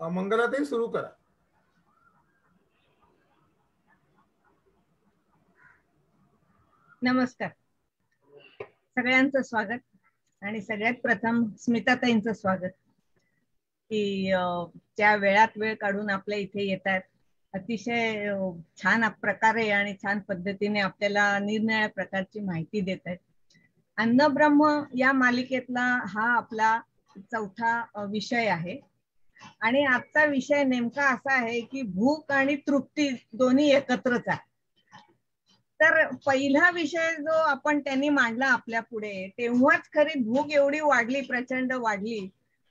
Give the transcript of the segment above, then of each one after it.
मंगलातही सुरू करा. नमस्कार. सगळ्यांचं स्वागत आणि सगळ्यात प्रथम स्मिताताईंचं स्वागत. की त्या वेळात वेळ काढून आपल्या इथे येतात अतिशय छान प्रकारे आणि छान पद्धतीने आपल्याला निरनिळ्या प्रकारची माहिती देत आहेत अन्नब्रह्म या मालिकेतला हा आपला चौथा विषय आहे. आणि आजचा विषय नेमका असा आहे की भूक आणि तृप्ती दोन्ही एकत्रच आहे. तर पहिला विषय जो आपण त्यांनी मांडला आपल्या पुढे तेव्हाच खरी भूक एवढी वाढली प्रचंड वाढली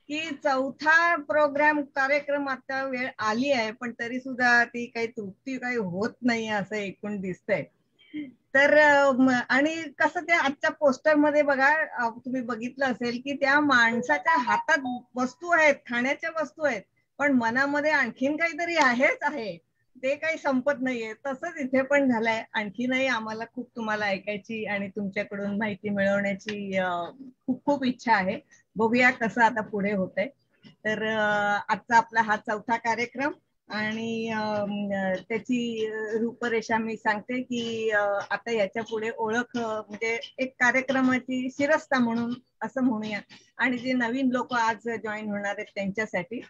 की चौथा प्रोग्राम कार्यक्रम आता वेळ आली आहे पण तरी सुद्धा ती काही तृप्ती काही होत नाही असं एकूण दिसतंय. तर आणि कसं त्या आजच्या पोस्टरमध्ये बघा तुम्ही बघितलं असेल की त्या माणसाच्या हातात वस्तू आहेत खाण्याच्या वस्तू आहेत पण मनामध्ये आणखीन काहीतरी आहेच आहे. ते काही संपत नाहीये. तसंच इथे पण झालंय. आणखीनही आम्हाला खूप तुम्हाला ऐकायची आणि तुमच्याकडून माहिती मिळवण्याची खूप खूप इच्छा आहे. बघूया कसं आता पुढे होत आहे तर आजचा आपला हा चौथा कार्यक्रम आणि त्याची रूपरेषा मी सांगते की आता याच्यापुढे ओळख म्हणजे एक कार्यक्रमाची शिरस्ता म्हणून असं म्हणूया. आणि जे नवीन लोक आज जॉईन होणार आहेत त्यांच्यासाठी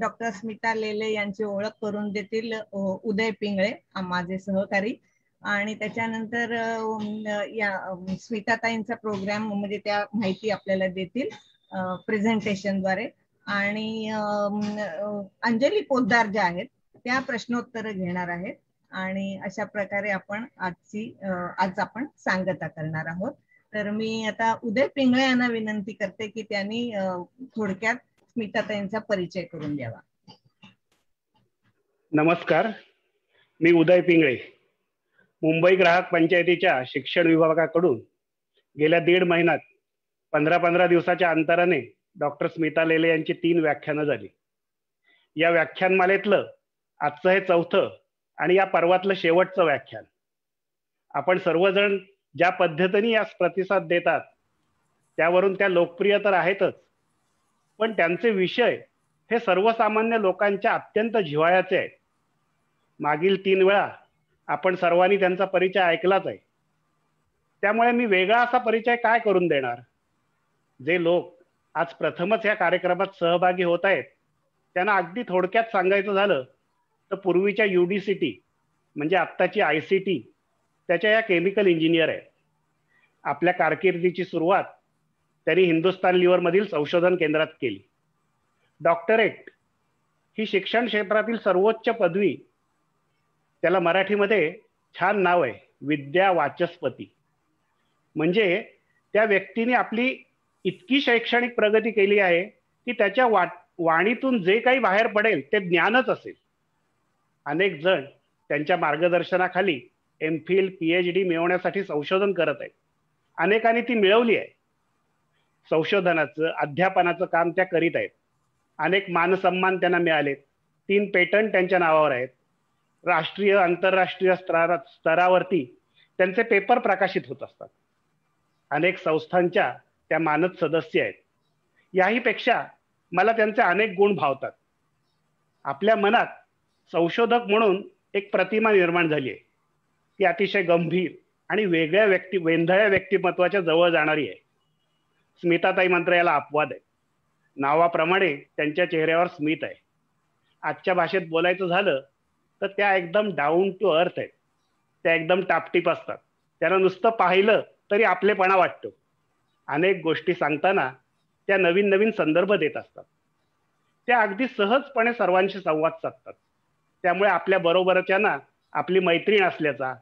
डॉक्टर स्मिता लेले यांची ओळख करून देतील उदय पिंगळे माझे सहकारी. आणि त्याच्यानंतर या स्मिताताईंचा प्रोग्राम म्हणजे त्या माहिती आपल्याला देतील प्रेझेंटेशनद्वारे आणि अंजली पोद्दार ज्या आहेत त्या प्रश्नोत्तर घेणार आहेत. आणि अशा प्रकारे आपण आजची आज आपण सांगता करणार आहोत. तर मी आता उदय पिंगळे यांना विनंती करते की त्यांनी थोडक्यात स्मिताताईंचा परिचय करून द्यावा. नमस्कार. मी उदय पिंगळे. मुंबई ग्राहक पंचायतीच्या शिक्षण विभागाकडून गेल्या दीड महिन्यात पंधरा पंधरा दिवसाच्या अंतराने डॉक्टर स्मिता लेले यांची तीन व्याख्यानं झाली. या व्याख्यानमालेतलं आजचं हे चौथं आणि या पर्वातलं शेवटचं व्याख्यान. आपण सर्वजण ज्या पद्धतीने यास प्रतिसाद देतात त्यावरून त्या लोकप्रिय तर आहेतच. पण त्यांचे विषय हे सर्वसामान्य लोकांच्या अत्यंत जिव्हाळ्याचे आहेत. मागील तीन वेळा आपण सर्वांनी त्यांचा परिचय ऐकलाच आहे. त्यामुळे मी वेगळा असा परिचय काय करून देणार? जे लोक आज प्रथमच या कार्यक्रमात सहभागी होत आहेत. त्यांना अगदी थोडक्यात सांगायचं झालं तर पूर्वीच्या युडीसीटी म्हणजे आत्ताची आय सी टी त्याच्या या केमिकल इंजिनियर आहेत. आपल्या कारकिर्दीची सुरुवात त्यांनी हिंदुस्तान लिव्हरमधील संशोधन केंद्रात केली. डॉक्टरेट ही शिक्षण क्षेत्रातील सर्वोच्च पदवी त्याला मराठीमध्ये छान नाव आहे विद्या वाचस्पती म्हणजे त्या व्यक्तीने आपली इतकी शैक्षणिक प्रगती केली आहे की त्याच्या वा वाणीतून जे काही बाहेर पडेल ते ज्ञानच असेल. अनेक जण त्यांच्या मार्गदर्शनाखाली एम फिल पीएच डी मिळवण्यासाठी संशोधन करत आहेत. अनेकांनी ती मिळवली आहे. संशोधनाचं अध्यापनाचं काम त्या करीत आहेत. अनेक मानसन्मान त्यांना मिळालेत. तीन पेटंट त्यांच्या नावावर आहेत. राष्ट्रीय आंतरराष्ट्रीय स्तरा स्तरावरती त्यांचे पेपर प्रकाशित होत असतात. अनेक संस्थांच्या त्या मानद सदस्य आहेत. याही पेक्षा मला त्यांचे अनेक गुण भावतात. आपल्या मनात संशोधक म्हणून एक प्रतिमा निर्माण झाली आहे. ती अतिशय गंभीर आणि वेगळ्या व्यक्ती वेंधळ्या व्यक्तिमत्वाच्या जवळ जाणारी आहे. स्मिताताई मंत्र याला अपवाद आहे. नावाप्रमाणे त्यांच्या चेहऱ्यावर स्मित आहे. आजच्या भाषेत बोलायचं झालं तर त्या एकदम डाऊन टू अर्थ आहेत. त्या एकदम टापटीप असतात. त्यांना नुसतं पाहिलं तरी आपलेपणा वाटतो. अनेक गोष्टी सांगताना त्या नवीन नवीन संदर्भ देत असतात. त्या अगदी सहजपणे सर्वांशी संवाद साधतात. त्यामुळे आपल्या बरोबरच्यांना आपली मैत्रीण असल्याचा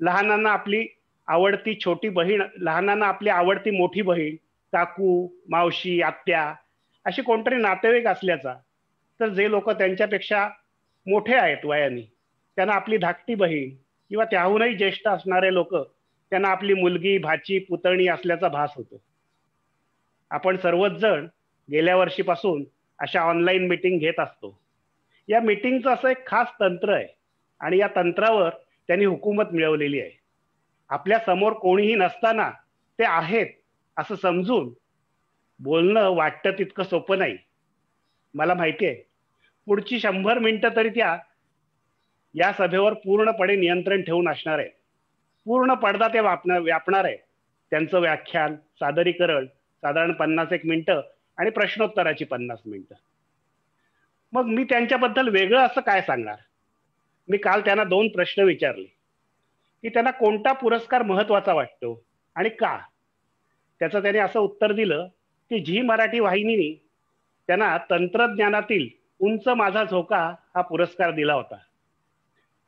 लहानांना आपली आवडती छोटी बहीण लहानांना आपली आवडती मोठी बहीण काकू मावशी आत्या अशी कोणतरी नातेवाईक असल्याचा तर जे लोक त्यांच्यापेक्षा मोठे आहेत वयाने त्यांना आपली धाकटी बहीण किंवा त्याहूनही ज्येष्ठ असणारे लोक त्यांना आपली मुलगी भाची पुतणी असल्याचा भास होतो. आपण सर्वच जण गेल्या वर्षीपासून अशा ऑनलाईन मिटिंग घेत असतो. या मिटिंगचं असं एक खास तंत्र आहे आणि या तंत्रावर त्यांनी हुकूमत मिळवलेली आहे. आपल्यासमोर कोणीही नसताना ते आहेत असं समजून बोलणं वाटतं तितकं सोपं नाही. मला माहिती आहे पुढची शंभर मिनटं तरी त्या या सभेवर पूर्णपणे नियंत्रण ठेवून असणार आहे. पूर्ण पडदा ते वापणार व्यापणार आहे. त्यांचं व्याख्यान सादरीकरण साधारण पन्नास एक मिनिटं आणि प्रश्नोत्तराची पन्नास मिनिटं. मग मी त्यांच्याबद्दल वेगळं असं काय सांगणार? मी काल त्यांना दोन प्रश्न विचारले. की त्यांना कोणता पुरस्कार महत्त्वाचा वाटतो आणि का? त्याचं त्याने असं उत्तर दिलं की झी मराठी वाहिनीने त्यांना तंत्रज्ञानातील उंच माझा झोका हा पुरस्कार दिला होता.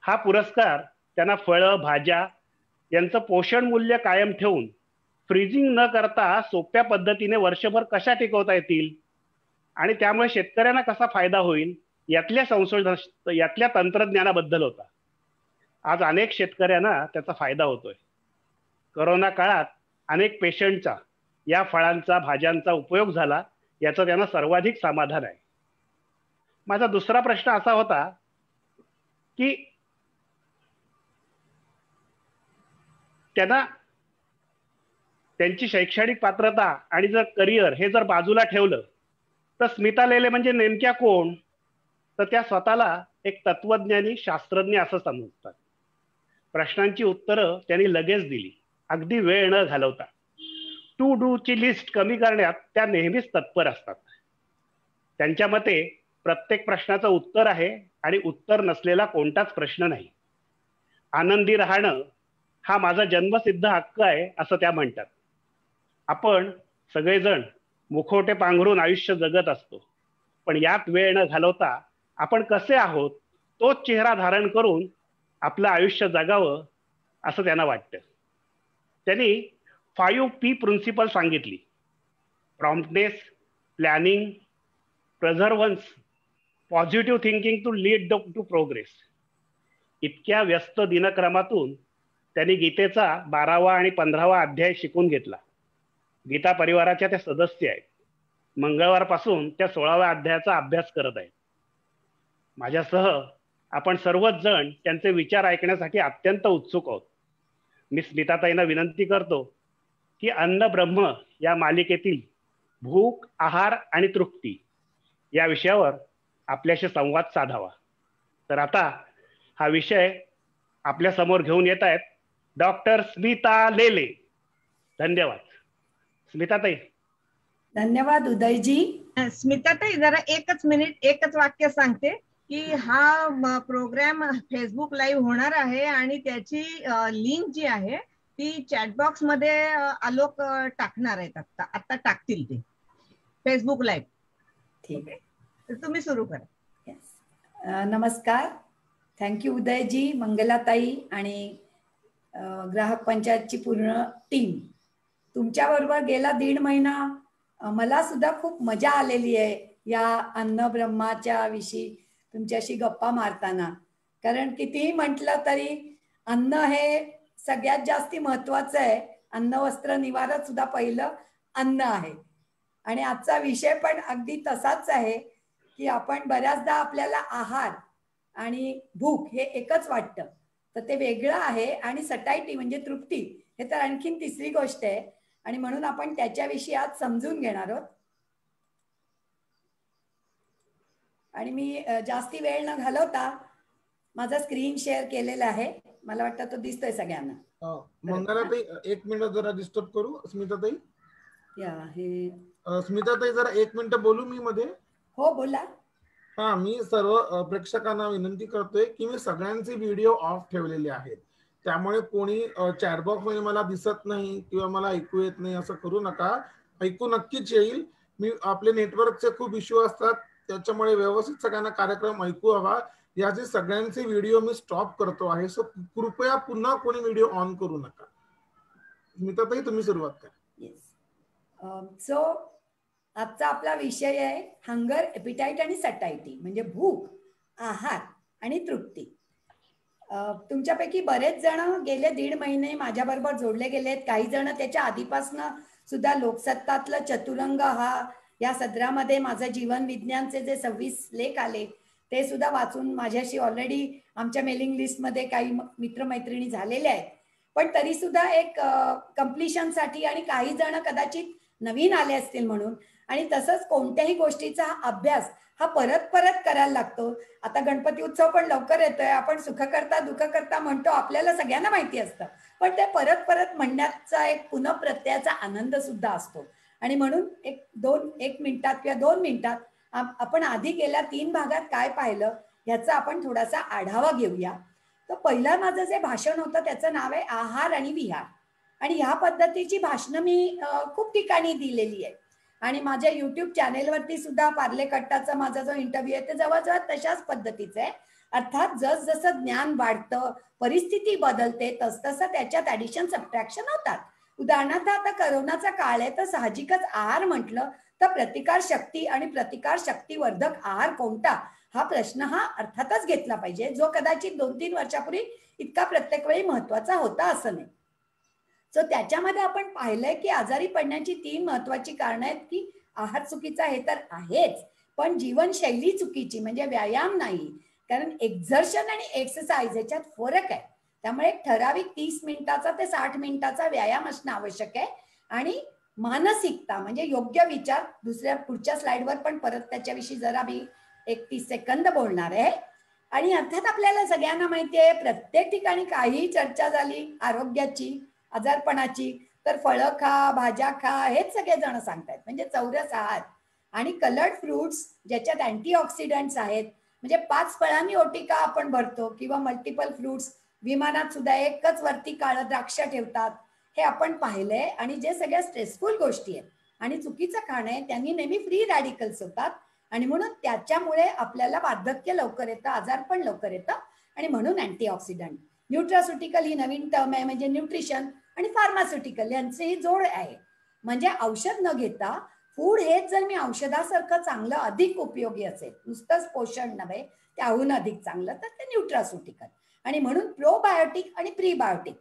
हा पुरस्कार त्यांना फळं भाज्या यांचं पोषण मूल्य कायम ठेवून फ्रीजिंग न करता सोप्या पद्धतीने वर्षभर कशा टिकवता येतील? आणि त्यामुळे शेतकऱ्यांना कसा फायदा होईल? यातल्या संशोधन यातल्या तंत्रज्ञानाबद्दल होता. आज अनेक शेतकऱ्यांना त्याचा फायदा होतोय. करोना काळात अनेक पेशंटचा या फळांचा भाज्यांचा उपयोग झाला याचं त्यांना सर्वाधिक समाधान आहे. माझा दुसरा प्रश्न असा होता की त्यांना त्यांची शैक्षणिक पात्रता आणि जर करिअर हे जर बाजूला ठेवलं तर स्मिता लेले म्हणजे नेमक्या कोण? तर त्या स्वतःला एक तत्वज्ञानी शास्त्रज्ञ असं समजतात. प्रश्नांची उत्तरं त्यांनी लगेच दिली. अगदी वेळ न घालवता. टू डू ची लिस्ट कमी करण्यात त्या नेहमीच तत्पर असतात. त्यांच्या मते प्रत्येक प्रश्नाचं उत्तर आहे आणि उत्तर नसलेला कोणताच प्रश्न नाही. आनंदी राहणं हा माझा जन्मसिद्ध हक्क आहे असं त्या म्हणतात. आपण सगळेजण मुखोटे पांघरून आयुष्य जगत असतो. पण यात वेळ न घालवता आपण कसे आहोत तोच चेहरा धारण करून आपलं आयुष्य जगावं असं त्यांना वाटतं. त्यांनी फाईव्ह पी प्रिन्सिपल सांगितली. Promptness planning perseverance positive thinking to lead to progress. इतक्या व्यस्त दिनक्रमातून त्यांनी गीतेचा बारावा आणि पंधरावा अध्याय शिकून घेतला. गीता परिवाराच्या त्या सदस्य आहेत. मंगळवारपासून त्या सोळाव्या अध्यायाचा अभ्यास करत आहेत. माझ्यासह आपण सर्वच जण त्यांचे विचार ऐकण्यासाठी अत्यंत उत्सुक आहोत. मी स्मिताताईंना विनंती करतो की अन्न ब्रह्म या मालिकेतील भूक आहार आणि तृप्ती या विषयावर आपल्याशी संवाद साधावा. तर आता हा विषय आपल्यासमोर घेऊन येत आहेत डॉक्टर स्मिता लेले धन्यवाद. स्मिताताई. धन्यवाद उदयजी. स्मिताताई जरा एकच मिनिट एकच वाक्य सांगते की हा प्रोग्राम फेसबुक लाईव्ह होणार आहे आणि त्याची लिंक जी आहे ती चॅटबॉक्समध्ये आलोक टाकणार आहेत आता आता टाकतील ते. फेसबुक लाईव्ह ठीक आहे. तुम्ही सुरू करा. नमस्कार. थँक्यू उदयजी मंगलाताई आणि ग्राहक पंचायतची पूर्ण टीम तुमच्याबरोबर गेला दीड महिना मला सुद्धा खूप मजा आलेली आहे या अन्न ब्रह्माच्या विषयी तुमच्याशी गप्पा मारताना. कारण कितीही म्हटलं तरी अन्न हे सगळ्यात जास्ती महत्वाचं आहे. अन्न वस्त्र निवारत सुद्धा पहिलं अन्न आहे. आणि आजचा विषय पण अगदी तसाच आहे की आपण बऱ्याचदा आपल्याला आहार आणि भूक हे एकच वाटतं. तर ते वेगळं आहे आणि सटायटी म्हणजे तृप्ती हे तर आणखीन तिसरी गोष्ट आहे. आणि म्हणून आपण त्याच्याविषयी आज समजून घेणार आहोत. आणि मी जास्ती वेळ न घालवता माझा स्क्रीन शेअर केलेला आहे. मला वाटतं तो दिसतोय सगळ्यांना. मंगलाताई एक मिनिट जरा डिस्टर्ब करू स्मिताताई? या हे. स्मिताताई जरा एक मिनिट बोलू मी मध्ये? हो बोला. हा मी सर्व प्रेक्षकांना विनंती करतोय की मी सगळ्यांचे व्हिडिओ ऑफ ठेवलेले आहेत. त्यामुळे कोणी चॅटबॉक्समध्ये मला दिसत नाही किंवा मला ऐकू येत नाही असं करू नका. ऐकू नक्कीच येईल. मी आपले नेटवर्कचे खूप इश्यू असतात. त्याच्यामुळे व्यवस्थित सगळ्यांना कार्यक्रम ऐकू हवा. याचे सगळ्यांचे व्हिडिओ मी स्टॉप करतो आहे सो कृपया पुन्हा कोणी व्हिडिओ ऑन करू नका. स्मिताताई तुम्ही सुरुवात करा. येस सो आजचा आपला विषय आहे हंगर एपिटाईट आणि सटायटी म्हणजे भूक आहार आणि तृप्ती. तुमच्यापैकी बरेच जण गेले दीड महिने माझ्या बरोबर जोडले गेलेत. काही जण त्याच्या आधीपासनं सुद्धा लोकसत्तातलं चतुरंग हा या सदरामध्ये माझं जीवन विज्ञानचे जे सव्वीस लेख आले ते सुद्धा वाचून माझ्याशी ऑलरेडी आमच्या मेलिंग लिस्टमध्ये काही मित्रमैत्रिणी झालेल्या आहेत. पण तरी सुद्धा एक कम्प्लिशनसाठी आणि काही जण कदाचित नवीन आले असतील म्हणून. आणि तसंच कोणत्याही गोष्टीचा अभ्यास हा परत परत करायला लागतो. आता गणपती उत्सव पण लवकर येतोय. आपण सुख करता दुःख करता म्हणतो आपल्याला सगळ्यांना माहिती असतं. पण ते परत परत म्हणण्याचा एक पुनप्रत्ययाचा आनंद सुद्धा असतो. आणि म्हणून एक दोन एक मिनिटात किंवा दोन मिनिटात आपण आधी गेल्या तीन भागात काय पाहिलं ह्याचा आपण थोडासा आढावा घेऊया. तर पहिलं माझं जे भाषण होतं त्याचं नाव आहे आहार आणि विहार. आणि ह्या पद्धतीची भाषणं मी खूप ठिकाणी दिलेली आहे. आणि माझ्या युट्यूब चॅनेलवरती सुद्धा पार्ले कट्टाचा माझा जो इंटरव्ह्यू आहे ते जवळजवळ तशाच पद्धतीचं आहे. अर्थात जस जसं ज्ञान वाढतं परिस्थिती बदलते तसतसं त्याच्यात ऍडिशन सबट्रॅक्शन होतात. उदाहरणार्थ आता करोनाचा काळ आहे तर साहजिकच आहार म्हटलं तर प्रतिकार शक्ती आणि प्रतिकार शक्तीवर्धक आहार कोणता? हा प्रश्न हा अर्थातच घेतला पाहिजे. जो कदाचित दोन तीन वर्षापूर्वी इतका प्रत्येक वेळी महत्त्वाचा होता असं नाही. सो त्याच्यामध्ये आपण पाहिलंय की आजारी पडण्याची तीन महत्वाची कारण आहेत की आहार चुकीचा हे तर आहेच पण जीवनशैली चुकीची म्हणजे व्यायाम नाही. कारण एक्झर्शन आणि एक्सरसाइज याच्यात फरक आहे. त्यामुळे एक ठराविक तीस मिनिटाचा ते साठ मिनिटाचा व्यायाम असणं आवश्यक आहे. आणि मानसिकता म्हणजे योग्य विचार दुसऱ्या पुढच्या स्लाइडवर पण परत त्याच्याविषयी जरा मी एक तीस सेकंद बोलणार आहे. आणि अर्थात आपल्याला सगळ्यांना माहिती आहे प्रत्येक ठिकाणी काही चर्चा झाली आरोग्याची आजारपणाची तर फळं खा भाज्या खा हेच सगळे जण सांगतात म्हणजे चौरस आहार आणि कलर्ड फ्रुट्स ज्याच्यात अँटीऑक्सिडंट्स आहेत म्हणजे पाच फळांनी ओटिका आपण भरतो किंवा मल्टिपल फ्रुट्स विमानात सुद्धा एकच वरती काळं द्राक्ष ठेवतात हे आपण पाहिलंय. आणि जे सगळ्या स्ट्रेसफुल गोष्टी आहेत आणि चुकीचं खाणं आहे त्यांनी नेहमी फ्री रॅडिकल्स होतात. आणि म्हणून त्याच्यामुळे आपल्याला वार्धक्य लवकर येतं आजार पण लवकर येतं. आणि म्हणून अँटीऑक्सिडंट न्यूट्रास्युटिकल ही नवीन टर्म आहे म्हणजे न्यूट्रिशन आणि फार्मास्युटिकल यांचे ही जोड आहे. म्हणजे औषध न घेता फूड हेच जर मी औषधासारखं चांगलं अधिक उपयोगी असेल नुसतंच पोषण नव्हे त्याहून अधिक चांगलं तर ते न्यूट्रास्युटिकल आणि म्हणून प्रोबायोटिक आणि प्रीबायोटिक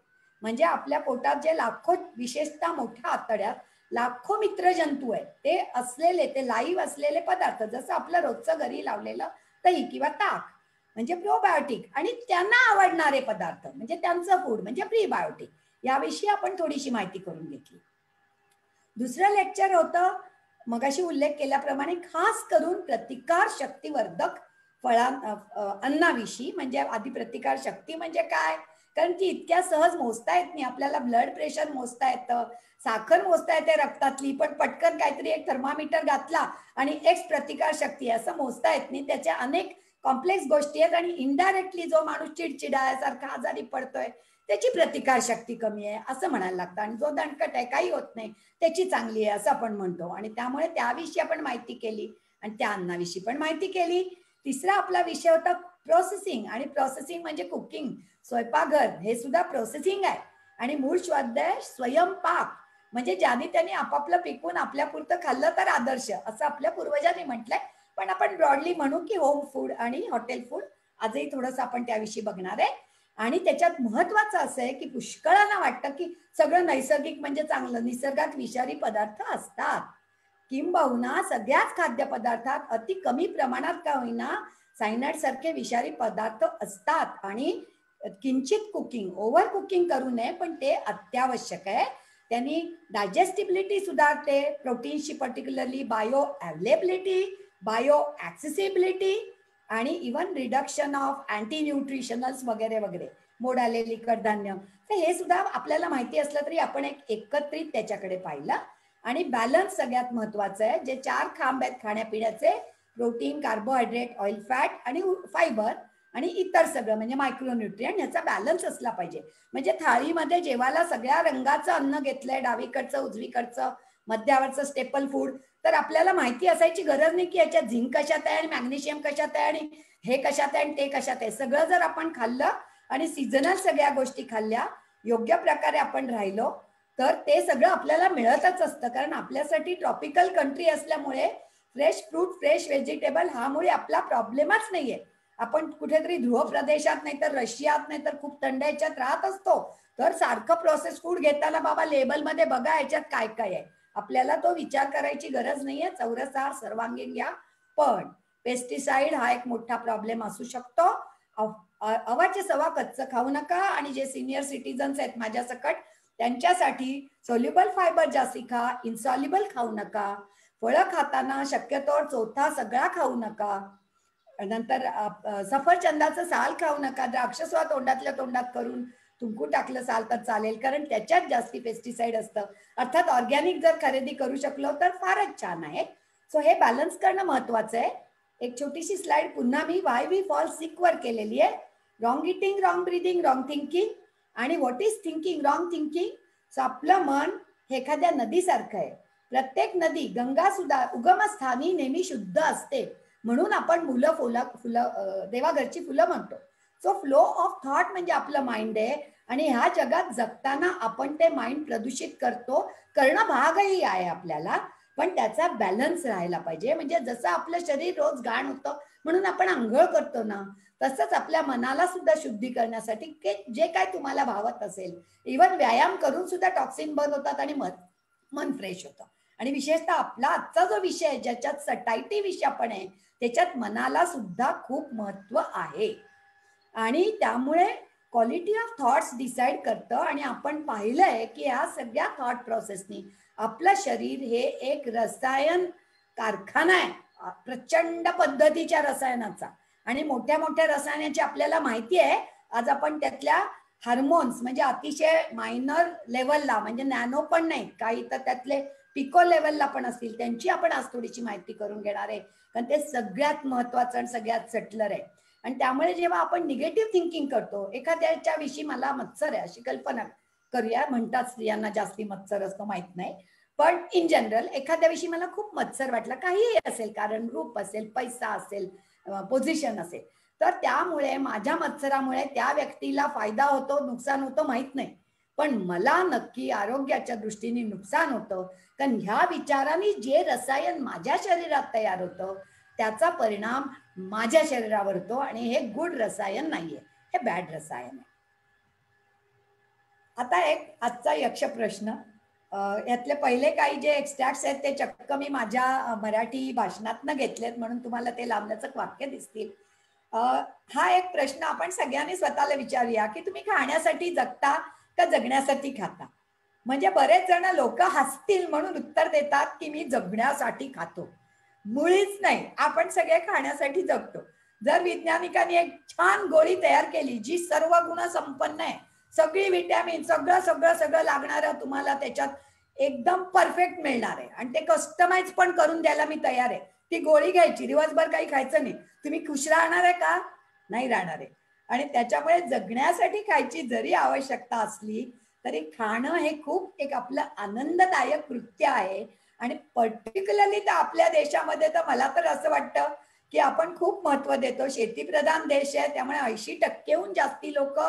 म्हणजे आपल्या पोटात जे लाखो विशेषतः मोठ्या आतड्यात लाखो मित्र जंतू आहेत ते असलेले ते लाईव्ह असलेले पदार्थ जसं आपलं रोजचं घरी लावलेलं दही किंवा ताक. म्हणजे प्रोबायोटिक आणि त्यांना आवडणारे पदार्थ म्हणजे त्यांचं फूड म्हणजे प्रीबायोटिक याविषयी आपण थोडीशी माहिती करून घेतली. दुसरं लेक्चर होतं मगाशी उल्लेख केल्याप्रमाणे खास करून प्रतिकार शक्तीवर्धक फळा अन्नाविषयी म्हणजे आधी प्रतिकार शक्ती म्हणजे काय? कारण ती इतक्या सहज मोजता येत नाही आपल्याला ब्लड प्रेशर मोजता येतं साखर मोजता येते रक्तातली पण पटकन काहीतरी एक थर्मामीटर घातला आणि एक्स प्रतिकार शक्ती असं मोजता येत नाही. त्याच्या अनेक कॉम्प्लेक्स गोष्टी आहेत आणि इनडायरेक्टली जो माणूस चिडचिडायासारखा आजारी पडतोय त्याची प्रतिकार शक्ती कमी आहे असं म्हणायला लागतं. आणि जो दणकट आहे काही होत नाही. त्याची चांगली आहे असं आपण म्हणतो. आणि त्यामुळे त्याविषयी आपण माहिती केली आणि त्या अन्नाविषयी पण माहिती केली. तिसरा आपला विषय होता प्रोसेसिंग आणि प्रोसेसिंग म्हणजे कुकिंग स्वयंपाकघर हे सुद्धा प्रोसेसिंग आहे. आणि मूळ स्वाध्याय स्वयंपाक म्हणजे ज्याने त्यांनी आपापलं पिकून आपल्या पुरतं खाल्लं तर आदर्श असं आपल्या पूर्वजांनी म्हटलंय. पण आपण ब्रॉडली म्हणू की होम फूड आणि हॉटेल फूड आजही थोडंसं आपण त्याविषयी बघणार आहे. आणि त्याच्यात महत्वाचं असं आहे की पुष्कळांना वाटतं की सगळं नैसर्गिक म्हणजे चांगलं. निसर्गात विषारी पदार्थ असतात. किंबहुना सगळ्याच खाद्यपदार्थात अति कमी प्रमाणात का होईना सायनाइड सारखे विषारी पदार्थ असतात. आणि किंचित कुकिंग ओव्हर कुकिंग करू नये पण ते अत्यावश्यक आहे. त्यांनी डायजेस्टिबिलिटी सुधारते. प्रोटीनशी particularly bio availability bio accessibility आणि even reduction of anti nutritionals वगैरे वगैरे मोड आलेली कडधान्य तर हे सुद्धा आपल्याला माहिती असलं तरी आपण एक एकत्रित त्याच्याकडे पाहिलं. आणि बॅलन्स सगळ्यात महत्वाचं आहे जे चार खांब आहेत खाण्यापिण्याचे प्रोटीन कार्बोहायड्रेट ऑइल फॅट आणि फायबर आणि इतर सगळं म्हणजे मायक्रोन्युट्रियन ह्याचा बॅलन्स असला पाहिजे. म्हणजे थाळीमध्ये जेवायला सगळ्या रंगाचं अन्न घेतलंय डावीकडचं उजवीकडचं मध्यावरचं स्टेपल फूड तर आपल्याला माहिती असायची गरज नाही की याच्यात झिंक कशात आहे आणि मॅग्नेशियम कशात आहे आणि हे कशात आहे आणि ते कशात आहे. सगळं जर आपण खाल्लं आणि सीझनल सगळ्या गोष्टी खाल्ल्या योग्य प्रकारे आपण राहिलो तर ते सगळं आपल्याला मिळतच असतं. कारण आपल्यासाठी ट्रॉपिकल कंट्री असल्यामुळे फ्रेश फ्रूट फ्रेश व्हेजिटेबल हामुळे आपला प्रॉब्लेमच नाहीये. आपण कुठेतरी ध्रुव प्रदेशात नाही तर रशियात नाही तर खूप थंड याच्यात राहत असतो. तर सारखं प्रोसेस फूड घेताना बाबा लेबलमध्ये बघा याच्यात काय काय आहे. आपल्याला तो विचार करायची गरज नाहीये चौरसार सर्वांगीण घ्या. पण पेस्टिसाइड हा एक मोठा प्रॉब्लेम असू शकतो. अवाचे सवा कच्च खाऊ नका आणि जे सिनियर सिटीजन्स आहेत माझ्या सकट त्यांच्यासाठी सोल्युबल फायबर जास्ती खा इन्सॉल्युबल खाऊ नका. फळं खाताना शक्यतो चोथा सगळा खाऊ नका. नंतर सफरचंदाचं साल खाऊ नका द्राक्षस्वा तोंडातल्या तोंडात करून तुमकू टाकलं साल तर चालेल कारण त्याच्यात जास्ती पेस्टिसाइड असतं. अर्थात ऑर्गॅनिक जर खरेदी करू शकलो तर फारच छान आहे. सो हे बॅलन्स करणं महत्वाचं आहे. एक छोटीशी स्लाइड पुन्हा मी वाय वी फॉल सिक वर केलेली आहे. Wrong eating wrong breathing wrong thinking आणि what is thinking wrong thinking so आपलं मन हे एखाद्या नदीसारखं आहे. प्रत्येक नदी गंगा सुद्धा उगमस्थानी नेहमी शुद्ध असते. म्हणून आपण मुलं फुलं फुलं देवाघरची फुलं म्हणतो. सो फ्लो ऑफ थॉट म्हणजे आपलं माइंड आहे. आणि ह्या जगात जगताना आपण ते माइंड प्रदूषित करतो. करणं भागही आहे आपल्याला. पण त्याचा बॅलन्स राहायला पाहिजे. म्हणजे जसं आपलं शरीर रोज घाण होतं म्हणून आपण आंघोळ करतो ना तसंच आपल्या मनाला सुद्धा शुद्धी करण्यासाठी जे काय तुम्हाला भावत असेल. इवन व्यायाम करून सुद्धा टॉक्सिन बंद होतात आणि मन मन फ्रेश होतं. आणि विशेषतः आपला आजचा जो विषय आहे ज्याच्यात सटायटी विषय पण आहे त्याच्यात मनाला सुद्धा खूप महत्त्व आहे. आणि त्यामुळे क्वालिटी ऑफ थॉट्स डिसाईड करतं आणि आपण पाहिलंय की ह्या सगळ्या थॉट प्रोसेसनी आपलं शरीर हे एक रसायन कारखाना आहे. प्रचंड पद्धतीच्या रसायनाचा. आणि मोठ्या मोठ्या रसायनाची आपल्याला माहिती आहे. आज आपण त्यातल्या हार्मोन्स म्हणजे अतिशय मायनर लेवलला म्हणजे नॅनो पण नाही काही तर त्यातले पिको लेवलला पण असतील. त्यांची आपण आज थोडीशी माहिती करून घेणार आहे. कारण ते सगळ्यात महत्वाचं आणि सगळ्यात सटलर आहे. आणि त्यामुळे जेव्हा आपण निगेटिव्ह थिंकिंग करतो एखाद्याच्या विषयी मला मत्सर आहे अशी कल्पना करूया. म्हणतात स्त्रियांना जास्ती मत्सर असतो माहीत नाही. पण इन जनरल एखाद्या विषयी मला खूप मत्सर वाटला. काहीही असेल कारण रूप असेल पैसा असेल पोझिशन असेल. तर त्यामुळे माझ्या मत्सरामुळे त्या व्यक्तीला फायदा होतो नुकसान होतं माहीत नाही. पण मला नक्की आरोग्याच्या दृष्टीने नुकसान होतं. कारण ह्या विचाराने जे रसायन माझ्या शरीरात तयार होतं त्याचा परिणाम माझ्या शरीरावर तो आणि हे गुड रसायन नाहीये. हे बॅड रसायन आहे. आता एक आजचा यक्ष प्रश्न. यातले पहिले काही जे एक्स्ट्रॅक्ट्स आहेत ते चक्क मी माझ्या मराठी भाषणातनं घेतलेत म्हणून तुम्हाला ते लांबल्याचं वाक्य दिसतील. हा एक प्रश्न आपण सगळ्यांनी स्वतःला विचारूया की तुम्ही खाण्यासाठी जगता का जगण्यासाठी खाता? म्हणजे बरेच जण लोक हसतील म्हणून उत्तर देतात की मी जगण्यासाठी खातो. मुळीच नाही. आपण सगळे खाण्यासाठी जगतो. जर वैज्ञानिकांनी एक छान गोळी तयार केली जी सर्व गुण संपन्न आहे सगळी विटॅमिन सगळं सगळं सगळं लागणार तुम्हाला त्याच्यात एकदम परफेक्ट मिळणार आहे. आणि ते कस्टमाइज पण करून द्यायला मी तयार आहे. ती गोळी घ्यायची. दिवसभर काही खायचं नाही. तुम्ही खुश राहणार आहे का? नाही राहणार आहे. आणि त्याच्यामुळे जगण्यासाठी खायची जरी आवश्यकता असली तरी खाणं हे खूप एक आपलं आनंददायक कृत्य आहे. आणि पर्टिक्युलरली तर आपल्या देशामध्ये तर मला तर असं वाटतं की आपण खूप महत्त्व देतो. शेतीप्रधान देश आहे त्यामुळे ऐंशी टक्केहून जास्ती लोक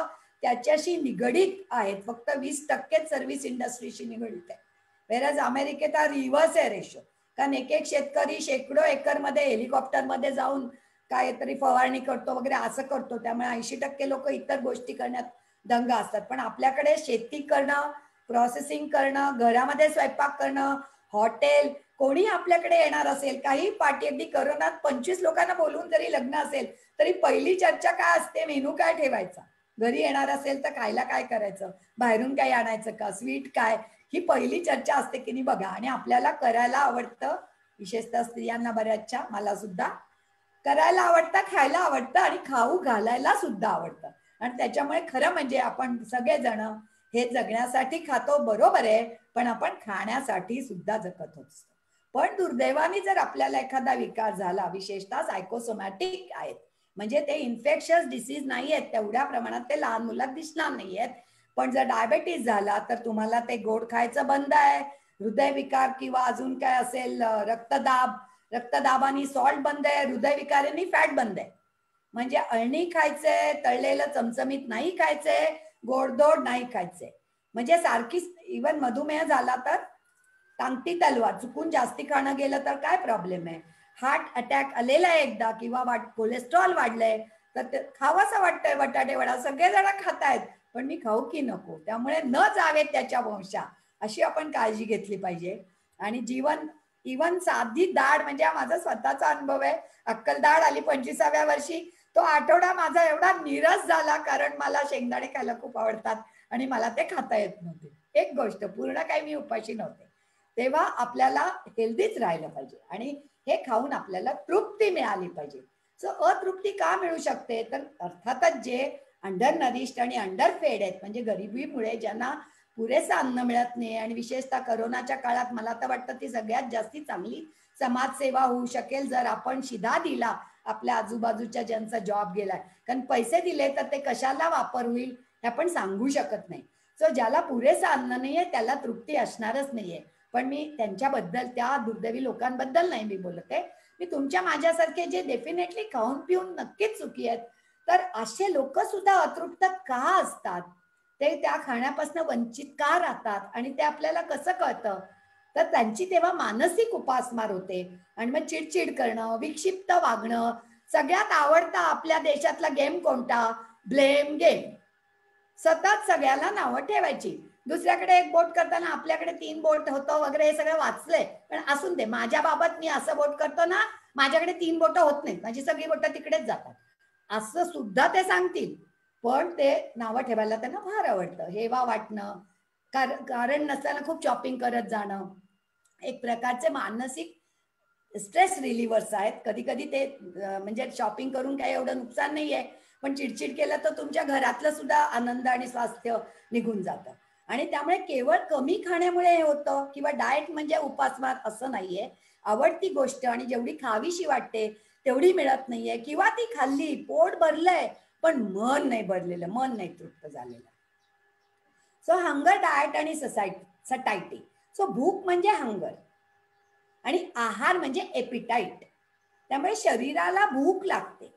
त्याच्याशी निगडीत आहेत. फक्त वीस टक्केच सर्व्हिस इंडस्ट्रीशी निगडीत आहे वेरज अमेरिकेत हा रिव्हर्स आहे रेशो कारण एक एक शेतकरी शेकडो एकरमध्ये हेलिकॉप्टरमध्ये हेलिकॉप्टरमध्ये जाऊन काहीतरी फवारणी करतो वगैरे असं करतो. त्यामुळे ऐंशी टक्के लोक इतर गोष्टी करण्यात दंग असतात. पण आपल्याकडे शेती करणं प्रोसेसिंग करणं घरामध्ये स्वयंपाक करणं हॉटेल कोणी आपल्याकडे येणार असेल काही पार्टी अगदी करोनात पंचवीस लोकांना बोलवून जरी लग्न असेल तरी पहिली चर्चा काय असते? मेनू काय ठेवायचा? घरी येणार असेल तर खायला काय करायचं? बाहेरून काय आणायचं का? स्वीट काय? ही पहिली चर्चा असते की नाही बघा. आणि आपल्याला करायला आवडतं विशेषतः स्त्रियांना बऱ्याचशा मला सुद्धा करायला आवडतं खायला आवडतं आणि खाऊ घालायला सुद्धा आवडतं. आणि त्याच्यामुळे खरं म्हणजे आपण सगळेजण हे जगण्यासाठी खातो बरोबर आहे पण आपण खाण्यासाठी सुद्धा जगत असतो. पण दुर्दैवाने जर आपल्याला एखादा विकार झाला विशेषतः सायकोसोमॅटिक आहेत म्हणजे ते इन्फेक्शस डिसीज नाही आहेत तेवढ्या प्रमाणात ते लहान मुलात दिसणार नाही आहेत. पण जर डायबेटीस झाला तर तुम्हाला ते गोड खायचं बंद आहे. हृदयविकार किंवा अजून काय असेल रक्तदाब रक्तदाबानी सॉल्ट बंद आहे हृदयविकारांनी फॅट बंद आहे. म्हणजे अळणी खायचंय तळलेलं चमचमीत नाही खायचंय गोडदोड नाही खायचंय म्हणजे सारखी इवन मधुमेह झाला तर टांगती तलवार चुकून जास्ती खाणं गेलं तर काय प्रॉब्लेम आहे? हार्ट अटॅक आलेला आहे एकदा किंवा वाट कोलेस्ट्रॉल वाढलंय तर ते खावासा वाटतंय बटाटे वडा. सगळेजण खातायत पण मी खाऊ की नको? त्यामुळे न जावेत त्याच्या वंशा अशी आपण काळजी घेतली पाहिजे. आणि जीवन इवन साधी दाढ म्हणजे हा माझा स्वतःचा अनुभव आहे. अक्कल दाढ आली पंचवीसाव्या वर्षी तो आठवडा माझा एवढा निरस झाला कारण मला शेंगदाणे खायला खूप आवडतात आणि मला ते खाता येत नव्हते. एक गोष्ट पूर्ण काही मी उपाशी नव्हते. तेव्हा आपल्याला हेल्दीच राहिलं पाहिजे आणि हे खाऊन आपल्याला तृप्ती मिळाली पाहिजे. सो अतृप्ती का मिळू शकते? तर अर्थातच जे अंडर नरिश्ड आणि अंडर फेड आहेत म्हणजे गरिबीमुळे ज्यांना पुरेसं अन्न मिळत नाही आणि विशेषतः करोनाच्या काळात मला तर वाटतं ती सगळ्यात जास्ती चांगली समाजसेवा होऊ शकेल जर आपण शिधा दिला आपल्या आजूबाजूच्या ज्यांचा जॉब गेलाय. कारण पैसे दिले तर ते कशाला वापर होईल हे आपण सांगू शकत नाही. सो ज्याला पुरेसं अन्न नाहीये त्याला तृप्ती असणारच नाहीये. पण मी त्यांच्याबद्दल त्या दुर्दैवी लोकांबद्दल नाही मी बोलत आहे. मी तुमच्या माझ्यासारखे जे डेफिनेटली खाऊन पिऊन नक्कीच चुकी आहेत तर असे लोक सुद्धा अतृप्त का असतात? ते त्या खाण्यापासून वंचित का राहतात? आणि ते आपल्याला कसं कळतं? तर त्यांची तेव्हा मानसिक उपासमार होते. आणि मग चिडचिड करणं विक्षिप्त वागणं सगळ्यात आवडता आपल्या देशातला गेम कोणता? ब्लेम गेम सतत सगळ्याला नावं ठेवायची. दुसऱ्याकडे एक बोट करताना आपल्याकडे तीन बोट होतं वगैरे हे सगळं वाचलंय. पण असून ते माझ्या बाबत मी असं बोट करतो ना माझ्याकडे तीन बोट होत नाहीत. माझी सगळी बोट तिकडेच जातात. असं सुद्धा ते सांगतील. पण ते नावं ठेवायला त्यांना फार आवडतं. हेवा वाटणं कारण नसताना खूप शॉपिंग करत जाणं. एक प्रकारचे मानसिक स्ट्रेस रिलीव्हर्स आहेत. कधी कधी ते म्हणजे शॉपिंग करून काही एवढं नुकसान नाही आहे पण चिडचिड केलं तर तुमच्या घरातलं सुद्धा आनंद आणि स्वास्थ्य निघून जातं. आणि त्यामुळे केवळ कमी खाण्यामुळे हे होतं किंवा डाएट म्हणजे उपासमार असं नाहीये. आवडती गोष्ट आणि जेवढी खावीशी वाटते तेवढी मिळत नाहीये. किंवा ती खाल्ली पोट भरलंय पण मन नाही भरलेलं मन नाही तृप्त झालेलं. सो हंगर डाएट आणि सोसायटी सटायटी सो भूक म्हणजे हंगर आणि आहार म्हणजे एपिटाईट त्यामुळे शरीराला भूक लागते.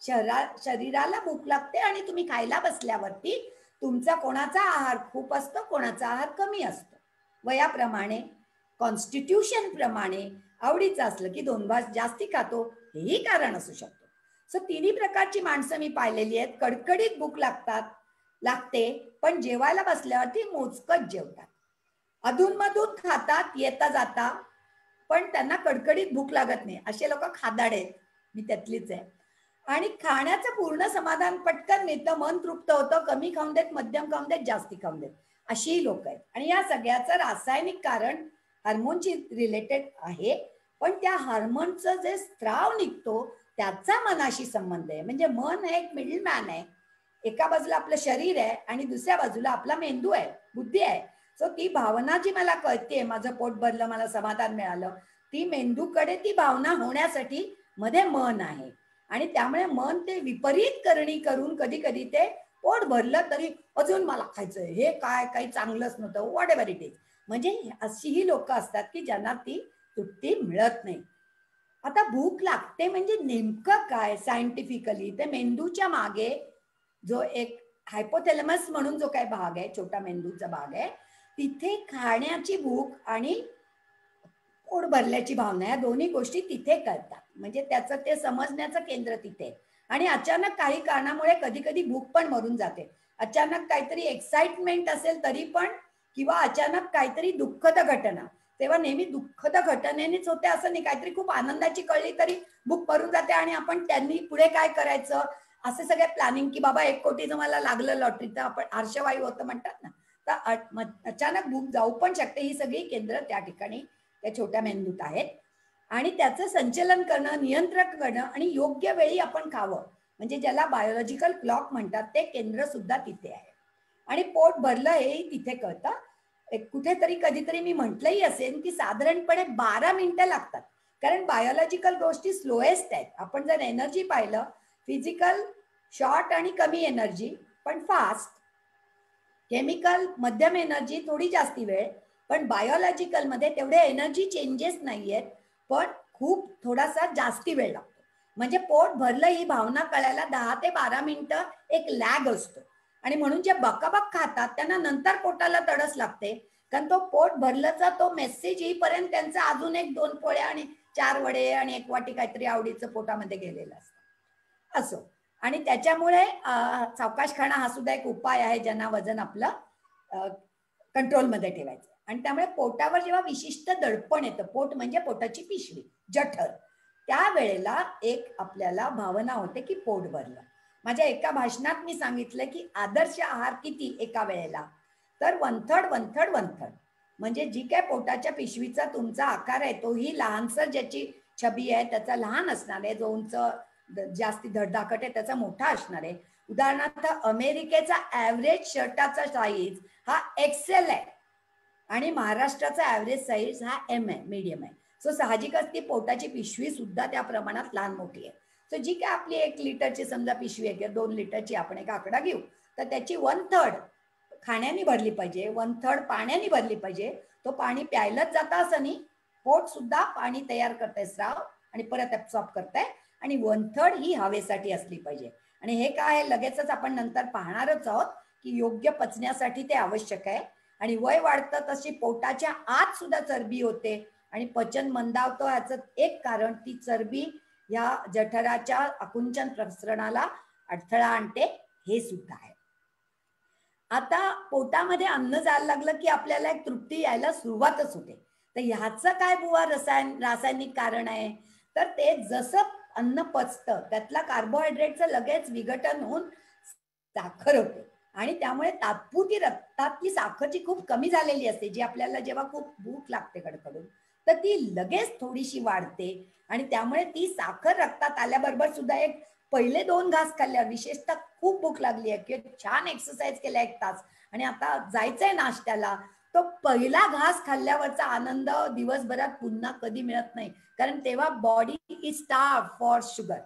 शहरा शरीराला भूक लागते आणि तुम्ही खायला बसल्यावरती तुमचा कोणाचा आहार खूप असतो कोणाचा आहार कमी असतो. वयाप्रमाणे कॉन्स्टिट्यूशन प्रमाणे आवडीचं असलं की दोन भास जास्ती खातो हेही कारण असू शकतो. सो तिन्ही प्रकारची माणसं मी पाहिलेली आहेत. कडकडीत भूक लागतात. लागते पण जेवायला बसल्यावरती मोजकच जेवतात. अधूनमधून खातात येता जाता पण त्यांना कडकडीत भूक लागत नाही. असे लोक खादाड आहेत. मी त्यातलीच आहे. आणि खाण्याचं पूर्ण समाधान पटकन मिळतं मन तृप्त होतं कमी खाऊन देत मध्यम खाऊन देत जास्ती खाऊन देत. अशीही लोक आहेत. आणि या सगळ्याचं रासायनिक कारण हार्मोनची रिलेटेड आहे. पण त्या हार्मोनचं जे स्त्राव निघतो त्याचा मनाशी संबंध आहे. म्हणजे मन हे एक मिडल मॅन आहे. एका बाजूला आपलं शरीर आहे आणि दुसऱ्या बाजूला आपला मेंदू आहे. बुद्धी आहे. सो ती भावना जी मला कळते माझं पोट भरलं मला समाधान मिळालं ती मेंदूकडे ती भावना होण्यासाठी मध्ये मन आहे. आणि त्यामुळे मन ते विपरीत करणी करून कधी कधी ते पोट भरलं तरी अजून मला खायचंय. हे काय काही चांगलंच नव्हतं. वॉट एव्हर इट इज म्हणजे अशीही लोक असतात की ज्यांना ती तृप्ती मिळत नाही. आता भूक लागते म्हणजे नेमकं काय? सायंटिफिकली ते मेंदूच्या मागे जो एक हायपोथेलमस म्हणून जो काही भाग आहे छोटा मेंदूचा भाग आहे तिथे खाण्याची भूक आणि पोट भरल्याची भावना या दोन्ही गोष्टी तिथे करतात म्हणजे त्याचं ते समजण्याचं केंद्र तिथे. आणि अचानक काही कारणामुळे कधी कधी भूक पण मरून जाते. अचानक काहीतरी एक्साइटमेंट असेल तरी पण किंवा अचानक काहीतरी दुःखद घटना. तेव्हा नेहमी दुःखद घटनेनेच होते असं नाही. काहीतरी खूप आनंदाची कळली तरी भूक मरून जाते आणि आपण त्यांनी पुढे काय करायचं? असे सगळे प्लॅनिंग की बाबा एक कोटीचं मला लागलं लॉटरी तर आपण आर्शवायू होतं म्हणतात ना. तर अचानक भूक जाऊ पण शकते. ही सगळी केंद्र त्या ठिकाणी त्या छोट्या मेंदूत आहेत. आणि त्याचं संचलन करणं नियंत्रण करणं आणि योग्य वेळी आपण खावं. म्हणजे ज्याला बायोलॉजिकल क्लॉक म्हणतात ते केंद्र सुद्धा तिथे आहे. आणि पोट भरलं हेही तिथे कळतं. कुठेतरी कधीतरी मी म्हटलंही असेल की साधारणपणे बारा मिनिटं लागतात. कारण बायोलॉजिकल गोष्टी स्लोएस्ट आहेत. आपण जर एनर्जी पाहिलं फिजिकल शॉर्ट आणि कमी एनर्जी पण फास्ट केमिकल मध्यम एनर्जी थोडी जास्ती वेळ पण बायोलॉजिकलमध्ये तेवढे एनर्जी चेंजेस नाहीयेत पण खूप थोडासा जास्ती वेळ लागतो. म्हणजे पोट भरलं ही भावना कळायला दहा ते बारा मिनिटं एक लॅग असतो. आणि म्हणून जे बकाबक खातात त्यांना नंतर पोटाला तडस लागते. कारण तो पोट भरल्याचा तो मेसेज येईपर्यंत त्यांचा अजून एक दोन पोळ्या आणि चार वडे आणि एक वाटी काहीतरी आवडीचं पोटामध्ये गेलेलं असतं. असो. आणि त्याच्यामुळे सावकाश खाणं हा सुद्धा एक उपाय आहे ज्यांना वजन आपलं कंट्रोलमध्ये ठेवायचं. आणि त्यामुळे पोटावर जेव्हा विशिष्ट दडपण येतं पोट म्हणजे पोटाची पिशवी जठर त्यावेळेला एक आपल्याला भावना होते की पोट भरलं. माझ्या एका भाषणात मी सांगितलं की आदर्श आहार किती एका वेळेला? तर वनथड वनथड वनथड म्हणजे जी काय पोटाच्या पिशवीचा तुमचा आकार आहे तोही लहानसर ज्याची छबी आहे त्याचा लहान असणार आहे जो उंच जास्ती धडधाकट आहे त्याचा मोठा असणार आहे. उदाहरणार्थ अमेरिकेचा ऍव्हरेज शर्टाचा साईज हा एक्सेल आहे आणि महाराष्ट्राचा ऍव्हरेज साईज हा एम आहे मीडियम आहे. सो साहजिकच ती पोटाची पिशवी सुद्धा त्या प्रमाणात लहान मोठी आहे. सो जी काय आपली एक लिटरची समजा पिशवी आहे किंवा दोन लिटरची आपण एक आकडा घेऊ तर त्याची वन थर्ड खाण्याने भरली पाहिजे वन थर्ड पाण्याने भरली पाहिजे. तो पाणी प्यायलाच जाता असं नाही. पोट सुद्धा पाणी तयार करताय स्राव आणि परत ऍब्सॉर्ब करताय. आणि वन थर्ड ही हवेसाठी असली पाहिजे. आणि हे काय आहे? लगेचच आपण नंतर पाहणारच आहोत की योग्य पचण्यासाठी ते आवश्यक आहे. आणि वय वाढतं तशी पोटाच्या आत सुद्धा चरबी होते. आणि पचन मंदावतो याचं एक कारण ती चरबी या जठराच्या आकुंचन प्रसरणाला अडथळा आणते हे सुद्धा आहे. आता पोटामध्ये अन्न जायला लागलं की आपल्याला एक तृप्ती यायला सुरुवातच होते. तर ह्याचं काय बुवा रसायन रासायनिक कारण आहे? तर ते जसं अन्न पचतं. त्यातला कार्बोहायड्रेटचं लगेच विघटन होऊन साखर होते. आणि त्यामुळे तात्पुरती रक्तातली साखरची खूप कमी झालेली असते जी आपल्याला जेव्हा खूप भूक लागते कडकडून तर ती लगेच थोडीशी वाढते. आणि त्यामुळे ती साखर रक्तात आल्याबरोबर सुद्धा एक पहिले दोन घास खाल्ल्या विशेषतः खूप भूक लागली आहे किंवा छान एक्सरसाइज केला एक तास. आणि आता जायचंय नाश्त्याला तो पहिला घास खाल्ल्यावरचा आनंद दिवसभरात पुन्हा कधी मिळत नाही. कारण तेव्हा body is starve for sugar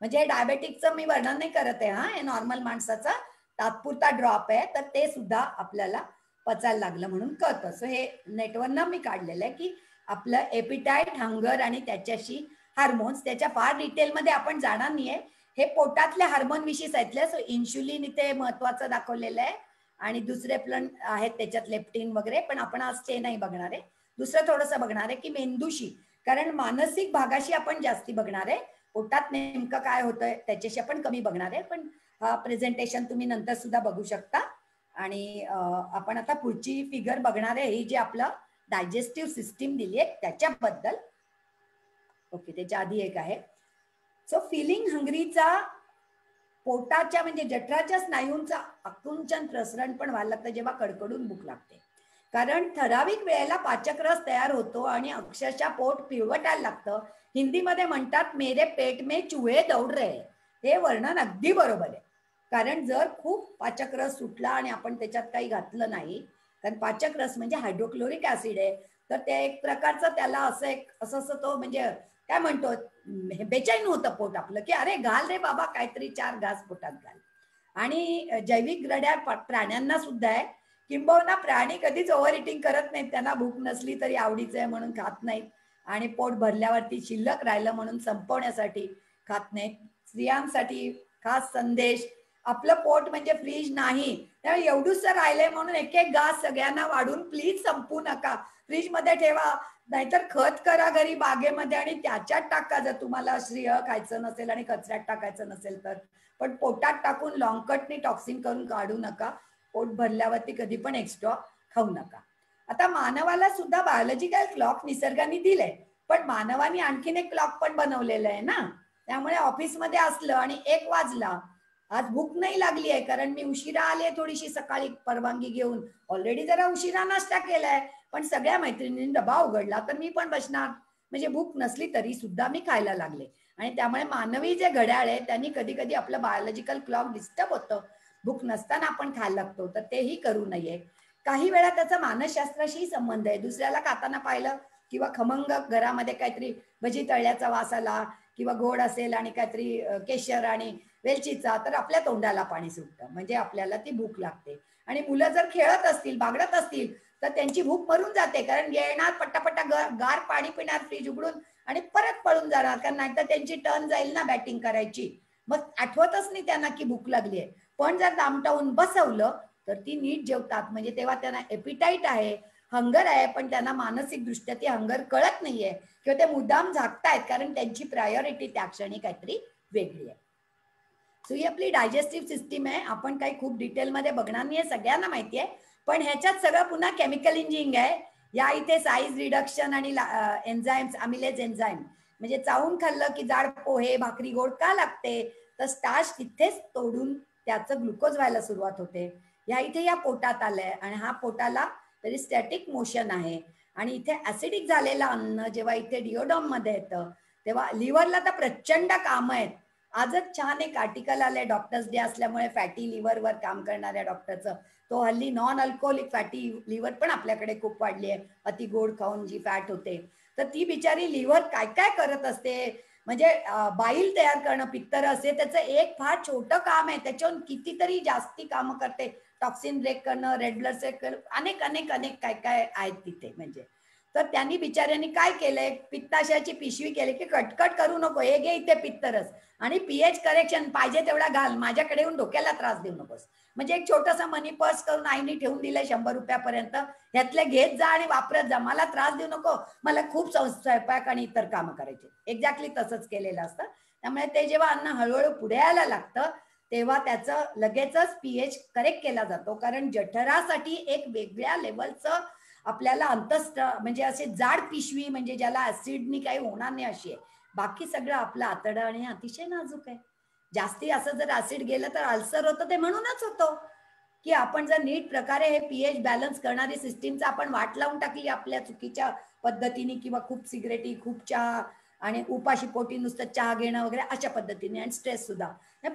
म्हणजे डायबेटिकचं मी वर्णन नाही करत आहे हा. हे नॉर्मल माणसाचा तात्पुरता ड्रॉप आहे तर ते सुद्धा आपल्याला पचायला लागलं म्हणून कळतं. सो हे नेटवरनं मी काढलेलं आहे की आपलं एपिटाईट हंगर आणि त्याच्याशी हार्मोन्स त्याच्या फार डिटेलमध्ये आपण जाणार नाहीये. हे पोटातल्या हार्मोन विषयी सांगितलं सो इन्शुलिन इथे महत्वाचं दाखवलेलं आहे. आणि दुसरे प्लन आहेत त्याच्यात लेप्टिन वगैरे पण आपण आज ते नाही बघणार आहे. दुसरं थोडंसं बघणार आहे की मेंदूशी कारण मानसिक भागाशी आपण जास्ती बघणार आहे. पोटात नेमकं काय होतंय त्याच्याशी आपण कमी बघणार आहे. पण हा प्रेझेंटेशन तुम्ही नंतर सुद्धा बघू शकता. आणि आपण आता पुढची फिगर बघणार आहे. ही जी आपलं डायजेस्टिव्ह सिस्टीम दिली आहे त्याच्याबद्दल. ओके त्याच्या आधी एक आहे. सो फिलिंग हंगरीचा पोटाच्या म्हणजे जठराच्या स्नायूंचा आकुंचन प्रसरण पण व्हायला लागतं जेव्हा कडकडून भूक लागते. कारण ठराविक वेळेला पाचक रस तयार होतो आणि अक्षरशः पोट पिळवटायला लागतं. हिंदीमध्ये म्हणतात मेरे पेट मे चुहे दौड रे हे. वर्णन अगदी बरोबर आहे. कारण जर खूप पाचक रस सुटला आणि आपण त्याच्यात काही घातलं नाही कारण पाचक रस म्हणजे हायड्रोक्लोरिक ऍसिड आहे तर ते एक प्रकारचं त्याला असं एक असं असं तो म्हणजे काय म्हणतो बेचैन होतं पोट आपलं की अरे घाल रे बाबा काहीतरी चार घास पोटात घाल. आणि जैविक रड्या प्राण्यांना सुद्धा आहे किंबहुना प्राणी कधीच ओव्हर इटिंग करत नाहीत. त्यांना भूक नसली तरी आवडीचं आहे म्हणून खात नाहीत. आणि पोट भरल्यावरती शिल्लक राहिलं म्हणून संपवण्यासाठी खात नाहीत. स्त्रियांसाठी खास संदेश आपलं पोट म्हणजे फ्रीज नाही. त्यामुळे एवढूच राहिलंय म्हणून एक एक घास सगळ्यांना वाढून प्लीज संपू नका. फ्रीजमध्ये ठेवा. नाहीतर खत करा घरी बागेमध्ये आणि त्याच्यात टाका जर तुम्हाला श्रेय खायचं नसेल आणि कचऱ्यात टाकायचं नसेल तर. पण पोटात टाकून लॉंगकटनी टॉक्सिन करून काढू नका. पोट भरल्यावरती कधी पण एक्स्ट्रा खाऊ नका. आता मानवाला सुद्धा बायोलॉजिकल क्लॉक निसर्गाने दिले पण मानवाने आणखीन एक क्लॉक पण बनवलेलं आहे ना? त्यामुळे ऑफिसमध्ये असलं आणि एक वाजला आज भूक नाही लागली आहे कारण मी उशिरा आले थोडीशी सकाळी परवानगी घेऊन. ऑलरेडी जरा उशिरा नाश्ता केलाय पण सगळ्या मैत्रिणींनी डबा उघडला तर मी पण बसणार. म्हणजे भूक नसली तरी सुद्धा मी खायला लागले. आणि त्यामुळे मानवी जे घड्याळ आहे त्यांनी कधी कधी आपलं बायोलॉजिकल क्लॉक डिस्टर्ब होतं. भूक नसताना आपण खायला लागतो तर तेही करू नये. काही वेळा त्याचा मानसशास्त्राशी संबंध आहे. दुसऱ्याला खाताना पाहिलं किंवा खमंग घरामध्ये काहीतरी भजी तळल्याचा वास आला किंवा गोड असेल आणि काहीतरी केशर आणि वेलचीचा तर आपल्या तोंडाला पाणी सुटतं. म्हणजे आपल्याला ती भूक लागते. आणि मुलं जर खेळत असतील बागडत असतील तर त्यांची भूक मरून जाते. कारण येणार पट्टापट्टा गार पाणी पिणार फ्रीज उघडून आणि परत पळून जाणार. कारण नाहीतर त्यांची टर्न जाईल ना बॅटिंग करायची. मग आठवतच नाही त्यांना की भूक लागली आहे. पण जर दामटावून बसवलं तर ती नीट जेवतात. म्हणजे तेव्हा त्यांना एपिटाईट आहे हंगर आहे पण त्यांना मानसिक दृष्ट्या ती हंगर कळत नाहीये. किंवा ते मुद्दाम झाकतायत कारण त्यांची प्रायोरिटी त्या क्षणी काहीतरी वेगळी आहे. सो ही आपली डायजेस्टिव्ह सिस्टीम आहे. आपण काही खूप डिटेलमध्ये बघणार नाही सगळ्यांना माहिती आहे. पण ह्याच्यात सगळं पुन्हा केमिकल इंजिनिअरिंग आहे. या इथे साईज रिडक्शन आणि एन्झाईम्स अमिलेज एन्झाईम म्हणजे चावून खाल्लं की जाड पोहे भाकरी गोड का लागते? तर स्टार्च तिथेच तोडून त्याचं ग्लुकोज व्हायला सुरुवात होते. ह्या इथे या पोटात आलंय आणि हा पोटाला तरी स्टॅटिक मोशन आहे. आणि इथे ऍसिडिक झालेलं अन्न जेव्हा इथे डिओडॉममध्ये येतं तेव्हा लिव्हरला तर प्रचंड काम आहेत. आजच छान एक आर्टिकल आलंय डॉक्टर्स डे असल्यामुळे फॅटी लिव्हरवर काम करणाऱ्या डॉक्टरचं तो हल्ली नॉन अल्कोहोलिक फॅटी लिव्हर पण आपल्याकडे खूप वाढली आहे. अति गोड खाऊन जी फॅट होते. तर ती बिचारी लिव्हर काय काय करत असते? म्हणजे बाईल तयार करणं पित्तर असे त्याचं एक फार छोटं काम आहे. त्याच्याहून कितीतरी जास्ती कामं करते. टॉक्सिन ब्रेक करणं रेड ब्लड सेल करणं अनेक अनेक अनेक काय काय आहेत तिथे म्हणजे. तर त्यांनी बिचाऱ्यांनी काय केलंय? पित्ताशयाची पिशवी केली की कटकट करू नको. हे घे इथे पित्तरस आणि पीएच करेक्शन पाहिजे तेवढा घाल. माझ्याकडे येऊन डोक्याला त्रास देऊ नकोस. म्हणजे एक छोटासा मनी पर्स करून आईने ठेवून दिलंय शंभर रुपयापर्यंत. ह्यातले घेत जा आणि वापरत जा. मला त्रास देऊ नको. मला खूप स्वयंपाक आणि इतर कामं करायचे. एक्झॅक्टली तसंच केलेलं असतं. त्यामुळे ते जेव्हा अन्न हळूहळू पुढे यायला लागतं तेव्हा त्याचं लगेचच पीएच करेक्ट केला जातो. कारण जठरासाठी एक वेगळ्या लेवलचं आपल्याला अंतस्त म्हणजे असे जाड पिशवी म्हणजे ज्याला ऍसिडनी काही होणार नाही अशी आहे. बाकी सगळं आपलं आतडं आणि अतिशय नाजूक आहे. जास्ती असं जर ऍसिड गेलं तर अल्सर होतं ते म्हणूनच होतं. की आपण जर नीट प्रकारे हे पीएच बॅलन्स करणारी सिस्टीमचा आपण वाट लावून टाकली आपल्या चुकीच्या पद्धतीने किंवा खूप सिगरेटी खूप चहा आणि उपाशी पोटी नुसतं चहा घेणं वगैरे अशा पद्धतीने आणि स्ट्रेस सुद्धा.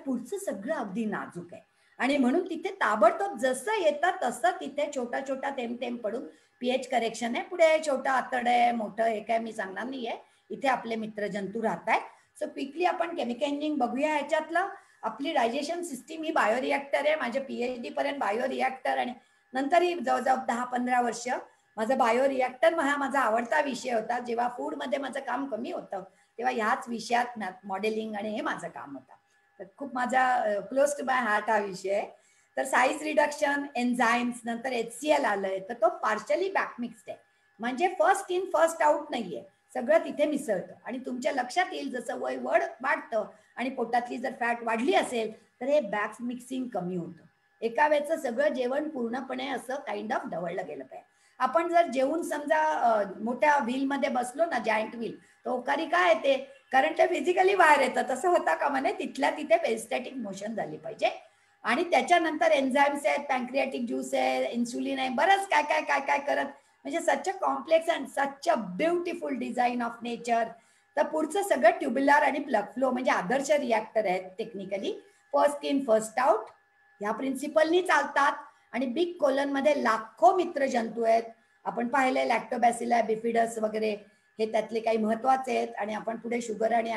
पुढचं सगळं अगदी नाजूक आहे. आणि म्हणून तिथे ताबडतोब जसं येतं तसं तिथे छोटा छोटा थेंब थेंब पडून पीएच करेक्शन आहे. पुढे छोटं आतड आहे मोठं हे काय मी सांगणार नाहीये. इथे आपले मित्र जंतू राहत आहेत सो क्विकली आपण केमिकल इंजिनिअरिंग बघूया ह्याच्यातलं. आपली डायजेशन सिस्टीम ही बायो रिॲक्टर आहे. माझ्या पीएच डी पर्यंत बायो रिॲक्टर आणि नंतर ही जवळजवळ दहा पंधरा वर्ष माझा बायो रिॲक्टर हा माझा आवडता विषय होता. जेव्हा फूडमध्ये माझं काम कमी होतं तेव्हा ह्याच विषयात मॉडेलिंग आणि हे माझं काम होतं. तर खूप माझा क्लोज टू माय हार्ट हा विषय आहे. तर साईज रिडक्शन एन्झाईम्स नंतर एच सी एल आलंय. तर तो पार्शली बॅकमिक्स्ड आहे. म्हणजे फर्स्ट इन फर्स्ट आउट नाहीये. सगळं तिथे मिसळतं. आणि तुमच्या लक्षात येईल जसं वय वड वाढतं आणि पोटातली जर फॅट वाढली असेल तर हे बॅक मिक्सिंग कमी होतं. एका वेळचं सगळं जेवण पूर्णपणे असं काइंड ऑफ ढवळलं गेलं पाहिजे. आपण जर जेवून समजा मोठ्या व्हीलमध्ये बसलो ना जायंट व्हील तर ओकारी काय येते? कारण ते फिजिकली बाहेर येतं. तसं होता का म्हणे तिथल्या तिथे पेस्टॅटिक मोशन झाली पाहिजे. आणि त्याच्यानंतर एन्झाईम्स आहेत पॅन्क्रियाटिक ज्यूस आहे इन्सुलिन आहे बरंच काय काय काय काय करत म्हणजे such a complex and such a beautiful design of nature तर पुढचं सगळं ट्युब्युलर आणि प्लग फ्लो म्हणजे आदर्श रिॲक्टर आहेत technically first in first out ह्या प्रिन्सिपलनी चालतात. आणि बिग कोलनमध्ये लाखो मित्र जंतू आहेत. आपण पाहिले लॅक्टोबॅसिला बिफिडस वगैरे. हे त्यातले काही महत्त्वाचे आहेत. आणि आपण पुढे शुगर आणि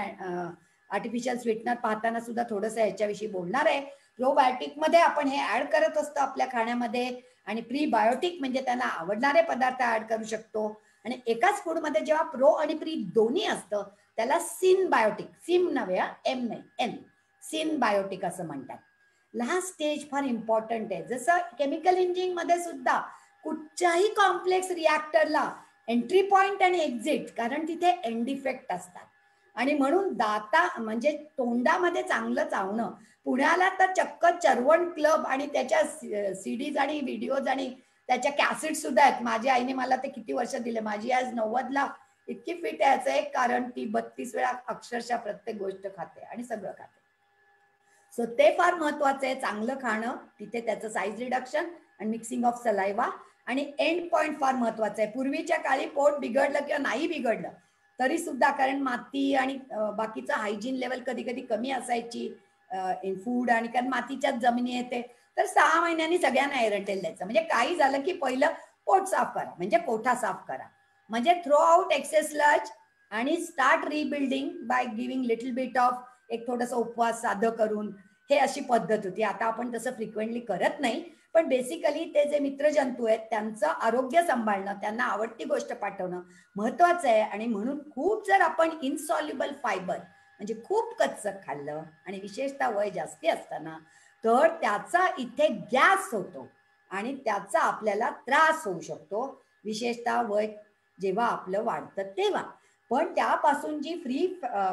आर्टिफिशियल स्वीटनर पाहताना सुद्धा थोडंसं याच्याविषयी बोलणार आहे. प्रोबायोटिकमध्ये आपण हे ऍड करत असतो आपल्या खाण्यामध्ये. आणि प्रीबायोटिक म्हणजे त्यांना आवडणारे पदार्थ ऍड करू शकतो. आणि एकाच फूडमध्ये जेव्हा प्रो आणि प्री दोन्ही असतं त्याला सिनबायोटिक सिम नव्हे एम नाही एन सिनबायोटिक असं म्हणतात. लास्ट स्टेज फार इम्पॉर्टंट आहे. जसं केमिकल इंजिनिअरिंगमध्ये सुद्धा कुठच्याही कॉम्प्लेक्स रिॲक्टरला एंट्री पॉइंट आणि एक्झिट कारण तिथे एंड इफेक्ट असतात. आणि म्हणून दाता म्हणजे तोंडामध्ये चांगलं चावणं पुण्याला तर चक्क चरवण क्लब आणि त्याच्या सीडीज आणि व्हिडिओज आणि त्याच्या कॅसेट सुद्धा आहेत. माझ्या आईने मला ते किती वर्ष दिले? माझी आज नव्वदला इतकी फिट आहे याचं एक कारण ती बत्तीस वेळा अक्षरशः प्रत्येक गोष्ट खाते आणि सगळं खाते. सो ते फार महत्वाचं आहे. चांगलं खाणं तिथे त्याचं साईज रिडक्शन आणि मिक्सिंग ऑफ सलायवा आणि एंड पॉइंट फार महत्वाचं आहे. पूर्वीच्या काळी पोट बिघडलं किंवा नाही बिघडलं तरी सुद्धा कारण माती आणि बाकीचं हायजीन लेवल कधी कधी कमी असायची. इन फूड आणि कारण मातीच्याच जमिनी येते तर सहा महिन्यांनी सगळ्यांना एअरटेल द्यायचं. म्हणजे काही झालं की पहिलं पोट साफ करा. म्हणजे पोठा साफ करा. म्हणजे थ्रो आउट एक्सेस लच आणि start rebuilding by giving little bit of एक थोडस उपवास साधं करून. हे अशी पद्धत होती. आता आपण तसं फ्रिक्वेंटली करत नाही. पण बेसिकली ते जे मित्र जंतू आहेत त्यांचं आरोग्य सांभाळणं त्यांना आवडती गोष्ट पाठवणं महत्वाचं आहे. आणि म्हणून खूप जर आपण इनसॉल्युबल फायबर म्हणजे खूप कच्चं खाल्लं आणि विशेषतः वय जास्ती असताना तर त्याचा इथे गॅस होतो आणि त्याचा आपल्याला त्रास होऊ शकतो. विशेषतः वय जेव्हा आपलं वाढतं तेव्हा. पण त्यापासून जी फ्री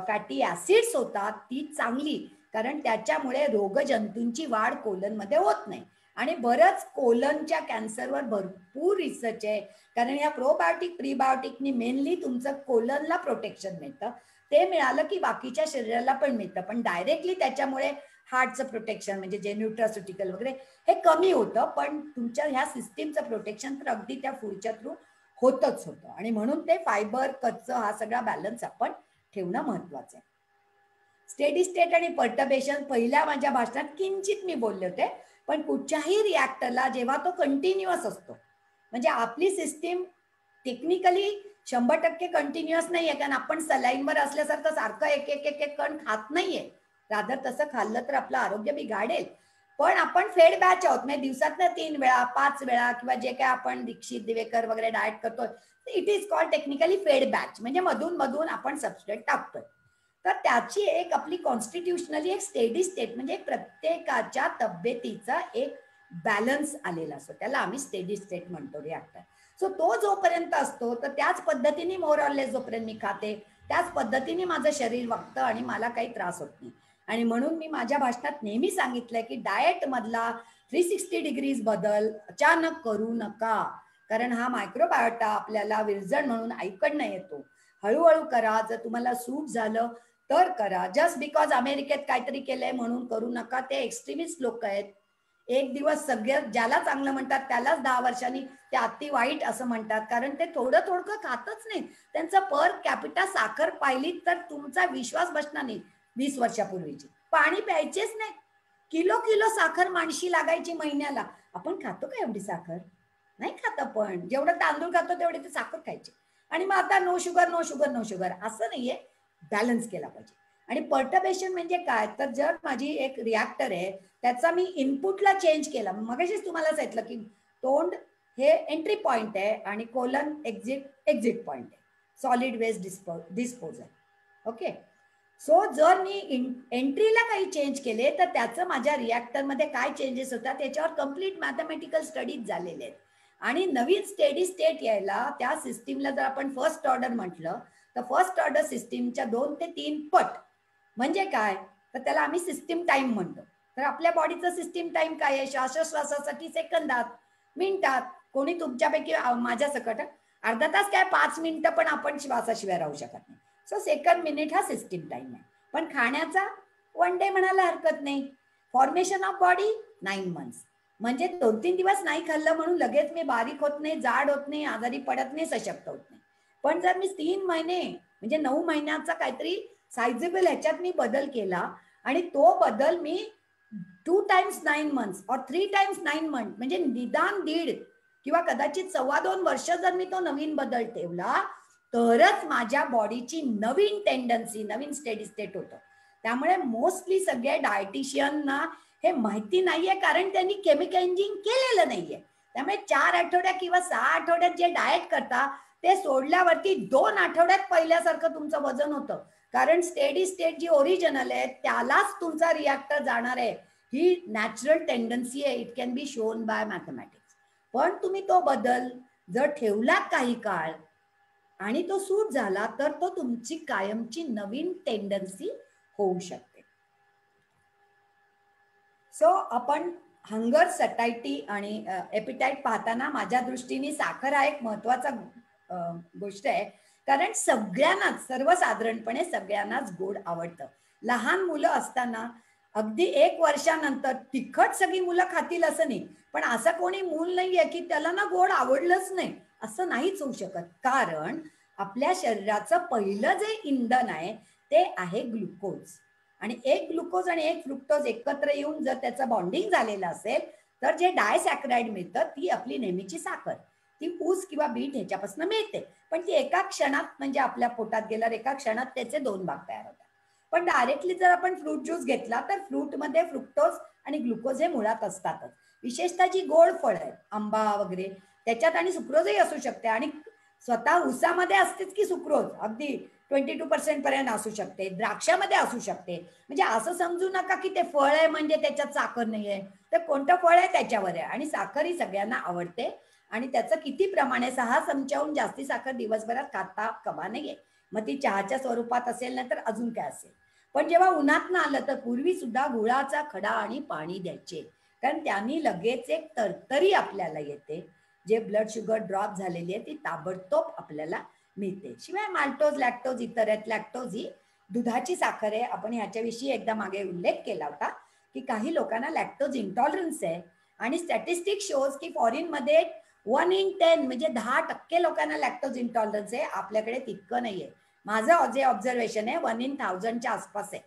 फॅटी ऍसिड्स होतात ती चांगली. कारण त्याच्यामुळे रोगजंतूंची वाढ कोलनमध्ये होत नाही. आणि बरंच कोलनच्या कॅन्सरवर भरपूर रिसर्च आहे. कारण या प्रोबायोटिक प्रीबायोटिकनी मेनली तुमचं कोलनला प्रोटेक्शन मिळतं. ते मिळालं की बाकीच्या शरीराला पण मिळतं. पण डायरेक्टली त्याच्यामुळे हार्टचं प्रोटेक्शन म्हणजे जे न्यूट्रास्युटिकल वगैरे हे कमी होतं. पण तुमच्या ह्या सिस्टीमचं प्रोटेक्शन तर अगदी त्या फूडच्या थ्रू होतच होतं. आणि म्हणून ते फायबर कच्च हा सगळा बॅलन्स आपण ठेवणं महत्वाचं आहे. स्टेडी स्टेट आणि पर्टबेशन पहिल्या माझ्या भाषणात किंचित मी बोलले होते पण कुठच्याही रिॲक्टरला जेव्हा तो कंटिन्युअस असतो म्हणजे आपली सिस्टीम टेक्निकली शंभर टक्के कंटिन्युअस नाहीये कारण आपण सलाईनवर असल्यासारखं सारखं एक एक एक एक कण खात नाहीये. रादर तसं खाल्लं तर आपलं आरोग्य बिघाडेल. पण आपण फेड बॅच आहोत. म्हणजे दिवसात ना तीन वेळा पाच वेळा किंवा जे काय आपण दीक्षित दिवेकर वगैरे डाएट करतोय it is called technically fed batch म्हणजे मधून मधून आपण सबस्ट्रेट टाकतोय. तर त्याची एक आपली कॉन्स्टिट्युशनली एक स्टेडी स्टेट म्हणजे प्रत्येकाच्या तब्येतीचा एक बॅलन्स आलेला असतो. त्याला आम्ही स्टेडी स्टेट म्हणतो रिॲक्टर सो तो जोपर्यंत असतो तर त्याच पद्धतीने मोरॉलेस जोपर्यंत मी खाते त्याच पद्धतीने माझं शरीर वागतं आणि मला काही त्रास होत नाही. आणि म्हणून मी माझ्या भाषणात नेहमी सांगितलंय की डाएट मधला थ्री सिक्स्टी डिग्रीज बदल अचानक करू नका. कारण हा मायक्रोबायोटा आपल्याला विरजण म्हणून ऐकडनं येतो. हळूहळू करा जर तुम्हाला सूट झालं तर करा. जस्ट बिकॉज अमेरिकेत काहीतरी केलंय म्हणून करू नका. ते एक्स्ट्रीमिस्ट लोक आहेत. एक दिवस सगळ्यात ज्याला चांगलं म्हणतात त्यालाच दहा वर्षांनी ते अति वाईट असं म्हणतात. कारण ते थोडं थोडकं खातच नाही. त्यांचं पर कॅपिटा साखर पाहिली तर तुमचा विश्वास बसणार नाही वीस वर्षापूर्वीची. पाणी प्यायचेच नाही. किलो किलो साखर माणशी लागायची महिन्याला. आपण खातो का एवढी साखर? नाही खात पण जेवढं तांदूळ खातो तेवढे ते साखर खायचे. आणि मग आता no sugar no sugar no sugar असं नाहीये. बॅलन्स केला पाहिजे. आणि पर्टबेशन म्हणजे काय? तर जर माझी एक रिॲक्टर आहे त्याचा मी इनपुटला चेंज केला. मगाशीच तुम्हाला सांगितलं की तोंड हे एंट्री पॉइंट आहे आणि कोलन एक्झिट एक्झिट पॉइंट आहे. Solid waste dispo disposal okay so जर मी एंट्रीला काही चेंज केले तर त्याचं माझ्या रिॲक्टरमध्ये काय चेंजेस होतात त्याच्यावर कंप्लीट मॅथमॅटिकल स्टडीज झालेले आहेत. आणि नवीन स्टेडी स्टेट यायला त्या सिस्टीमला जर आपण फर्स्ट ऑर्डर म्हटलं तर फर्स्ट ऑर्डर सिस्टीमच्या दोन ते तीन पट म्हणजे काय? तर त्याला आम्ही सिस्टीम टाइम म्हणतो. तर आपल्या बॉडीचं सिस्टीम टाइम काय आहे? श्वासोश्वासासाठी सेकंदात मिनिटात कोणी तुमच्यापैकी माझ्या सकट अर्धा तास काय? पाच मिनिटं पण आपण श्वासाशिवाय राहू शकत नाही. सो सेकंड मिनिट हा सिस्टीम टाइम आहे. पण खाण्याचा वन डे म्हणायला हरकत नाही. Formation of body nine months म्हणजे दोन तीन दिवस नाही खाल्लं म्हणून लगेच मी बारीक होत नाही जाड होत नाही आजारी पडत नाही सशक्त होत नाही. पण जर मी तीन महिने म्हणजे नऊ महिन्याचा काहीतरी सायझेबल ह्याच्यात मी बदल केला आणि तो बदल मी टू टाइम्स नाईन मंथ्स और थ्री टाइम्स नाईन मंथ म्हणजे निदान दीड किंवा कदाचित सव्वा दोन वर्ष जर मी तो नवीन बदल ठेवला तरच माझ्या बॉडीची नवीन टेंडन्सी नवीन स्टेडी स्टेट होतं. त्यामुळे मोस्टली सगळे डायटिशियनना हे माहिती नाहीये कारण त्यांनी केमिकल इंजिन केलेलं नाहीये. त्यामुळे चार आठवड्यात किंवा सहा आठवड्यात जे डाएट करता ते सोडल्यावरती दोन आठवड्यात पहिल्यासारखं तुमचं वजन होतं. कारण स्टेडी स्टेट जी ओरिजिनल आहे त्यालाच तुमचा रिॲक्टर जाणार आहे. ही नॅचरल टेंडन्सी आहे. It can be shown by mathematics पण तुम्ही तो बदल जर ठेवला काही काळ आणि तो सूट झाला तर तो तुमची कायमची नवीन टेंडन्सी होऊ शकते. सो आपण हंगर सटायटी आणि uh, एपिटाईट पाहताना माझ्या दृष्टीने साखर हा एक महत्त्वाचा गोष्ट आहे. कारण सगळ्यांनाच सर्वसाधारणपणे सगळ्यांनाच गोड आवडतं. लहान मुलं असताना अगदी एक वर्षानंतर तिखट सगळी मुलं खातील असं नाही. पण असं कोणी मूल नाहीये की त्याला ना गोड आवडलंच नाही असं नाहीच होऊ शकत. कारण आपल्या शरीराचं पहिलं जे इंधन आहे ते आहे ग्लुकोज. आणि एक ग्लुकोज आणि एक फ्रुक्टोज एकत्र येऊन जर त्याचं बॉन्डिंग झालेलं असेल तर जे डायसॅक्राईड मिळतं ती आपली नेहमीची साखर. ती ऊस किंवा बीट ह्याच्यापासून मिळते. पण ती एका क्षणात म्हणजे आपल्या पोटात गेल्यावर एका क्षणात त्याचे दोन भाग तयार होतात. पण डायरेक्टली जर आपण फ्रूट ज्यूस घेतला तर फ्रूटमध्ये फ्रुक्टोज आणि ग्लुकोज हे मुळात असतातच. विशेषतः जी गोड फळ आहेत आंबा वगैरे त्याच्यात आणि सुक्रोजही असू शकते आणि स्वतः उसामध्ये असतेच की सुक्रोज अगदी ट्वेंटी टू पर्सेंट पर्यंत असू शकते द्राक्षामध्ये असू शकते. म्हणजे असं समजू नका की ते फळ आहे म्हणजे त्याच्यात साखर नाहीये. तर कोणतं फळ आहे त्याच्यावर आहे आणि साखर ही सगळ्यांना आवडते. आणि त्याचं किती प्रमाणे सहा चमच्याहून जास्ती साखर दिवसभरात खाता कमा नाहीये मग ती चहाच्या स्वरूपात असेल ना तर अजून काय असेल? पण जेव्हा उन्हात ना आलं तर पूर्वी सुद्धा गुळाचा खडा आणि पाणी द्यायचे. कारण त्यांनी लगेच एक तरतरी आपल्याला येते. जे ब्लड शुगर ड्रॉप झालेली आहे ती ताबडतोब आपल्याला मिळते. शिवाय माल्टोज लॅक्टोज इतर आहेत लॅक्टोज ही दुधाची साखर आहे. आपण ह्याच्याविषयी एकदा मागे उल्लेख केला होता की काही लोकांना लॅक्टोज इंटॉलरन्स आहे. आणि स्टॅटिस्टिक शोज की फॉरेन मध्ये वन इन टेन म्हणजे दहा टक्के लोकांना लॅक्टोज इंटॉलरन्स आहे. आपल्याकडे तितकं नाहीये. माझं जे ऑब्झर्वेशन आहे वन इन थाउजंडच्या आसपास आहे.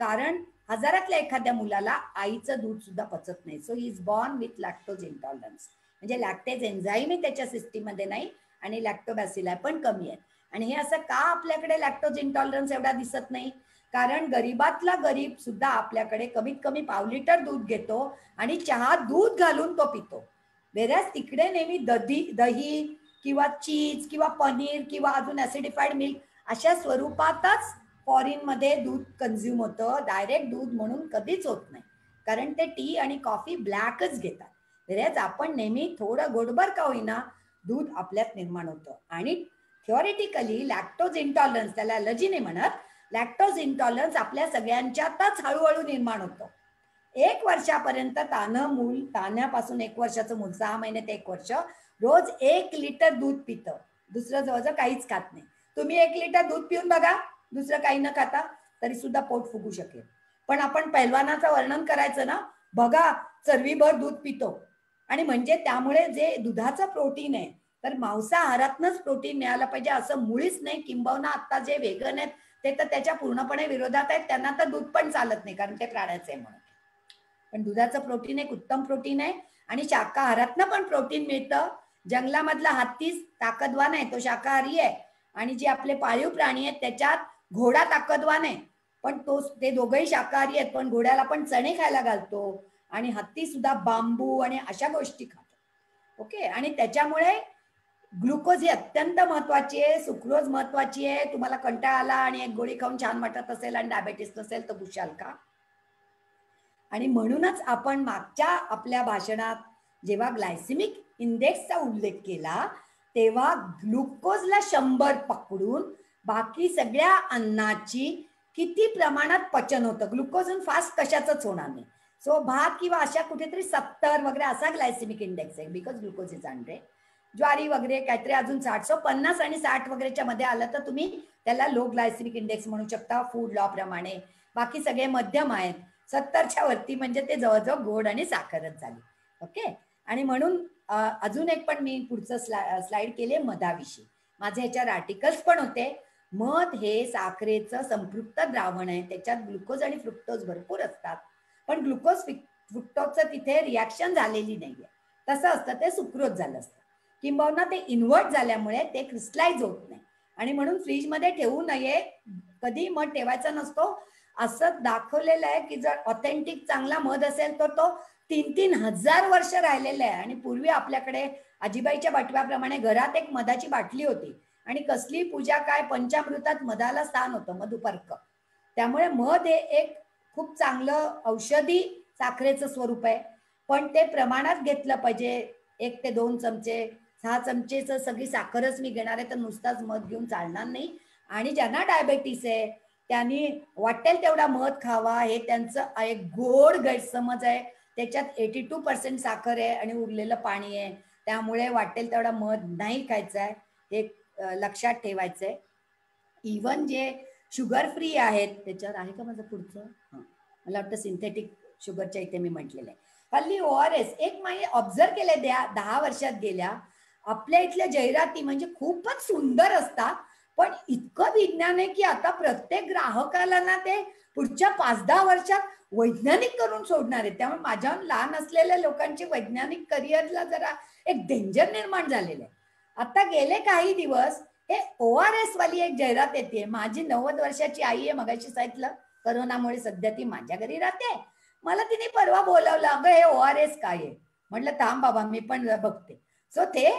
कारण हजारातल्या एखाद्या मुलाला आईचं दूध सुद्धा पचत नाही. So he is born with lactose intolerance म्हणजे लॅक्टेज एन्झाईमही त्याच्या सिस्टीममध्ये नाही आणि लॅक्टोबॅसिला पण कमी आहे. आणि हे असं का आपल्याकडे लॅक्टोज इंटॉलरन्स एवढा दिसत नाही? कारण गरीबातला गरीब सुद्धा आपल्याकडे कमीत कमी पाव लिटर दूध घेतो आणि चहा दूध घालून तो पितो. वेऱ्याच तिकडे नेहमी दधी दही किंवा चीज किंवा पनीर किंवा अजून ऍसिडिफाईड मिल्क अशा स्वरूपातच फॉरिनमध्ये दूध कन्झ्युम होतं. डायरेक्ट दूध म्हणून कधीच होत नाही. कारण ते टी आणि कॉफी ब्लॅकच घेतात. वेऱ्याच आपण नेहमी थोडं गोडबर का होईना दूध आपल्यात निर्माण होतं. आणि थिओरिटिकली लॅक्टोज इंटॉलरन्स त्याला अलर्जी नाही म्हणत लॅक्टोज इंटॉलरन्स आपल्या सगळ्यांच्यातच हळूहळू निर्माण होतं. एक वर्षापर्यंत तान मूल तान्यापासून एक वर्षाचं मूल सहा महिने ते एक वर्ष रोज एक लिटर दूध पितं. दुसरं जवळजवळ काहीच खात नाही. तुम्ही एक लिटर दूध पिऊन बघा दुसरं काही न खाता तरी सुद्धा पोट फुगू शकेल. पण आपण पैलवानाचं वर्णन करायचं ना बघा चरवीभर दूध पितो. आणि म्हणजे त्यामुळे जे दुधाचं प्रोटीन आहे तर मांसाहारातनच प्रोटीन मिळालं पाहिजे असं मुळीच नाही किंबहुना आता जे वेगन आहेत ते तर त्याच्या पूर्णपणे विरोधात आहेत त्यांना तर दूध पण चालत नाही कारण ते प्राण्याचे आहे म्हणून. पण दुधाचं प्रोटीन एक उत्तम प्रोटीन आहे. आणि शाकाहारातनं पण प्रोटीन मिळतं. जंगलामधला हत्तीच ताकदवान आहे. तो शाकाहारी आहे. आणि जे आपले पाळीव प्राणी आहेत त्याच्यात घोडा ताकदवान आहे. पण तो ते दोघंही शाकाहारी आहेत. पण घोड्याला पण चणे खायला घालतो. आणि हत्ती सुद्धा बांबू आणि अशा गोष्टी खातो. ओके? आणि त्याच्यामुळे ग्लुकोज ही अत्यंत महत्वाची आहे. सुक्रोज महत्वाची आहे. तुम्हाला कंटाळा आला आणि एक गोळी खाऊन छान वाटत असेल आणि डायबेटीस नसेल तर भुशाल का? आणि म्हणूनच आपण मागच्या आपल्या भाषणात जेव्हा ग्लायसिमिक इंडेक्सचा उल्लेख केला तेव्हा ग्लुकोजला शंभर पकडून बाकी सगळ्या अन्नाची किती प्रमाणात पचन होतं? ग्लुकोज फास्ट कशाच होणार नाही. सो भात किंवा अशा कुठेतरी सत्तर वगैरे असा ग्लायसिमिक इंडेक्स आहे बिकॉज ग्लुकोज इज हंड्रेड ज्वारी वगैरे काहीतरी अजून साठ सो पन्नास आणि साठ वगैरेच्या मध्ये आलं तर तुम्ही त्याला लो ग्लायसिमिक इंडेक्स म्हणू शकता फूड लॉ प्रमाणे. बाकी सगळे मध्यम आहेत. सत्तरच्या वरती म्हणजे ते जवळजवळ गोड आणि साखरच झाली. ओके आणि म्हणून अजून एक पण मी पुढचं स्ला स्लाइड केले मधाविषयी. माझे ह्याच्यावर आर्टिकल्स पण होते. मध हे साखरेचं संपृक्त द्रावण आहे. त्याच्यात ग्लुकोज आणि फ्रुक्टोज भरपूर असतात. पण ग्लुकोज फ्रुक्टोजचं तिथे रिॲक्शन झालेली नाहीये. तसं असतं ते सुक्रोज झालं असतं. किंबहुना ते इन्व्हर्ट झाल्यामुळे ते क्रिस्टलाइज होत नाही. आणि म्हणून फ्रीजमध्ये ठेवू नये. कधी मध ठेवायचा नसतो. असं दाखवलेलं आहे की जर ऑथेंटिक चांगला मध असेल तर तो तीन तीन हजार वर्ष राहिलेला आहे. आणि पूर्वी आपल्याकडे आजीबाईच्या बाटव्याप्रमाणे घरात एक मधाची बाटली होती. आणि कसली पूजा काय पंचामृतात मधाला स्थान होतं मधुपर्क. त्यामुळे मध हे एक खूप चांगलं औषधी साखरेचं स्वरूप आहे. पण ते प्रमाणात घेतलं पाहिजे. एक ते दोन चमचे सहा चमचेचं सगळी साखरच मी घेणार आहे तर नुसताच मध घेऊन चालणार नाही. आणि ज्यांना डायबेटीस आहे त्यांनी वाटेल तेवढा मध खावा. हे त्यांचं एक गोड गैरसमज आहे. त्याच्यात एटी टू पर्सेंट साखर आहे आणि उरलेलं पाणी आहे. त्यामुळे वाटेल तेवढा मध नाही खायचा आहे हे लक्षात ठेवायचंय. इवन जे शुगर फ्री आहेत त्याच्यावर आहे का माझं पुढचं? मला वाटतं सिंथेटिक शुगरच्या इथे मी म्हटलेलं आहे. हल्ली ओ आर एस एक माहिती ऑब्झर्व केले द्या दहा वर्षात गेल्या. आपल्या इथल्या जाहिराती म्हणजे खूपच सुंदर असतात. पण इतकं विज्ञान आहे की आता प्रत्येक ग्राहकाला ना ते पुढच्या पाच दहा वर्षात वैज्ञानिक करून सोडणार आहे त्यामुळे माझ्याहून लहान असलेल्या लोकांची वैज्ञानिक करिअरला जरा एक डेंजर निर्माण झालेलं आहे. आता गेले काही दिवस हे ओ आर एस वाली एक जाहिरात येते. माझी नव्वद वर्षाची आई आहे मगाशी सांगितलं. करोनामुळे सध्या ती माझ्या घरी राहते. मला तिने परवा बोलावलं अगं हे ओ आर एस काय आहे? म्हटलं थांब बाबा मी पण बघते. सो ते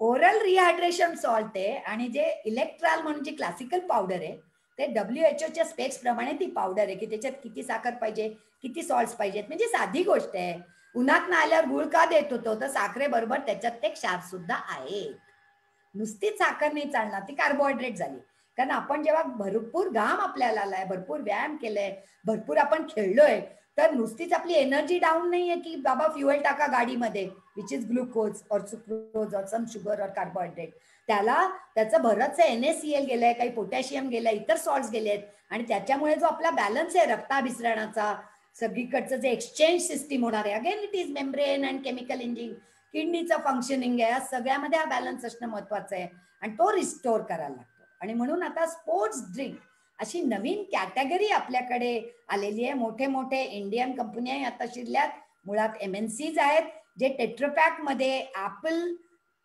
ओरल रिहायड्रेशन सॉल्ट आहे आणि जे इलेक्ट्रॉल म्हणून जी क्लासिकल पावडर आहे ते डब्ल्यू एच ओच्या स्पेक्स प्रमाणे ती पावडर आहे की त्याच्यात किती साखर पाहिजे किती सॉल्ट पाहिजेत. म्हणजे साधी गोष्ट आहे. उन्हात ना आल्यावर गुळ का देत होतो? तर साखरेबरोबर त्याच्यात ते क्षार सुद्धा आहे नुसतीच साखर नाही चालणार ती कार्बोहायड्रेट झाली. कारण आपण जेव्हा भरपूर घाम आपल्याला आलाय भरपूर व्यायाम केलाय भरपूर आपण खेळलोय तर नुसतीच आपली एनर्जी डाऊन नाहीये की बाबा फ्युएल टाका गाडीमध्ये. विच इज ग्लुकोज और सुक्रोज और सम शुगर और कार्बोहायड्रेट त्याला त्याचं बरंच एन एस सी एल गेलंय काही पोटॅशियम गेलंय इतर सॉल्ट गेले आहेत आणि त्याच्यामुळे जो आपला बॅलन्स आहे रक्ताभिसरणाचा सगळीकडचं जे एक्सचेंज सिस्टीम होणार आहे again it is membrane and chemical engine किडनीचं functioning आहे या सगळ्यामध्ये हा बॅलन्स असणं महत्वाचं आहे. आणि तो रिस्टोर करायला लागतो. आणि म्हणून आता स्पोर्ट्स ड्रिंक अशी नवीन कॅटेगरी आपल्याकडे आलेली आहे. मोठे मोठे इंडियन कंपन्या आता शिरल्यात. मुळात एम एन सीज आहेत. जे टेट्रोपॅकमध्ये ऍपल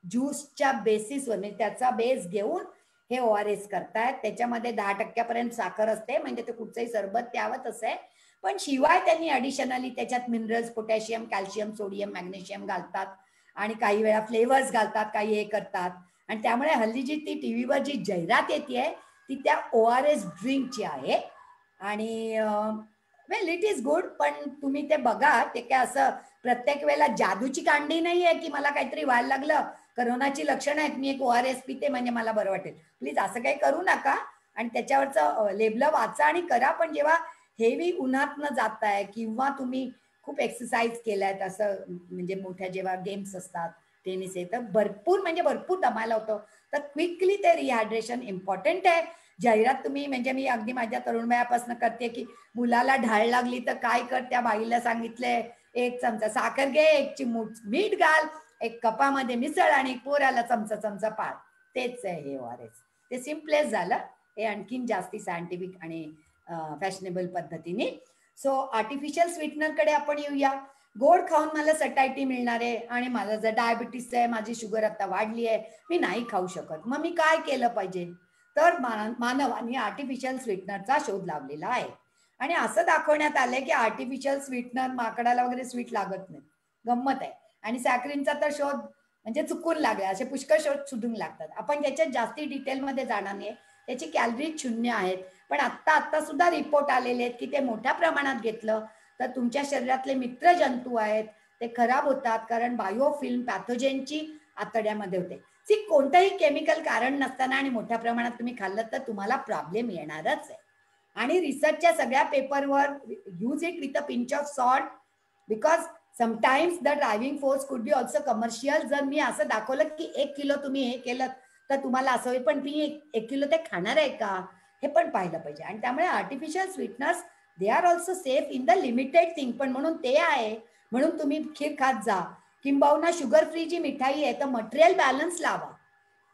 ज्यूसच्या बेसिसवर म्हणजे त्याचा बेस घेऊन हे ओ आर एस करतायत. त्याच्यामध्ये दहा टक्क्यापर्यंत साखर असते म्हणजे ते कुठचंही सरबत त्यावं तसं आहे. पण शिवाय त्यांनी ऍडिशनली त्याच्यात minerals potassium calcium sodium magnesium घालतात आणि काही वेळा फ्लेवर्स घालतात काही हे करतात. आणि त्यामुळे हल्ली जी ती टीव्हीवर जी जाहिरात येते ती त्या ओ आर एस ड्रिंकची आहे. आणि वेल इट इज गुड पण तुम्ही ते बघा ते काय असं प्रत्येक वेळेला जादूची कांडी नाही आहे की मला काहीतरी व्हायला लागलं. करोनाची लक्षणं आहेत मी एक ओ आर एस पिते म्हणजे मला बरं वाटेल. प्लीज असं काही करू नका. आणि त्याच्यावरचं लेबलं वाचा आणि करा पण जेव्हा हेवी उन्हातनं जाताय किंवा तुम्ही खूप एक्सरसाइज केलायत असं म्हणजे मोठ्या जेव्हा गेम्स असतात टेनिस आहे तर भरपूर म्हणजे भरपूर दमायला होतं. तर क्विकली ते रिहायड्रेशन इम्पॉर्टंट आहे. जाहिरात तुम्ही म्हणजे मी अगदी माझ्या तरुणमयापासून करते की मुलाला ढाळ लागली तर काय कर? त्या बाईला सांगितलंय एक चमचा साखर घे एक चिमूट मीठ घाल एक कपामध्ये मिसळ आणि पोऱ्याला चमचा चमचा पाळ तेच आहे हे आर एस ते सिम्पलेस झालं. हे आणखीन जास्ती सायंटिफिक आणि फॅशनेबल पद्धतीने. सो आर्टिफिशियल स्वीटनरकडे आपण येऊया. गोड खाऊन मला सटायटी मिळणार आहे आणि मला जर डायबिटीस आहे माझी शुगर आता वाढली आहे मी नाही खाऊ शकत. मग मी काय केलं पाहिजे? तर मानवाने आर्टिफिशियल स्वीटनरचा शोध लावलेला आहे. आणि असं दाखवण्यात आलंय की आर्टिफिशियल स्वीटनर माकडाला वगैरे स्वीट लागत नाही. गंमत आहे. आणि सॅक्रिनचा तर शोध म्हणजे चुकून लागला असे पुष्कळ शोध सुधून लागतात. आपण त्याच्यात जास्ती डिटेलमध्ये जाणार नाही. त्याची कॅलरी शून्य आहेत. पण आत्ता आत्ता सुद्धा रिपोर्ट आलेले आहेत की ते मोठ्या प्रमाणात घेतलं. तर तुमच्या शरीरातले मित्र जंतू आहेत. ते खराब होतात कारण बायोफिल्म पॅथोजेनची आतड्यामध्ये होते. सी कोणतंही केमिकल कारण नसताना आणि मोठ्या प्रमाणात तुम्ही खाल्लं तर तुम्हाला प्रॉब्लेम येणारच आहे. आणि रिसर्चच्या सगळ्या पेपरवर use it with a pinch of salt because sometimes the driving force could be also commercial जर मी असं दाखवलं की एक किलो तुम्ही हे केलं तर तुम्हाला असं होईल पण तुम्ही एक किलो ते खाणार आहे का? हे पण पाहिलं पाहिजे. आणि त्यामुळे artificial sweeteners they are also safe in the limited thing पण म्हणून ते आहे. म्हणून तुम्ही खीर खात जा. किंबहुना शुगर फ्री जी मिठाई आहे तर मटेरियल बॅलन्स लावा.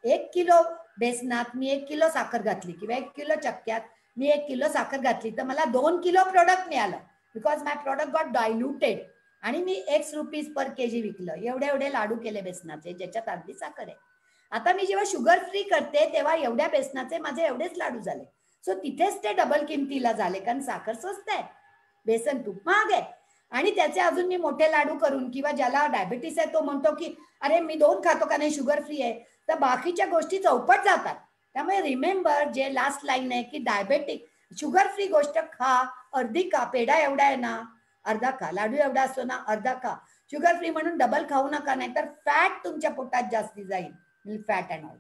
एक किलो बेसनात मी एक किलो साखर घातली किंवा एक किलो चक्क्यात मी एक किलो साखर घातली तर मला दोन किलो प्रोडक्ट मिळालं. Because my product got diluted आणि मी एक्स रुपीज पर के जी विकलं. एवढे एवढे लाडू केले बेसनाचे ज्याच्यात अर्धी साखर आहे. आता मी जेव्हा शुगर फ्री करते तेव्हा एवढ्या बेसनाचे माझे एवढेच लाडू झाले. सो तिथेच ते डबल किमतीला झाले कारण साखर स्वस्त आहे. बेसन तूप महाग आहे. आणि त्याचे अजून मी मोठे लाडू करून किंवा ज्याला डायबिटीस आहे तो म्हणतो की अरे मी दोन खातो का नाही? शुगर फ्री आहे. तर बाकीच्या गोष्टी चौपट जातात. त्यामुळे रिमेंबर जे लास्ट लाईन आहे की डायबेटिक शुगर फ्री गोष्ट खा अर्धी का पेढा एवढा आहे ना अर्धा का लाडू एवढा असतो ना अर्धा का शुगर फ्री म्हणून डबल खाऊ नका नाही तर फॅट तुमच्या पोटात जास्ती जाईल fat and all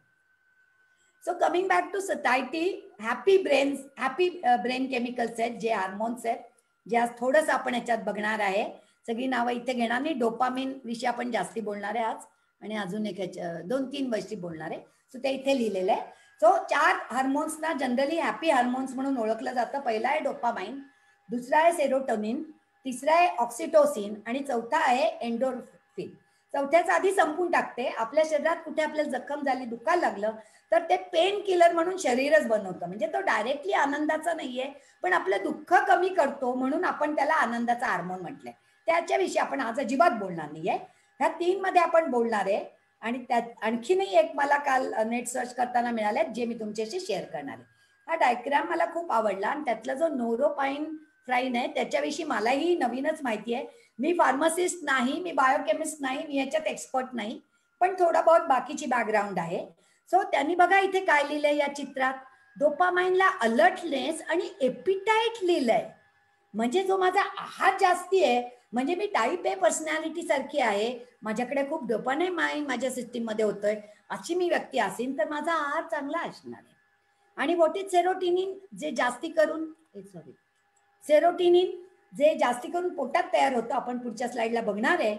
so coming back to satiety happy brains happy brain chemicals आहेत जे हार्मोन्स आहेत जे आज थोडस आपण याच्यात बघणार आहे. सगळी नावं इथे घेणार नाही. डोपामिन विषयी आपण जास्ती बोलणार आहे आज. आणि अजून एक दोन तीन वर्षी बोलणार आहे. सो ते इथे लिहिलेलं आहे. सो चार हार्मोन्सना जनरली हॅपी हार्मोन्स म्हणून ओळखलं जातं. पहिला आहे डोपामाइन दुसरा आहे सेरोटोनिन तिसरा आहे ऑक्सिटोसिन आणि चौथा आहे एन्डोरफिन चौथ्याच आधी संपून टाकते. आपल्या शरीरात कुठे आपल्याला जखम झाली दुखायला लागलं तर ते पेन किलर म्हणून शरीरच बनवतं. म्हणजे तो डायरेक्टली आनंदाचा नाहीये पण आपलं दुःख कमी करतो म्हणून आपण त्याला आनंदाचा हार्मोन म्हटलंय. त्याच्याविषयी आपण आज अजिबात बोलणार नाहीये. ह्या तीन मध्ये आपण बोलणार आहे आणि त्यात आणखीनही एक मला काल नेट सर्च करताना मिळाले जे मी तुमच्याशी शेअर करणार आहे. हा डायग्राम मला खूप आवडला आणि त्यातला जो नोरोपाईन फ्राईन आहे त्याच्याविषयी मलाही नवीनच माहिती आहे. मी फार्मसिस्ट नाही मी बायोकेमिस्ट नाही मी याच्यात एक्सपर्ट नाही पण थोडा बहुत बाकीची बॅकग्राऊंड आहे. सो त्यांनी बघा इथे काय लिहिलंय या चित्रात? डोपामाइनला अलर्टनेस आणि एपिटाईट लिहिलंय. म्हणजे जो माझा आहार जास्ती आहे म्हणजे मी टाईप ए पर्सनॅलिटी सारखी आहे माझ्याकडे खूप डोपाने माइंड माझ्या सिस्टीममध्ये होतोय अशी मी व्यक्ती असेल तर माझा आहार चांगला असणार आहे. आणि व्हॉट इज सेरोटिनिन जे जास्ती करून सॉरी सेरोटिनिन जे जास्ती करून पोटात तयार होतं आपण पुढच्या स्लाइडला बघणार आहे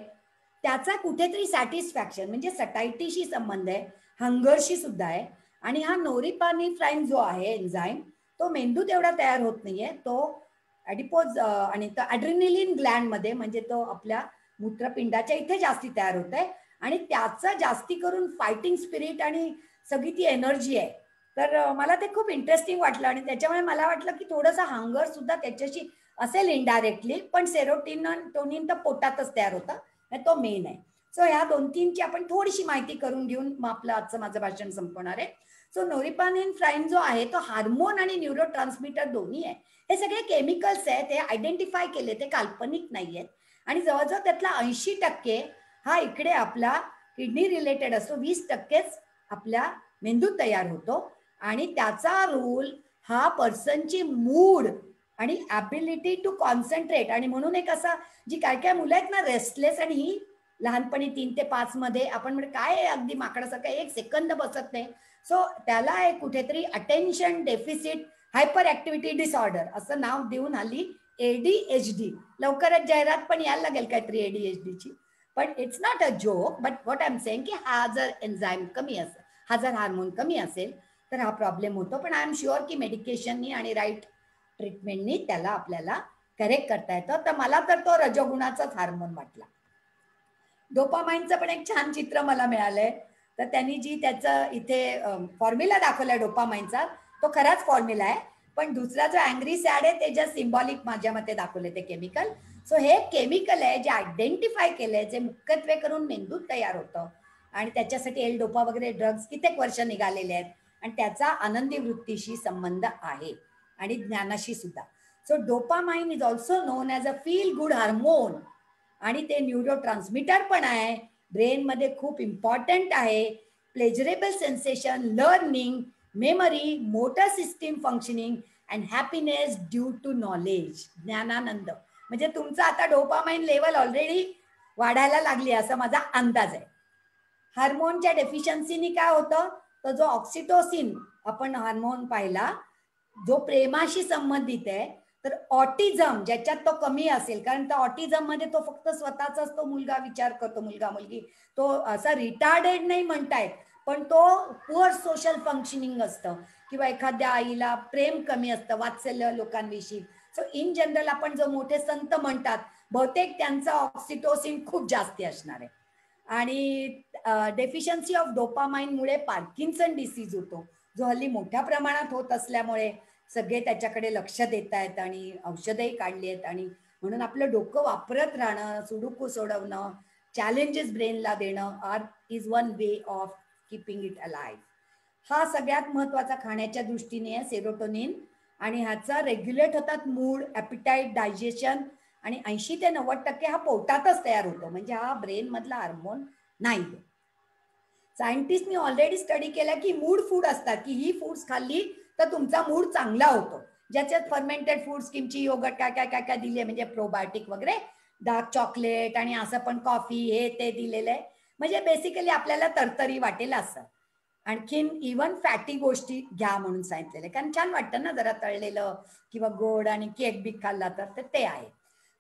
त्याचा कुठेतरी सॅटिस्फॅक्शन म्हणजे सटायटीशी संबंध आहे. हंगरशी सुद्धा आहे. आणि हा फ्राईन जो आहे एन्झाईम तो मेंदू तेवढा तयार होत नाहीये. तो ॲडिपोज आणि तो ॲड्रिनिलिन ग्लँडमध्ये म्हणजे तो आपल्या मूत्रपिंडाच्या इथे जास्ती तयार होत आहे आणि त्याचं जास्ती करून फायटिंग स्पिरिट आणि सगळी ती एनर्जी आहे. तर मला ते खूप इंटरेस्टिंग वाटलं आणि त्याच्यामुळे मला वाटलं की थोडंसं हंगर सुद्धा त्याच्याशी असेल इनडायरेक्टली पण सेरोटिन टोनिन तर पोटातच तयार होतं. तो मेन आहे. सो ह्या दोन तीनची आपण थोडीशी माहिती करून घेऊन मग आपलं आजचं माझं भाषण संपवणार आहे. सो नोरिपानिन फ्राईन जो आहे तो हार्मोन आणि न्यूरो ट्रान्समिटर दोन्ही आहे. हे सगळे केमिकल्स आहेत ते आयडेंटिफाय केले ते काल्पनिक नाही आहेत आणि जवळजवळ त्यातला ऐंशी टक्के हा इकडे आपला किडनी रिलेटेड असतो. वीस टक्केच आपल्या मेंदूत तयार होतो. आणि त्याचा रोल हा पर्सनची मूड आणि ॲबिलिटी टू कॉन्सन्ट्रेट आणि म्हणून एक असा जी काय काय मुलं आहेत ना रेस्टलेस आणि ही लहानपणी तीन ते पाच मध्ये आपण म्हणजे काय अगदी माकडासारखं? एक सेकंद बसत नाही. सो त्याला एक कुठेतरी attention deficit hyper activity disorder असं नाव देऊन आली एडीएचडी लवकरच जाहिरात पण यायला लागेल काहीतरी एडीएचडी ची. पण it's not a joke but what I am saying की हा जर एन्झाईम कमी असेल हा जर हार्मोन कमी असेल तर हा प्रॉब्लेम होतो. पण आय एम शुअर की मेडिकेशननी आणि राईट ट्रीटमेंटनी त्याला आपल्याला करेक्ट करता येतं. तर मला तर तो रजोगुणाचाच हार्मोन वाटला. डोपामाइनचं पण एक छान चित्र मला मिळालंय. तर त्यांनी जी त्याचं इथे फॉर्म्युला दाखवलाय डोपामाइनचा तो खराच फॉर्म्युला आहे. पण दुसरा जो अँग्री सॅड आहे ते ज्या सिम्बॉलिक माझ्या मते दाखवले ते केमिकल सो हे केमिकल आहे जे आयडेंटिफाय केलंय जे मुख्यत्वे करून मेंदूत तयार होतं. आणि त्याच्यासाठी एल डोपा वगैरे ड्रग्ज कित्येक वर्ष निघालेले आहेत. आणि त्याचा आनंदी वृत्तीशी संबंध आहे. आणि ज्ञानाशी सुद्धा. So dopamine is also known as a feel good hormone आणि ते न्यूरो ट्रान्समिटर पण आहे. ब्रेनमध्ये खूप इम्पॉर्टंट आहे. Pleasurable sensation learning memory motor system functioning and happiness due to knowledge Gyananand. म्हणजे तुमचं आता डोपामाइन लेवल ऑलरेडी वाढायला लागली असा माझा अंदाज आहे. हार्मोनच्या डेफिशियन्सीनी काय होतं? तर जो ऑक्सिटोसिन आपण हार्मोन पाहिला जो प्रेमाशी संबंधित आहे तर ऑटिझम ज्याच्यात तो कमी असेल कारण त्या ऑटिझममध्ये तो फक्त स्वतःचाच तो मुलगा विचार करतो मुलगा मुलगी. तो असा रिटार्डेड नाही म्हणतायत पण तो पुअर सोशल फंक्शनिंग असतं. किंवा एखाद्या आईला प्रेम कमी असतं वात्सल्य लोकांविषयी. सो इन जनरल आपण जो मोठे संत म्हणतात बहुतेक त्यांचा ऑक्सिटोसिन खूप जास्ती असणार आहे. आणि डेफिशियन्सी ऑफ डोपामाइनमुळे पार्किन्सन डिसीज होतो. जो हल्ली मोठ्या प्रमाणात होत असल्यामुळे सगळे त्याच्याकडे लक्ष देत आहेत आणि औषधही काढली आहेत आणि म्हणून आपलं डोकं वापरत राहणं सुडुकू सोडवणं चॅलेंजेस ब्रेनला देणं are is one way of keeping it alive हा सगळ्यात महत्त्वाचा खाण्याच्या दृष्टीने आहे सेरोटोनिन आणि ह्याचा रेग्युलेट होतात मूड ॲपिटाईट डायजेशन आणि ऐंशी ते नव्वद टक्के हा पोटातच तयार होतो. म्हणजे हा ब्रेन मधला हार्मोन नाही सायंटिस्टनी ऑलरेडी स्टडी केला की मूड फूड असतात की ही फूड्स खाल्ली तर तुमचा मूड चांगला होतो. ज्याच्यात फर्मेंटेड फूड्स किमची योगट काय काय काय काय दिले म्हणजे प्रोबायोटिक वगैरे डार्क चॉकलेट आणि असं पण कॉफी हे ते दिलेलं आहे. म्हणजे बेसिकली आपल्याला तरतरी वाटेल असं. आणखीन इवन फॅटी गोष्टी घ्या म्हणून सांगितलेले कारण छान वाटतं ना जरा तळलेलं किंवा गोड आणि केक बीक खाल्ला तर ते आहे.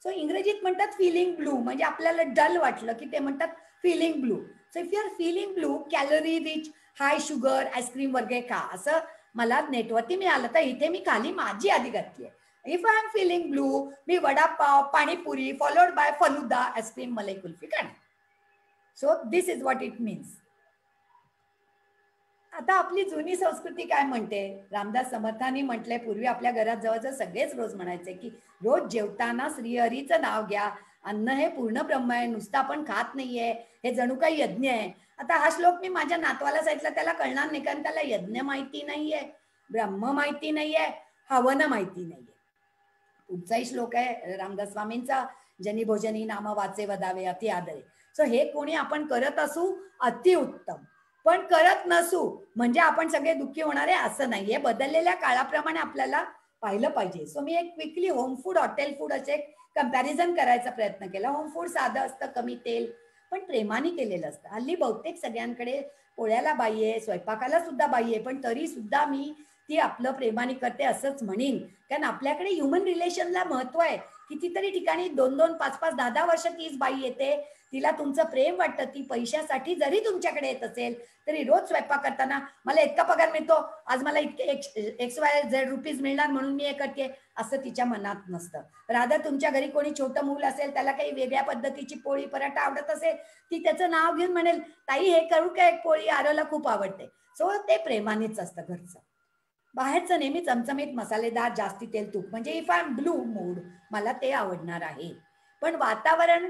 सो इंग्रजीत म्हणतात फिलिंग ब्लू म्हणजे आपल्याला डल वाटलं की ते म्हणतात feeling blue so if you are feeling blue calorie rich high sugar ice cream वगैरे खा. असं मला नेटवरती मिळालं तर इथे मी खाली माझी आधी घातली आहे if I am feeling blue me vada pav panipuri followed by falooda ice cream malai kulfi खाणे so this is what it means आता आपली जुनी संस्कृती काय म्हणते? रामदास समर्थांनी म्हटलंय पूर्वी आपल्या घरात जवळजवळ सगळेच रोज म्हणायचे की रोज जेवताना श्रीहरीचं नाव घ्या. अन्न हे पूर्ण ब्रह्म आहे नुसतं आपण खात नाहीये. हे जणू काही यज्ञ आहे. आता हा श्लोक मी माझ्या नातवाला सांगितला त्याला कळणार नाही कारण त्याला यज्ञ माहिती नाहीये ब्रह्म माहिती नाहीये हवन माहिती नाहीये. पुढचाही श्लोक आहे रामदास स्वामींचा जनी भोजनी नाम वाचे वदावे अति आदरे. सो हे कोणी आपण करत असू अतिउत्तम पण करत नसू म्हणजे आपण सगळे दुःखी होणार आहे असं नाहीये बदललेल्या काळाप्रमाणे आपल्याला पाहिलं पाहिजे. सो मी एक quickly home food hotel food असे कंपॅरिझन करायचा प्रयत्न केला. होम फूड साधं असतं कमी तेल पण प्रेमाने केलेलं असतं. हल्ली बहुतेक सगळ्यांकडे पोळ्याला बाई आहे स्वयंपाकाला सुद्धा बाई आहे पण तरी सुद्धा मी ती आपलं प्रेमाने करते असंच म्हणेन. कारण आपल्याकडे ह्युमन रिलेशनला महत्त्व आहे. कितीतरी ठिकाणी दोन दोन पाच पाच दहा दहा वर्ष तीच बाई येते. तिला तुमचं प्रेम वाटतं ती पैशासाठी जरी तुमच्याकडे येत असेल तरी रोज स्वयंपाक करताना मला इतका पगार मिळतो आज मला इतके एक्स वाय झेड रुपीज मिळणार म्हणून मी हे करते असं तिच्या मनात नसतं. राधा तुमच्या घरी कोणी छोटं मूल असेल त्याला काही वेगळ्या पद्धतीची पोळी पराठा आवडत असेल ती त्याचं नाव घेऊन म्हणेल ताई हे करू का एक पोळी? आरोला खूप आवडते. सो ते प्रेमानेच असतं घरचं. बाहेरचं नेहमी चमचमीत मसालेदार जास्ती तेल तूप म्हणजे if I am blue mood मला ते आवडणार आहे. पण वातावरण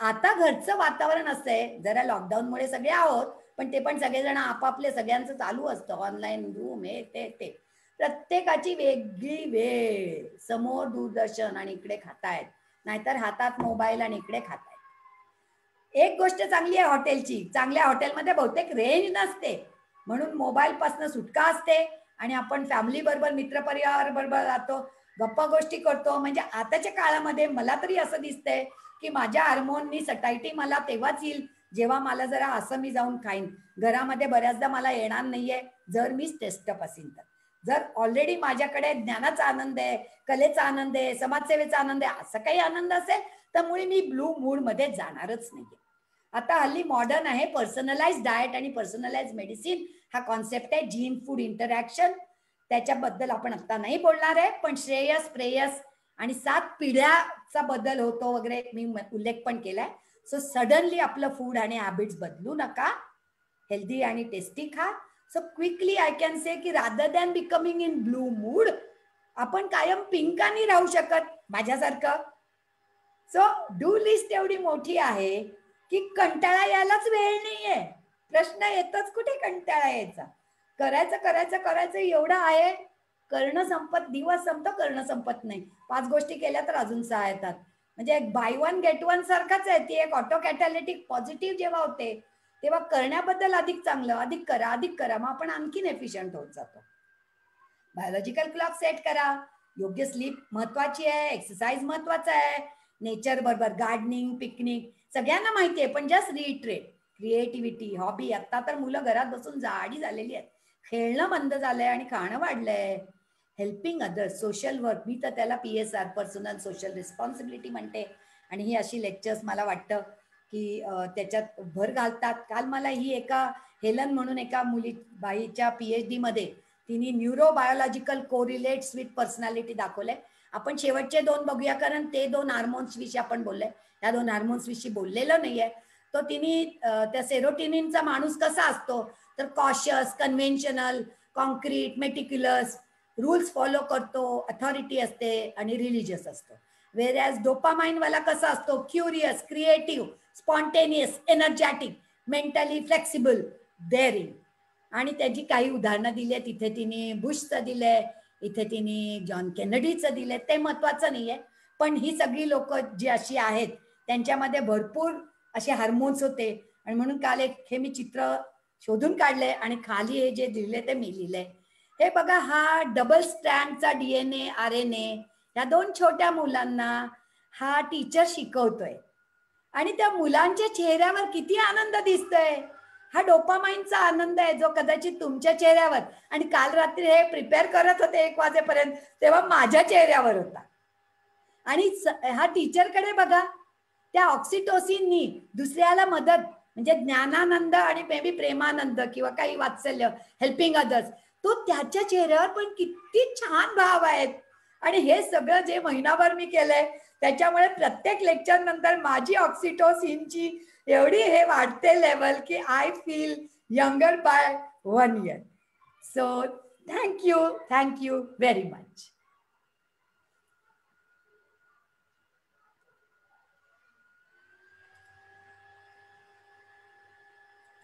आता घरचं वातावरण असं आहे जरा लॉकडाऊनमुळे सगळे आहोत पण ते पण सगळेजण आपापले सगळ्यांचं चालू असतं ऑनलाईन रूम हे ते ते. प्रत्येकाची वेगळी वेळ समोर दूरदर्शन आणि इकडे खातायत नाहीतर हातात मोबाईल आणि इकडे खातायत. एक गोष्ट चांगली आहे हॉटेलची चांगल्या हॉटेलमध्ये बहुतेक रेंज नसते म्हणून मोबाईल पासून सुटका असते आणि आपण फॅमिली बरोबर मित्रपरिवार बरोबर जातो गप्पा गोष्टी करतो म्हणजे आताच्या काळामध्ये मला तरी असं दिसतंय की माझ्या हार्मोननी सटायटी मला तेव्हाच येईल जेव्हा मला जरा असं मी जाऊन खाईन. घरामध्ये बऱ्याचदा मला येणार नाहीये जर मी टेस्टअप असेल तर. जर ऑलरेडी माझ्याकडे ज्ञानाचा आनंद आहे कलेचा आनंद आहे समाजसेवेचा आनंद आहे असं काही आनंद असेल तर मुळे मी ब्लू मूडमध्ये जाणारच नाहीये. आता हल्ली मॉडर्न आहे पर्सनलाइज डाएट आणि पर्सनलाइज मेडिसिन हा कॉन्सेप्ट आहे जीन फूड इंटरॅक्शन त्याच्याबद्दल आपण आता नाही बोलणार आहे पण श्रेयस प्रेयस आणि सात पिढ्याचा बदल होतो वगैरे मी उल्लेख पण केलाय. सो सडनली आपलं फूड आणि हॅबिट्स बदलू नका. हेल्दी आणि टेस्टी खा. So quickly I can say की rather than becoming in blue mood आपण कायम पिंकानी राहू शकत माझ्यासारखं. सो डू लिस्ट एवढी मोठी आहे की कंटाळा यायलाच वेळ नाहीये. प्रश्न येतच कुठे कंटाळा यायचा? करायचं करायचं करायचं एवढं आहे. कर्ण संपत दिवस संपतो कर्ण संपत नाही. पाच गोष्टी केल्या तर अजून सहा येतात. म्हणजे एक बाय वन गेट वन सारखाच आहे. ती एक ऑटो कॅटॅलिटिक पॉझिटिव्ह जेव्हा होते तेव्हा करण्याबद्दल अधिक चांगलं अधिक करा अधिक करा. मग आपण आणखीन एफिशियंट होत जातो. बायोलॉजिकल क्लॉक सेट करा. योग्य स्लीप महत्वाची आहे एक्सरसाइज महत्त्वाचा आहे. नेचर बरोबर गार्डनिंग पिकनिक सगळ्यांना माहिती आहे पण जस्ट रिट्रेट क्रिएटिव्हिटी हॉबी आता तर मुलं घरात बसून जाडी झालेली आहेत. खेळणं बंद झालंय आणि खाणं वाढलंय. हेल्पिंग अदर्स सोशल वर्क मी तर त्याला P S R personal social responsibility म्हणते. आणि ही अशी लेक्चर्स मला वाटतं की त्याच्यात भर घालतात. काल मला ही एका हेलन म्हणून एका मुली बाईच्या पीएच डी मध्ये तिने न्यूरोबायोलॉजिकल कोरिलेट्स विथ पर्सनॅलिटी दाखवले आपण शेवटचे दोन बघूया कारण ते दोन हार्मोन्स विषयी आपण बोलले त्या दोन हार्मोन्स विषयी बोललेलं नाहीये. तो तिने त्या सेरोटिनिनचा माणूस कसा असतो? तर cautious conventional concrete meticulous rules follow करतो अथॉरिटी असते आणि रिलिजियस असतो. वेर ॲज डोपामाइन वाला कसा असतो? Curious creative spontaneous energetic mentally flexible daring आणि त्याची काही उदाहरणं दिली आहेत. इथे तिने बुशचं दिलंय इथे तिने जॉन केनडीचं दिलंय. ते महत्वाचं नाही आहे पण ही सगळी लोक जी अशी आहेत त्यांच्यामध्ये भरपूर असे हार्मोन्स होते. आणि म्हणून काल एक हे मी चित्र शोधून काढलंय आणि खाली हे जे लिहिले ते मी लिहिलंय. हे बघा हा डबल स्टँडचा डीएनए आर एन ए ह्या दोन छोट्या मुलांना हा टीचर शिकवतोय. आणि त्या मुलांच्या चेहऱ्यावर किती आनंद दिसतोय. हा डोपामाइनचा आनंद आहे जो कदाचित तुमच्या चेहऱ्यावर. आणि काल रात्री हे प्रिपेअर करत होते एक वाजेपर्यंत तेव्हा माझ्या चेहऱ्यावर होता. आणि हा टीचरकडे बघा त्या ऑक्सिटोसिननी दुसऱ्याला मदत म्हणजे ज्ञानानंद आणि मे बी प्रेमानंद किंवा काही वात्सल्य हेल्पिंग अदर्स तो त्याच्या चेहऱ्यावर पण किती छान भाव आहेत आणि हे सगळं जे महिनाभर मी केलंय त्याच्यामुळे प्रत्येक लेक्चर नंतर माझी ऑक्सिटोसिनची एवढी हे वाढते लेवल की I feel younger by one year so thank you thank you very much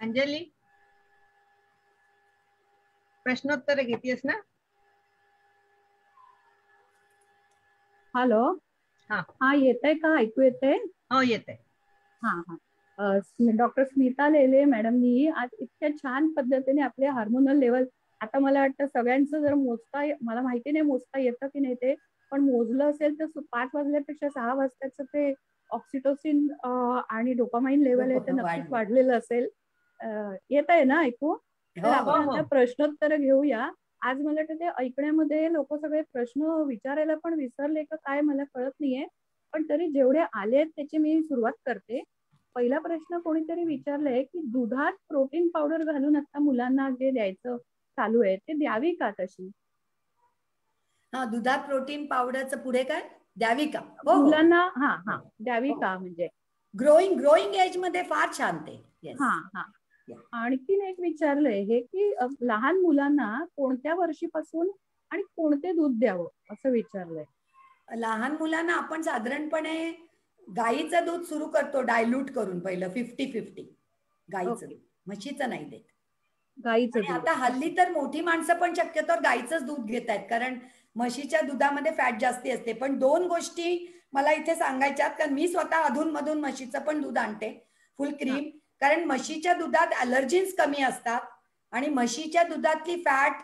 Anjali? प्रश्नोत्तर घेतीयस ना? हॅलो. हा. हा येत आहे का? ऐकू येते हो येते हा हा. डॉक्टर स्मिता लेले मॅडमनी आज इतक्या छान पद्धतीने आपले हार्मोनल लेवल आता मला वाटतं सगळ्यांचं जर मोजता मला माहिती नाही मोजता येतं की नाही ते पण मोजलं असेल तर पाच वाजल्यापेक्षा सहा वाजताचं ते ऑक्सिटोसिन आणि डोपामाइन लेवल आहे ते नक्कीच वाढलेलं असेल. येत आहे ना? ऐकू? तर हो, आपण हो. आता प्रश्नोत्तर घेऊया. आज मला वाटतं ते ऐकण्यामध्ये लोक सगळे प्रश्न विचारायला पण विसरले का काय मला कळत नाहीये. पण तरी जेवढे आले आहेत त्याची मी सुरुवात करते. पहिला प्रश्न कोणीतरी विचारलाय की दुधात प्रोटीन पावडर घालून आता मुलांना जे द्यायचं चालू आहे ते द्यावी का तशी? हा दुधात प्रोटीन पावडरचं पुढे काय? द्यावी का? हो, हो. मुलांना हा हा. द्यावी का म्हणजे? ग्रोईंग ग्रोईंग एजमध्ये फार छान ते. हा हा. आणखीन एक विचारलंय हे की लहान मुलांना कोणत्या वर्षीपासून आणि कोणते दूध द्यावं असं विचारलंय? लहान मुलांना आपण साधारणपणे गाईचं दूध सुरू करतो डायल्यूट करून पहिलं फिफ्टी फिफ्टी गाईचं. दूध. म्हशीचं नाही देत. गाईचं आता हल्ली तर मोठी माणसं पण शक्यतो गाईचंच दूध घेत आहेत कारण म्हशीच्या दुधामध्ये फॅट जास्ती असते. पण दोन गोष्टी मला इथे सांगायच्यात कारण मी स्वतः अधून मधून म्हशीचं पण दूध आणते. फुल क्रीम कारण म्हशीच्या दुधात अलर्जीन्स कमी असतात आणि म्हशीच्या दुधातली fat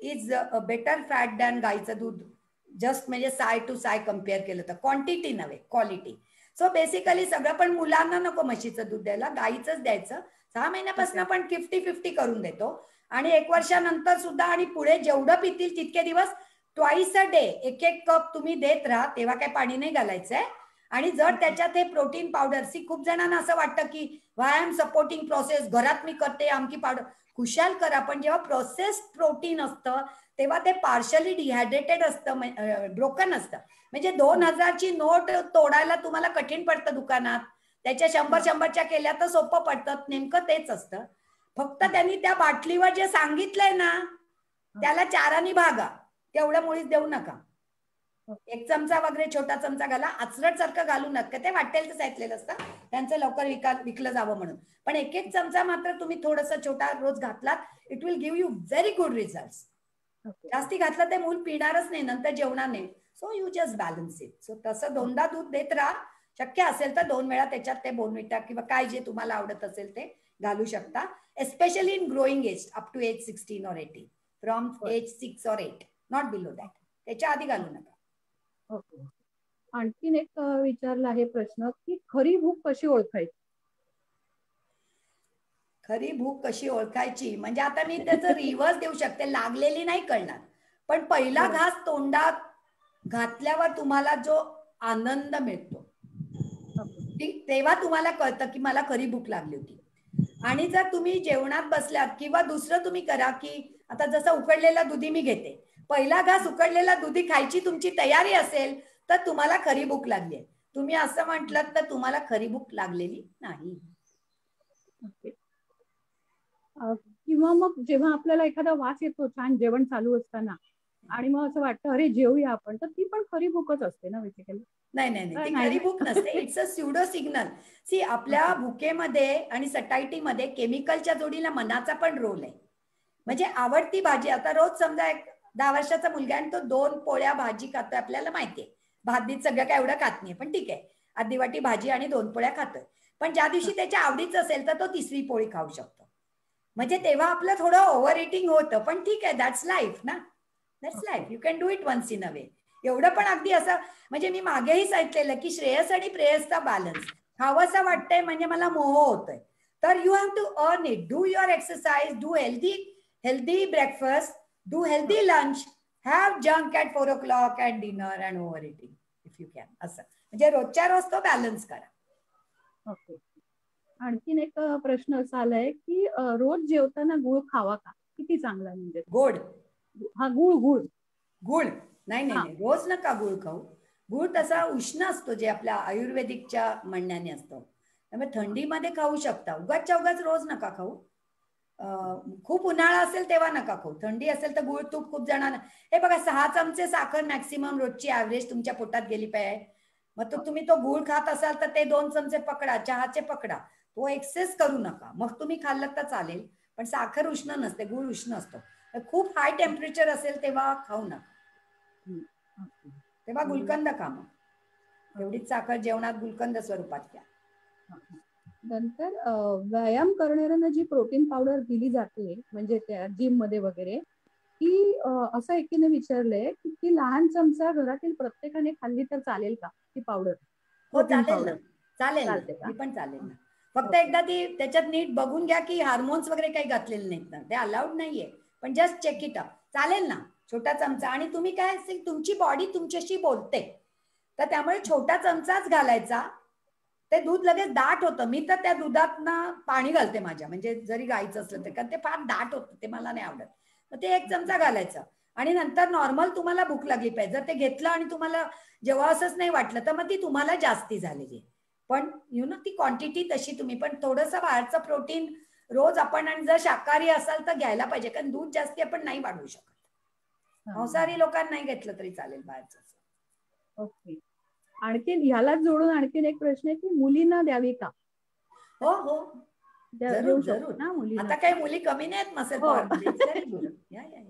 is better fat than गाईचं दूध. जस्ट म्हणजे साय टू साय कंपेअर केलं तर. क्वांटिटी नव्हे क्वालिटी सो बेसिकली सगळं पण मुलांना नको म्हशीचं दूध द्यायला. गाईचंच द्यायचं. सहा महिन्यापासून. आपण फिफ्टी फिफ्टी करून देतो. आणि एक वर्षानंतर सुद्धा आणि पुढे जेवढं पितील तितके दिवस ट्वाईस अ डे एक एक कप तुम्ही देत राहा. तेव्हा काही पाणी नाही घालायचंय. आणि जर त्याच्यात हे प्रोटीन पावडर सी खूप जणांना असं वाटतं की वाय एम सपोर्टिंग प्रोसेस घरात मी करते आमकी पावडर खुशाल करा पण जेव्हा प्रोसेस प्रोटीन असतं तेव्हा ते पार्शली डिहायड्रेटेड असतं ब्रोकन असतं. म्हणजे दोन हजारची नोट तोडायला तुम्हाला कठीण पडतं दुकानात. त्याच्या शंभर शंभरच्या केल्या तर सोपं पडतं नेमकं तेच असतं. फक्त त्यांनी त्या बाटलीवर जे सांगितलंय ना त्याला चारानी भागा तेवढं मुळीच देऊ नका. एक चमचा वगैरे छोटा चमचा घाला. आचरट सारखं घालू नका. ते वाटेल तर सायतलेलं असतं त्यांचं लवकर विका विकलं जावं म्हणून. पण एक एक चमचा मात्र तुम्ही थोडस छोटा रोज घातलात it will give you very good result. जास्ती घातलं ते मूल पिणारच नाही नंतर जेवणार नाही. So you just balance it so तसं दोनदा दूध देत राहा. शक्य असेल तर दोन वेळा त्याच्यात ते बोनविटा किंवा काय जे तुम्हाला आवडत असेल ते घालू शकता. Especially in growing age up to age sixteen or eighteen from. Age six or eight not below that त्याच्या आधी घालू नका. आणखीन एक विचारला आहे प्रश्न की खरी भूक कशी ओळखायची? खरी भूक कशी ओळखायची? म्हणजे आता मी त्याचं रिव्हर्स देऊ शकते लागलेली नाही कळणार. पण पहिला. घास तोंडात घातल्यावर तुम्हाला जो आनंद मिळतो. तेव्हा तुम्हाला कळतं की मला खरी भूक लागली होती. आणि जर तुम्ही जेवणात बसल्यात किंवा दुसरं तुम्ही करा की आता जसं उकडलेला दुधी मी घेते. पहिला घास उकडलेला दुधी खायची तुमची तयारी असेल तर तुम्हाला खरी भूक लागली तुम्ही असं म्हटलं तर तुम्हाला खरी भूक लागलेली नाही. किंवा मग जेव्हा आपल्याला एखादा वास येतो छान जेवण चालू असताना आणि मग असं वाटतं अरे जेवूया आपण तर ती पण खरी भूकच असते ना बेसिकली नाही नाही नाही. खरी भूक नसते. It's a pseudo signal see आपल्या भुकेमध्ये आणि सटायटीमध्ये केमिकलच्या जोडीला मनाचा पण रोल आहे. म्हणजे आवडती भाजी आता रोज समजा एक दहा वर्षाचा मुलगा आणि तो दोन पोळ्या भाजी खातोय आपल्याला माहितीये भाजीत सगळं काय एवढं खात नाही पण ठीक आहे. अर्धी वाटी भाजी आणि दोन पोळ्या खातोय. पण ज्या दिवशी त्याच्या आवडीचं असेल तर तो तिसरी पोळी खाऊ शकतो. म्हणजे तेव्हा आपलं थोडं ओव्हर इटिंग होतं पण ठीक आहे दॅट्स लाईफ ना. That's life you can do it once in a way एवढं पण अगदी असं म्हणजे मी मागेही ऐकलेलं की श्रेयस आणि प्रेयसचा बॅलन्स खावंसं वाटतंय म्हणजे मला मोह होतोय. तर you have to earn it do your exercise do healthy healthy breakfast do healthy lunch have junk at four o'clock and dinner and over eating if you can असं. म्हणजे रोजच्या रोज तो बॅलन्स करा. ओके आणखीन एक प्रश्न असा आलाय की रोज जेवताना गुळ खावा का? किती चांगला म्हणजे? गोड. हा गुळ गुळ. गुळ. नाही नाही. रोज नका गुळ खाऊ. गुळ तसा उष्ण असतो जे आपल्या आयुर्वेदिकच्या म्हणण्याने असतो. त्यामुळे थंडीमध्ये खाऊ शकता. उगाचच्या उगाच रोज नका खाऊ. खूप उन्हाळा असेल तेव्हा नका खाऊ. थंडी असेल तर गुळ तूप खूप जणांना हे बघा सहा चमचे साखर मॅक्सिमम रोजची ऍव्हरेज तुमच्या पोटात गेली पाहिजे. मग तो तुम्ही तो गुळ खात असाल तर ते दोन चमचे पकडा चहाचे पकडा. तो एक्सेस करू नका. मग तुम्ही खाल्लं तर चालेल पण साखर उष्ण नसते गुळ उष्ण असतो. तर खूप हाय टेम्परेचर असेल तेव्हा खाऊ नका. तेव्हा गुलकंद खा मग. एवढीच साखर जेवणात गुलकंद स्वरूपात घ्या. नंतर व्यायाम करणाऱ्यांना जी प्रोटीन पावडर दिली जाते म्हणजे त्या जिममध्ये वगैरे ती असं एकीने विचारलंय की ती लहान चमचा घरातील प्रत्येकाने खाल्ली तर चालेल का ती पावडर? हो चालेल ना. चालेल ना. पण चालेल ना. फक्त. एकदा ती त्याच्यात नीट बघून घ्या की हार्मोन्स वगैरे काही घातलेले नाहीत ना. ते अलाउड नाहीये. पण जस्ट चेक इट अप. चालेल ना. छोटा चमचा. आणि तुम्ही काय असेल तुमची बॉडी तुमच्याशी बोलते. तर त्यामुळे छोटा चमचाच घालायचा. ते दूध लगेच दाट होतं. मी तर त्या दुधात ना पाणी घालते माझ्या. म्हणजे जरी गाईचं असलं तर. कारण ते फार दाट होतं. ते मला नाही आवडत. मग ते एक चमचा घालायचं. आणि नंतर नॉर्मल तुम्हाला भूक लागली पाहिजे. जर ते घेतलं आणि तुम्हाला जेव्हा असंच नाही वाटलं तर मग ती तुम्हाला जास्ती झालेली. पण यु नो ती क्वांटिटी तशी तुम्ही. पण थोडंसं बाहेरचं प्रोटीन रोज आपण आणि जर शाकाहारी असाल तर घ्यायला पाहिजे. कारण दूध जास्ती आपण नाही वाढवू शकत. मांसाहारी लोकांना नाही घेतलं तरी चालेल बाहेरचं ओके. आणखीन ह्यालाच जोडून आणखीन एक प्रश्न आहे की मुलींना द्यावी का? हो हो. जरूर, ना आता काही मुली कमी नाहीत मसेल हो.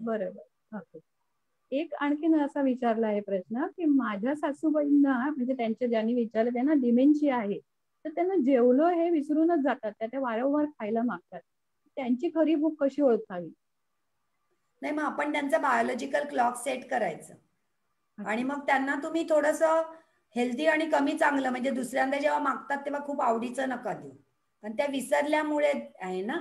बरोबर. एक आणखीन असा विचारला आहे प्रश्न की माझ्या सासूबाईंना म्हणजे त्यांच्या ज्यांनी विचारलं त्यांना डिमेन्शिया आहे. तर त्यांना जेवलो हे विसरूनच जातात. त्या त्या वारंवार खायला मागतात. त्यांची खरी भूक कशी ओळखावी? नाही मग आपण त्यांचं बायोलॉजिकल क्लॉक सेट करायचं. आणि मग त्यांना तुम्ही थोडस हेल्दी आणि कमी चांगलं म्हणजे दुसऱ्यांदा जेव्हा मागतात तेव्हा खूप आवडीचं नका देऊ. पण त्या विसरल्यामुळे आहे ना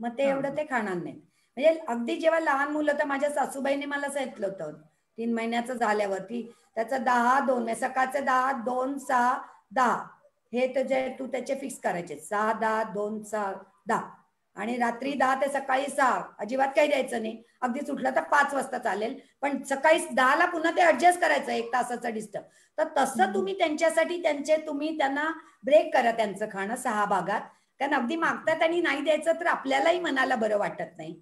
मग ते. एवढं ते खाणार नाहीत. म्हणजे अगदी जेव्हा लहान मुलं तर माझ्या सासूबाईने मला सांगितलं होतं तीन महिन्याचं झाल्यावरती त्याचं दहा दोन म्हणजे सकाळचे दहा दोन सहा दहा. हे त्याचे तू त्याचे फिक्स करायचे. सहा दहा दोन सहा दहा. आणि रात्री दहा ते सकाळी सहा अजिबात काही द्यायचं नाही. अगदी सुटलं तर पाच वाजता चालेल. पण सकाळी दहाला पुन्हा ते ऍडजस्ट करायचं एक तासाचं डिस्टर्ब तर तसं. तुम्ही त्यांच्यासाठी त्यांचे तुम्ही त्यांना ब्रेक करा त्यांचं खाणं सहा भागात. कारण अगदी मागतात आणि नाही द्यायचं तर आपल्यालाही मनाला बरं वाटत नाही.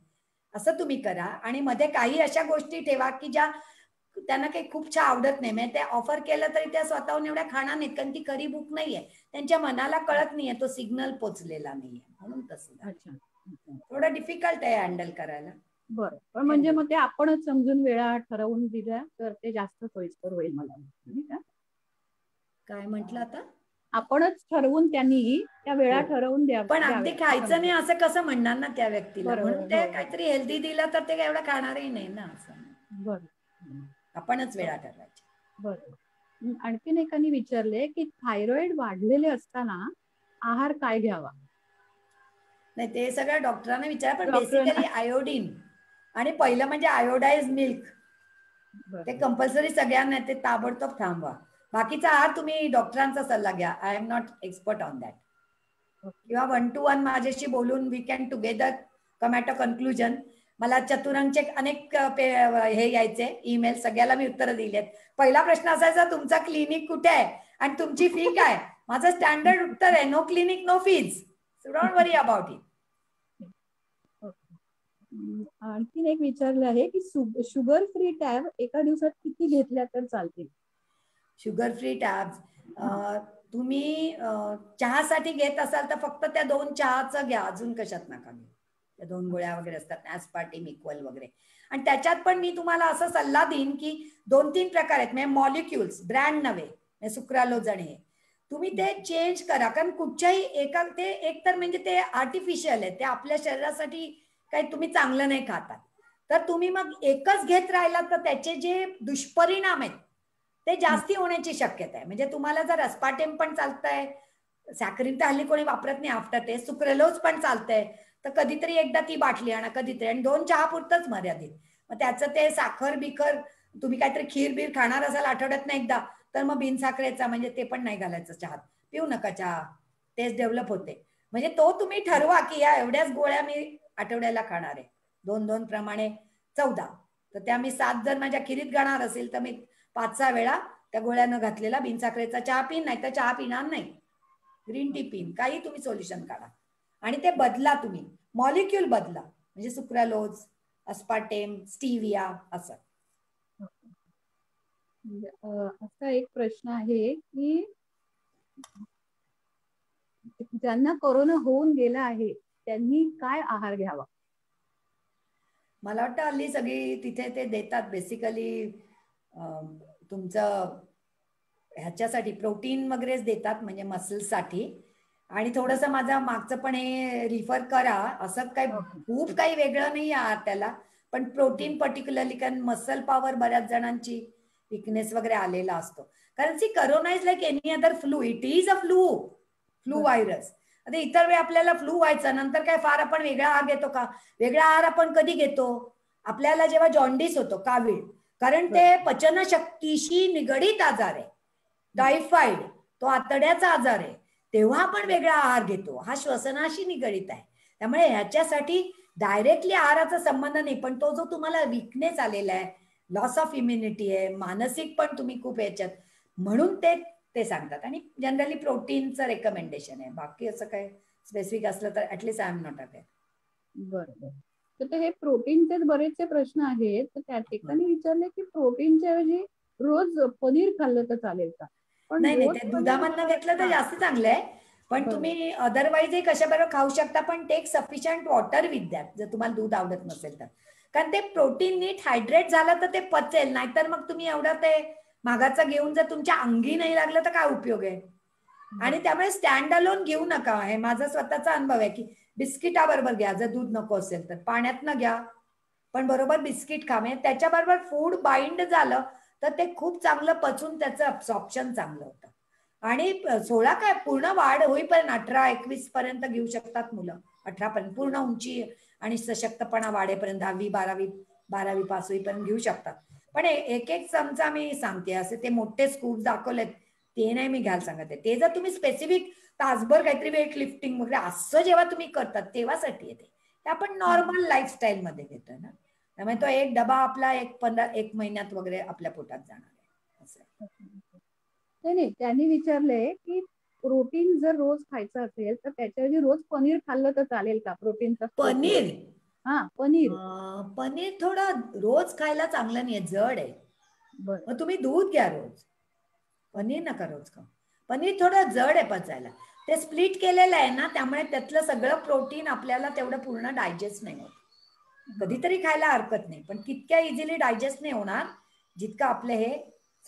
असं तुम्ही करा. आणि मध्ये काही अशा गोष्टी ठेवा की ज्या त्यांना काही खूप छान आवडत नाही. म्हणजे ते ऑफर केलं तरी त्या स्वतःहून एवढ्या खाणार नाहीत. कारण ती खरी भूक नाहीये. त्यांच्या मनाला कळत नाहीये. तो सिग्नल पोचलेला नाहीये. म्हणून तसं. अच्छा. थोडं डिफिकल्ट आहे हँडल करायला. बरं. पण म्हणजे मग ते आपणच समजून वेळा ठरवून दिल्या तर ते जास्त सोयीस्कर होईल मला काय म्हंटल आता? आपणच ठरवून त्यांनी त्या वेळा हो. ठरवून द्या पण अगदी. खायचं नाही असं कसं म्हणणार ना त्या व्यक्तीला? म्हणून ते. काहीतरी हेल्दी दिलं तर ते एवढं खाणारही नाही ना असं. बरं. आपणच वेळा ठरवायच्या. बरं. आणखीन एकाने विचारले की थायरॉइड वाढलेले असताना आहार काय घ्यावा? नाही ते सगळं डॉक्टरांना विचार पण बेसिकली आयोडीन आणि पहिलं म्हणजे आयोडाइज मिल्क. ते कंपल्सरी सगळ्यांना ते ताबडतोब थांबवा. बाकीचा आहार तुम्ही डॉक्टरांचा सल्ला घ्या. I am not expert on that किंवा वन टू वन माझ्याशी बोलून we can together come at a conclusion मला चतुरंगचे अनेक हे यायचे ईमेल सगळ्याला मी उत्तरं दिली आहेत. पहिला प्रश्न असायचा तुमचा क्लिनिक कुठे आहे? आणि तुमची फी काय माझं स्टँडर्ड उत्तर आहे no clinic no fees don't worry about it आणखीन एक विचारलं आहे की शुगर फ्री टॅब एका दिवसात किती घेतल्या तर चालतील? शुगर फ्री टॅब्स तुम्ही चहासाठी घेत असाल तर फक्त त्या दोन चहाचं घ्या. अजून कशात नका घेऊ. त्या दोन गोळ्या वगैरे असतात. ऍस्पार्टिम इक्वल वगैरे. आणि त्याच्यात पण मी तुम्हाला असा सल्ला देईन की दोन तीन प्रकार आहेत. म्हणजे मॉलिक्युल्स ब्रँड नव्हे. म्हणजे सुक्रालोज आणि हे. तुम्ही ते चेंज करा. कारण कुठच्याही एका ते एक तर म्हणजे ते आर्टिफिशियल आहे. ते आपल्या शरीरासाठी काही तुम्ही चांगलं नाही खातात. तर तुम्ही मग एकच घेत राहिलात तर त्याचे जे दुष्परिणाम आहेत ते जास्ती होण्याची शक्यता आहे. म्हणजे तुम्हाला जर अस्पाटेम पण चालतंय सॅकरीन तर हल्ली कोणी वापरत नाही आफ्टर टेस्ट सुक्रेलोज पण चालतंय तर कधीतरी एकदा ती बाटली आणा कधीतरी. आणि दोन चहा पुरतच मर्यादित. मग त्याचं ते साखर बिखर तुम्ही काहीतरी खीर बीर खाणार असाल आठवड्यात ना एकदा तर मग बिनसाखरेचा म्हणजे ते पण नाही घालायचं चहात पिऊ नका चहा. तेच डेव्हलप होते. म्हणजे तो तुम्ही ठरवा की या एवढ्याच गोळ्या मी आठवड्याला खाणार आहे. दोन दोन प्रमाणे चौदा. तर त्या मी सात जर माझ्या खिरीत गाणार असेल तर मी पाच सहा वेळा त्या गोळ्यानं घातलेला बिनसाखरेचा चहा पिन नाही तर चहा पिणार नाही. ग्रीन टी पिन. काही तुम्ही सोल्युशन काढा. आणि ते बदला तुम्ही. मॉलिक्युल बदला. म्हणजे सुक्रालोज अस्पाटेम स्टीविया असं. असा एक प्रश्न आहे की ज्यांना कोरोना होऊन गेला आहे त्यांनी काय आहार घ्यावा? मला वाटतं हल्ली सगळी तिथे ते देतात बेसिकली तुमचं ह्याच्यासाठी प्रोटीन वगैरेच देतात म्हणजे मसल्ससाठी आणि थोडंसं माझं मागचं पण हे रिफर करा. असं काही खूप काही वेगळं नाही आहे त्याला. पण प्रोटीन पर्टिक्युलरली कारण मसल पॉवर बऱ्याच जणांची विकनेस वगैरे आलेला असतो. कारण see corona is like any other flu it is a flu flu virus आता इतर वेळी आपल्याला फ्लू व्हायचा नंतर काय फार आपण वेगळा आहार घेतो का? वेगळा आहार आपण कधी घेतो? आपल्याला जेव्हा जॉन्डिस होतो कावीळ. कारण ते पचनशक्तीशी निगडीत आजार आहे. टायफॉइड तो आतड्याचा आजार आहे. तेव्हा आपण वेगळा आहार घेतो. हा श्वसनाशी निगडीत आहे. त्यामुळे ह्याच्यासाठी डायरेक्टली आहाराचा संबंध नाही पण तो जो तुम्हाला विकनेस आलेला आहे लॉस ऑफ इम्युनिटी आहे मानसिक पण तुम्ही खूप याच्यात. म्हणून ते ते सांगतात. आणि जनरली प्रोटीनचं रेकमेंडेशन आहे. बाकी असं काय स्पेसिफिक असलं तर at least I am not aware बरोबर. तर हे प्रोटीनचे बरेचसे प्रश्न आहेत. तर त्या ठिकाणी विचारले की प्रोटीनच्या ऐवजी रोज पनीर खाल्लं तर चालेल का? पण नाही नाही ते दुधामधनं घेतलं तर जास्त चांगलं आहे. पण तुम्ही अदरवाईज कशा बरोबर खाऊ शकता? पण take sufficient water with that जर तुम्हाला दूध आवडत नसेल तर. कारण ते प्रोटीन नीट हायड्रेट झालं तर ते पचेल नाहीतर मग तुम्ही एवढं ते मागाचं घेऊन जर तुमच्या अंगी नाही लागलं तर काय उपयोग आहे? आणि त्यामुळे स्टँड अलोन घेऊ नका. हे माझा स्वतःचा अनुभव आहे की बिस्किटाबरोबर घ्या. जर दूध नको असेल तर. पाण्यात घ्या. पण बरोबर बिस्किट खा. म्हणजे त्याच्याबरोबर फूड बाइंड झालं तर ते खूप चांगलं पचून त्याचं अब्सॉप्शन चांगलं होतं. आणि सोळा काय? पूर्ण वाढ होईपर्यंत अठरा एकवीस पर्यंत घेऊ शकतात मुलं. अठरा पर्यंत पूर्ण उंची आणि सशक्तपणा वाढेपर्यंत दहावी बारावी बारावी पास होईपर्यंत घेऊ शकतात. पण एक एक चमचा मी सांगते असे ते मोठे स्कूप दाखवलेत ते नाही मी घ्यायला सांगते ते जर तुम्ही स्पेसिफिक तासभर काहीतरी वेट लिफ्टिंग वगैरे असं जेव्हा तुम्ही करतात तेव्हासाठी येते. ते आपण नॉर्मल लाईफस्टाईल मध्ये घेतोय ना. त्यामुळे तो एक डबा आपला एक पंधरा एक महिन्यात वगैरे आपल्या पोटात जाणार आहे. असं नाही नाही त्यांनी विचारले की प्रोटीन जर रोज खायचं असेल तर त्याच्याऐवजी रोज पनीर खाल्लं तर चालेल का? प्रोटीनचं पनीर? हा पनीर. पनीर थोडं रोज खायला चांगलं नाही जड आहे. मग तुम्ही दूध घ्या रोज. पनीर नका रोज खा पनीर थोडं जड आहे पचायला. ते स्प्लिट केलेलं आहे ना त्यामुळे त्यातलं सगळं प्रोटीन आपल्याला तेवढं पूर्ण डायजेस्ट नाही होत. कधीतरी खायला हरकत नाही. पण तितक्या इझिली डायजेस्ट नाही होणार जितकं आपलं हे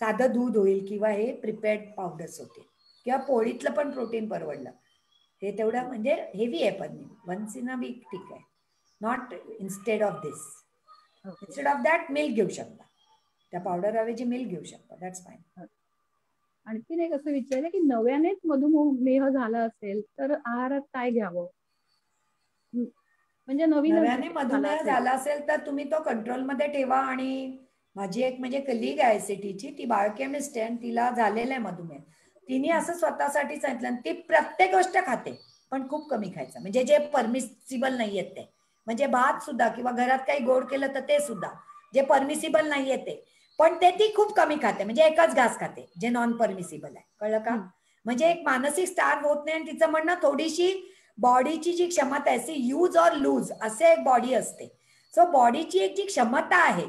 साधं दूध होईल किंवा हे प्रिपेअर्ड पावडर्स होतील. किंवा पोळीतलं पण प्रोटीन परवडलं. हे तेवढं म्हणजे हेवी आहे paneer once in a week ठीक आहे. Not instead of this instead of that milk घेऊ शकता. त्या पावडर ऐवजी मिल्क घेऊ शकता. दॅट्स फाईन आणखीन एक असं विचारलं की नव्यानेच मधुमेह झाला असेल तर आहारात काय घ्यावं? म्हणजे नवीन नव्याने मधुमेह झाला असेल. तर तुम्ही तो कंट्रोलमध्ये ठेवा आणि माझी एक म्हणजे कलिग आहे सिटीची ती बायोकेमिस्ट आहे आणि तिला झालेला आहे मधुमेह. तिने असं स्वतःसाठी सांगितलं ती प्रत्येक गोष्ट खाते पण खूप कमी खायचं. म्हणजे जे परमिसिबल नाही आहेत ते. म्हणजे भात सुद्धा किंवा घरात काही गोड केलं तर ते सुद्धा. जे परमिसिबल नाही ते. पण ते ती खूप कमी खाते म्हणजे एकच घास खाते जे नॉन परमिसिबल आहे. कळलं का? म्हणजे एक मानसिक स्टार होत नाही आणि तिचं म्हणणं थोडीशी बॉडीची जी क्षमता आहे सी यूज ऑर लूज असे एक बॉडी असते. सो बॉडीची एक जी क्षमता आहे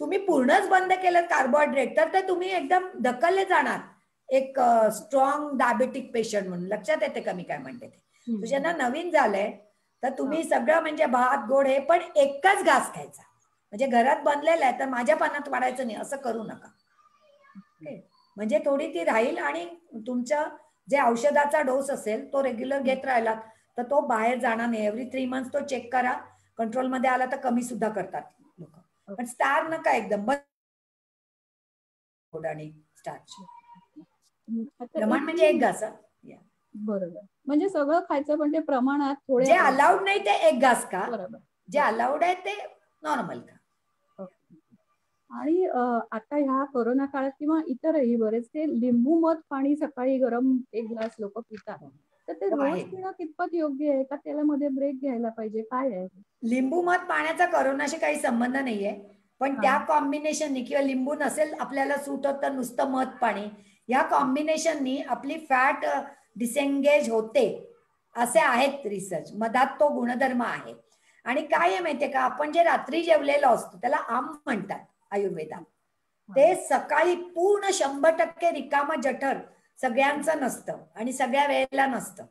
तुम्ही पूर्णच बंद केलं कार्बोहायड्रेट तर ते तुम्ही एकदम ढकलले जाणार. एक स्ट्रॉंग डायबेटिक पेशंट म्हणून. लक्षात येते कमी काय म्हणते ते? नवीन झालंय तर तुम्ही सगळं म्हणजे भात गोड हे पण एकच घास खायचा. म्हणजे घरात बनलेलं आहे तर माझ्या पानात वाढायचं नाही असं करू नका. म्हणजे थोडी ती राहील आणि तुमचं जे औषधाचा डोस असेल तो रेग्युलर घेत राहिला तर तो बाहेर जाणार नाही. एव्हरी थ्री मंथ तो चेक करा. कंट्रोलमध्ये आला तर कमी सुद्धा करतात लोक. पण स्टार नका एकदम. आणि स्टार्च प्रमाण म्हणजे एक घास बरोबर. म्हणजे सगळं खायचं पण ते प्रमाणात थोडे जे अलाउड नाही ते एक घास का बरोबर. जे अलाउड आहे ते नॉर्मल का आणि आता ह्या कोरोना काळात किंवा इतरही बरेचसे लिंबू मध पाणी सकाळी गरम एक ग्लास लोक पितात. तर ते रोज पिणं कितपत योग्य आहे? का त्याला मध्ये ब्रेक घ्यायला पाहिजे? काय आहे? लिंबू मध पाण्याचा कोरोनाशी काही संबंध नाहीये. पण त्या कॉम्बिनेशननी किंवा लिंबू नसेल आपल्याला सूट होत तर नुसतं मध पाणी. या कॉम्बिनेशननी आपली फॅट डिसेंगेज होते. असे आहेत रिसर्च मधात तो गुणधर्म आहे. आणि काय आहे माहितीये का? आपण जे रात्री जेवलेलो असतो त्याला आम म्हणतात आयुर्वेदात. ते सकाळी पूर्ण शंभर टक्के रिकाम जठर सगळ्यांचं नसतं आणि सगळ्या वेळेला नसतं.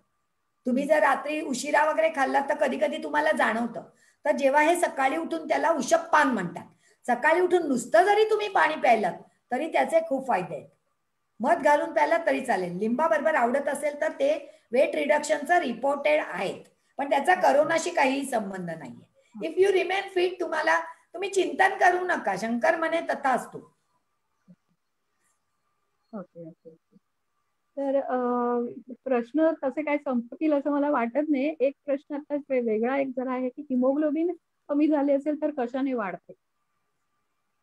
तुम्ही जर रात्री उशिरा वगैरे खाल्ला तर कधी कधी तुम्हाला जाणवतं. तर जेव्हा हे सकाळी उठून त्याला उषक पान म्हणतात. सकाळी उठून नुसतं जरी तुम्ही पाणी प्यायलं तरी त्याचे खूप फायदे आहेत. मध घालून प्यायला तरी चालेल. लिंबा बरोबर आवडत असेल तर ते वेट रिडक्शनचं रिपोर्टेड आहेत. पण त्याचा करोनाशी काहीही संबंध नाहीये. इफ यू रिमेन फिट तुम्हाला तुम्ही चिंतन करू नका. शंकर म्हणे तथा असतो. ओके ओके तर प्रश्न तसे काय संपतील असं मला वाटत नाही. एक प्रश्न आता वेगळा एक जरा आहे की हिमोग्लोबिन कमी झाली असेल तर कशाने वाढते?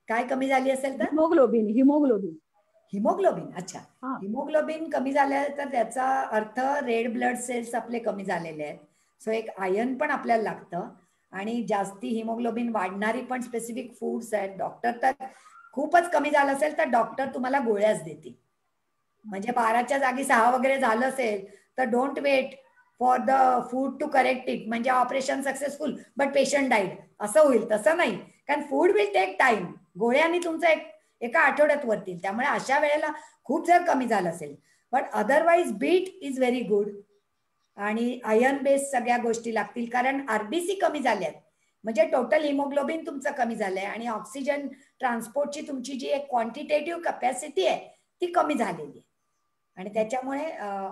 काय कमी झाली असेल तर? Haemoglobin haemoglobin. हिमोग्लोबिन. अच्छा. हिमोग्लोबिन कमी झालं तर त्याचा अर्थ रेड ब्लड सेल्स आपले कमी झालेले आहेत. सो एक आयर्न पण आपल्याला लागतं. आणि जास्ती हिमोग्लोबिन वाढणारी पण स्पेसिफिक फूड्स आहेत. डॉक्टर तर खूपच कमी झालं असेल तर डॉक्टर तुम्हाला गोळ्याच देतील. म्हणजे बाराच्या जागी सहा वगैरे झालं असेल तर don't wait for the food to correct it म्हणजे operation successful but patient died असं होईल. तसं नाही. कारण फूड विल टेक टाइम गोळ्यानी तुमचं एक एका आठवड्यात वरतील. त्यामुळे अशा वेळेला खूप जर कमी झालं असेल. But otherwise beet is very good आणि आयर्न बेस्ड सगळ्या गोष्टी लागतील. कारण आरबीसी कमी झाल्यात म्हणजे टोटल हिमोग्लोबिन तुमचं कमी झालंय. आणि ऑक्सिजन ट्रान्सपोर्टची तुमची जी एक क्वांटिटेटिव्ह कपॅसिटी आहे ती कमी झालेली आहे. आणि त्याच्यामुळे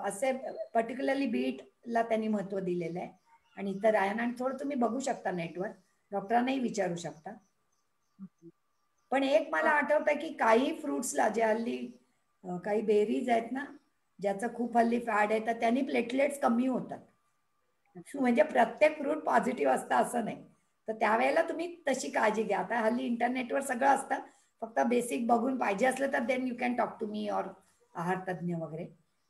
असे पर्टिक्युलरली बीटला त्यांनी महत्त्व दिलेलं आहे. आणि इतर आयन आणि थोडं तुम्ही बघू शकता नेटवर डॉक्टरांनाही विचारू शकता. पण एक मला आठवतं की काही फ्रुट्सला जे हल्ली काही बेरीज आहेत ना ज्याचं खूप हल्ली फॅड आहे तर त्यांनी प्लेटलेट्स कमी होतात. म्हणजे प्रत्येक फ्रूट पॉझिटिव्ह असतं असं नाही. तर त्यावेळेला तुम्ही तशी काळजी घ्या. आता हल्ली इंटरनेटवर सगळं असतं. फक्त बेसिक बघून पाहिजे असलं तर then you can talk to me or आहार तज्ज्ञ वगैरे.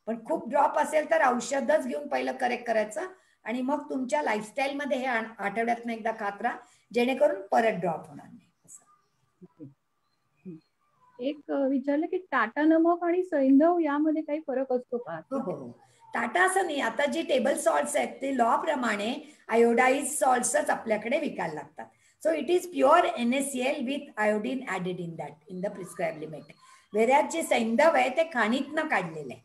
पण खूप ड्रॉप असेल तर औषधच घेऊन पहिलं करेक्ट करायचं. आणि मग तुमच्या लाईफस्टाईलमध्ये हे आठवड्यातनं एकदा खात राहा. जेणेकरून परत ड्रॉप होणार नाही. एक विचारलं की टाटा नमक आणि सैंधव यामध्ये काही फरक असतो का? हो, हो, हो. टाटा असं नाही. आता जी टेबल सॉल्ट्स आहेत ते लॉ प्रमाणे आयोडाईज सॉल्ट्सच आपल्याकडे विकायला लागतात. So it is pure N S L with iodine added in that in the prescribe limit वेऱ्यात जे सैंधव आहे ते खाणीतनं काढलेलं आहे.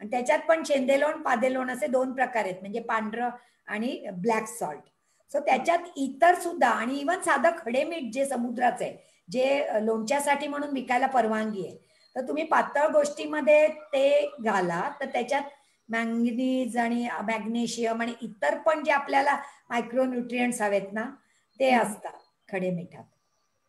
आणि त्याच्यात पण शेंदेलोण पादेलोण असे दोन प्रकार आहेत. म्हणजे पांढरं आणि ब्लॅक सॉल्ट. सो त्याच्यात इतर सुद्धा आणि इवन साधं खडे मीठ जे समुद्राचं आहे जे लोणच्यासाठी म्हणून विकायला परवानगी आहे. तर तुम्ही पातळ गोष्टीमध्ये ते घाला तर त्याच्यात मॅंगनीज आणि मॅग्नेशियम आणि इतर पण जे आपल्याला मायक्रोन्युट्रियंट्स हवेत ना ते असतात खडे मिठात.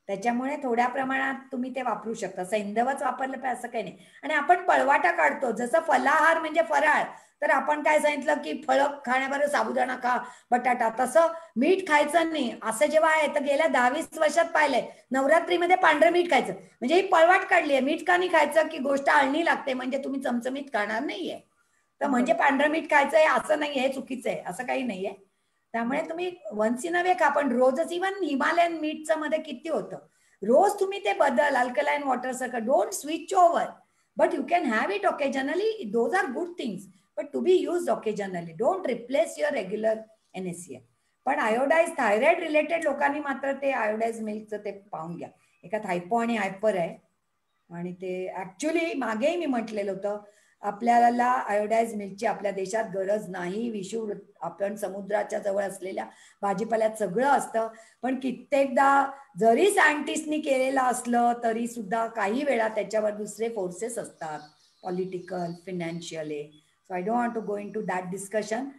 त्याच्यामुळे थोड्या प्रमाणात तुम्ही ते वापरू शकता. सैंधवच वापरलं पाहिजे असं काही नाही. आणि आपण पळवाटा काढतो. जसं फलाहार म्हणजे फराळ तर आपण काय सांगितलं की फळ खाण्याबरोबर साबुदाणा खा बटाटा. तसं मीठ खायचं नाही. असं जेव्हा आहे तर गेल्या दहावीस वर्षात पाहिलंय. नवरात्रीमध्ये पांढरं मीठ खायचं. म्हणजे ही पळवाट काढली आहे मीठ का नाही खायचं? की गोष्ट आळणी लागते. म्हणजे तुम्ही चमचमीत खाणार नाहीये. तर म्हणजे पांढरं मीठ खायचं आहे असं नाही हे चुकीचं आहे. असं काही नाहीये. त्यामुळे तुम्ही वन्स इन अ पण रोजच इव्हन हिमालयन मीठचं मध्ये किती होतं? रोज तुम्ही ते बदल अल्कलाईन वॉटर सारखं don't switch over but you can have it occasionally those are good things but to be use occasionally don't replace your regular NaCl पण आयोडाईज थायरॉइड रिलेटेड लोकांनी मात्र ते आयोडाईज मिल्कचं ते पाहून घ्या. एका थायपो आणि हायपर आहे. आणि ते ऍक्च्युली मागेही मी म्हटलेलं होतं. आपल्याला आयोडाईज मिल्कची आपल्या देशात गरज नाही. विषू आपण समुद्राच्या जवळ असलेल्या भाजीपाल्यात सगळं असतं. पण कित्येकदा जरी सायंटिस्टनी केलेलं असलं तरी सुद्धा काही वेळा त्याच्यावर दुसरे फोर्सेस असतात. Political financial so I don't want to go into that discussion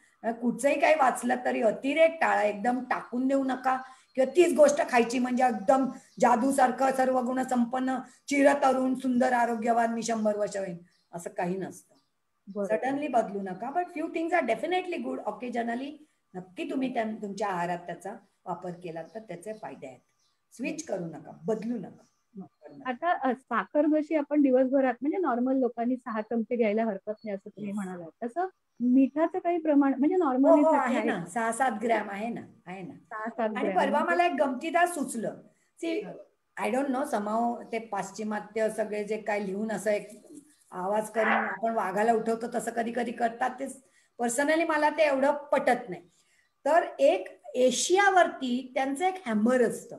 कुठचंही काही वाचलं तरी अतिरेक टाळा. एकदम टाकून देऊ नका. किंवा तीच गोष्ट खायची म्हणजे एकदम जादूसारखं सर्व गुण संपन्न चिरतरुण सुंदर आरोग्यवान मी शंभर वर्ष होईन. असं काही नसतं. सडनली बदलू नका but few things are definitely good occasionally नक्की तुम्ही तुमच्या आहारात त्याचा वापर केला तर त्याचे फायदे आहेत. स्विच करू नका बदलू नका. आता साखर जशी आपण दिवसभरात म्हणजे नॉर्मल लोकांनी सहा चमचे घ्यायला हरकत नाही असं तुम्ही म्हणाला तसं मिठाचं काही प्रमाण म्हणजे नॉर्मल आहे ना. सहा सात ग्रॅम आहे ना आहे ना. सहा सात आणि परवा मला एक गमतीदार सुचलं. सी आय डोंट नो समाव ते पाश्चिमात्य सगळे जे काय लिहून असं एक आवाज करून आपण वाघाला उठवतो तसं कधी कधी करतात ते. पर्सनली मला ते एवढं पटत नाही. तर एक एशियावरती त्यांचं एक हॅम्बर असतं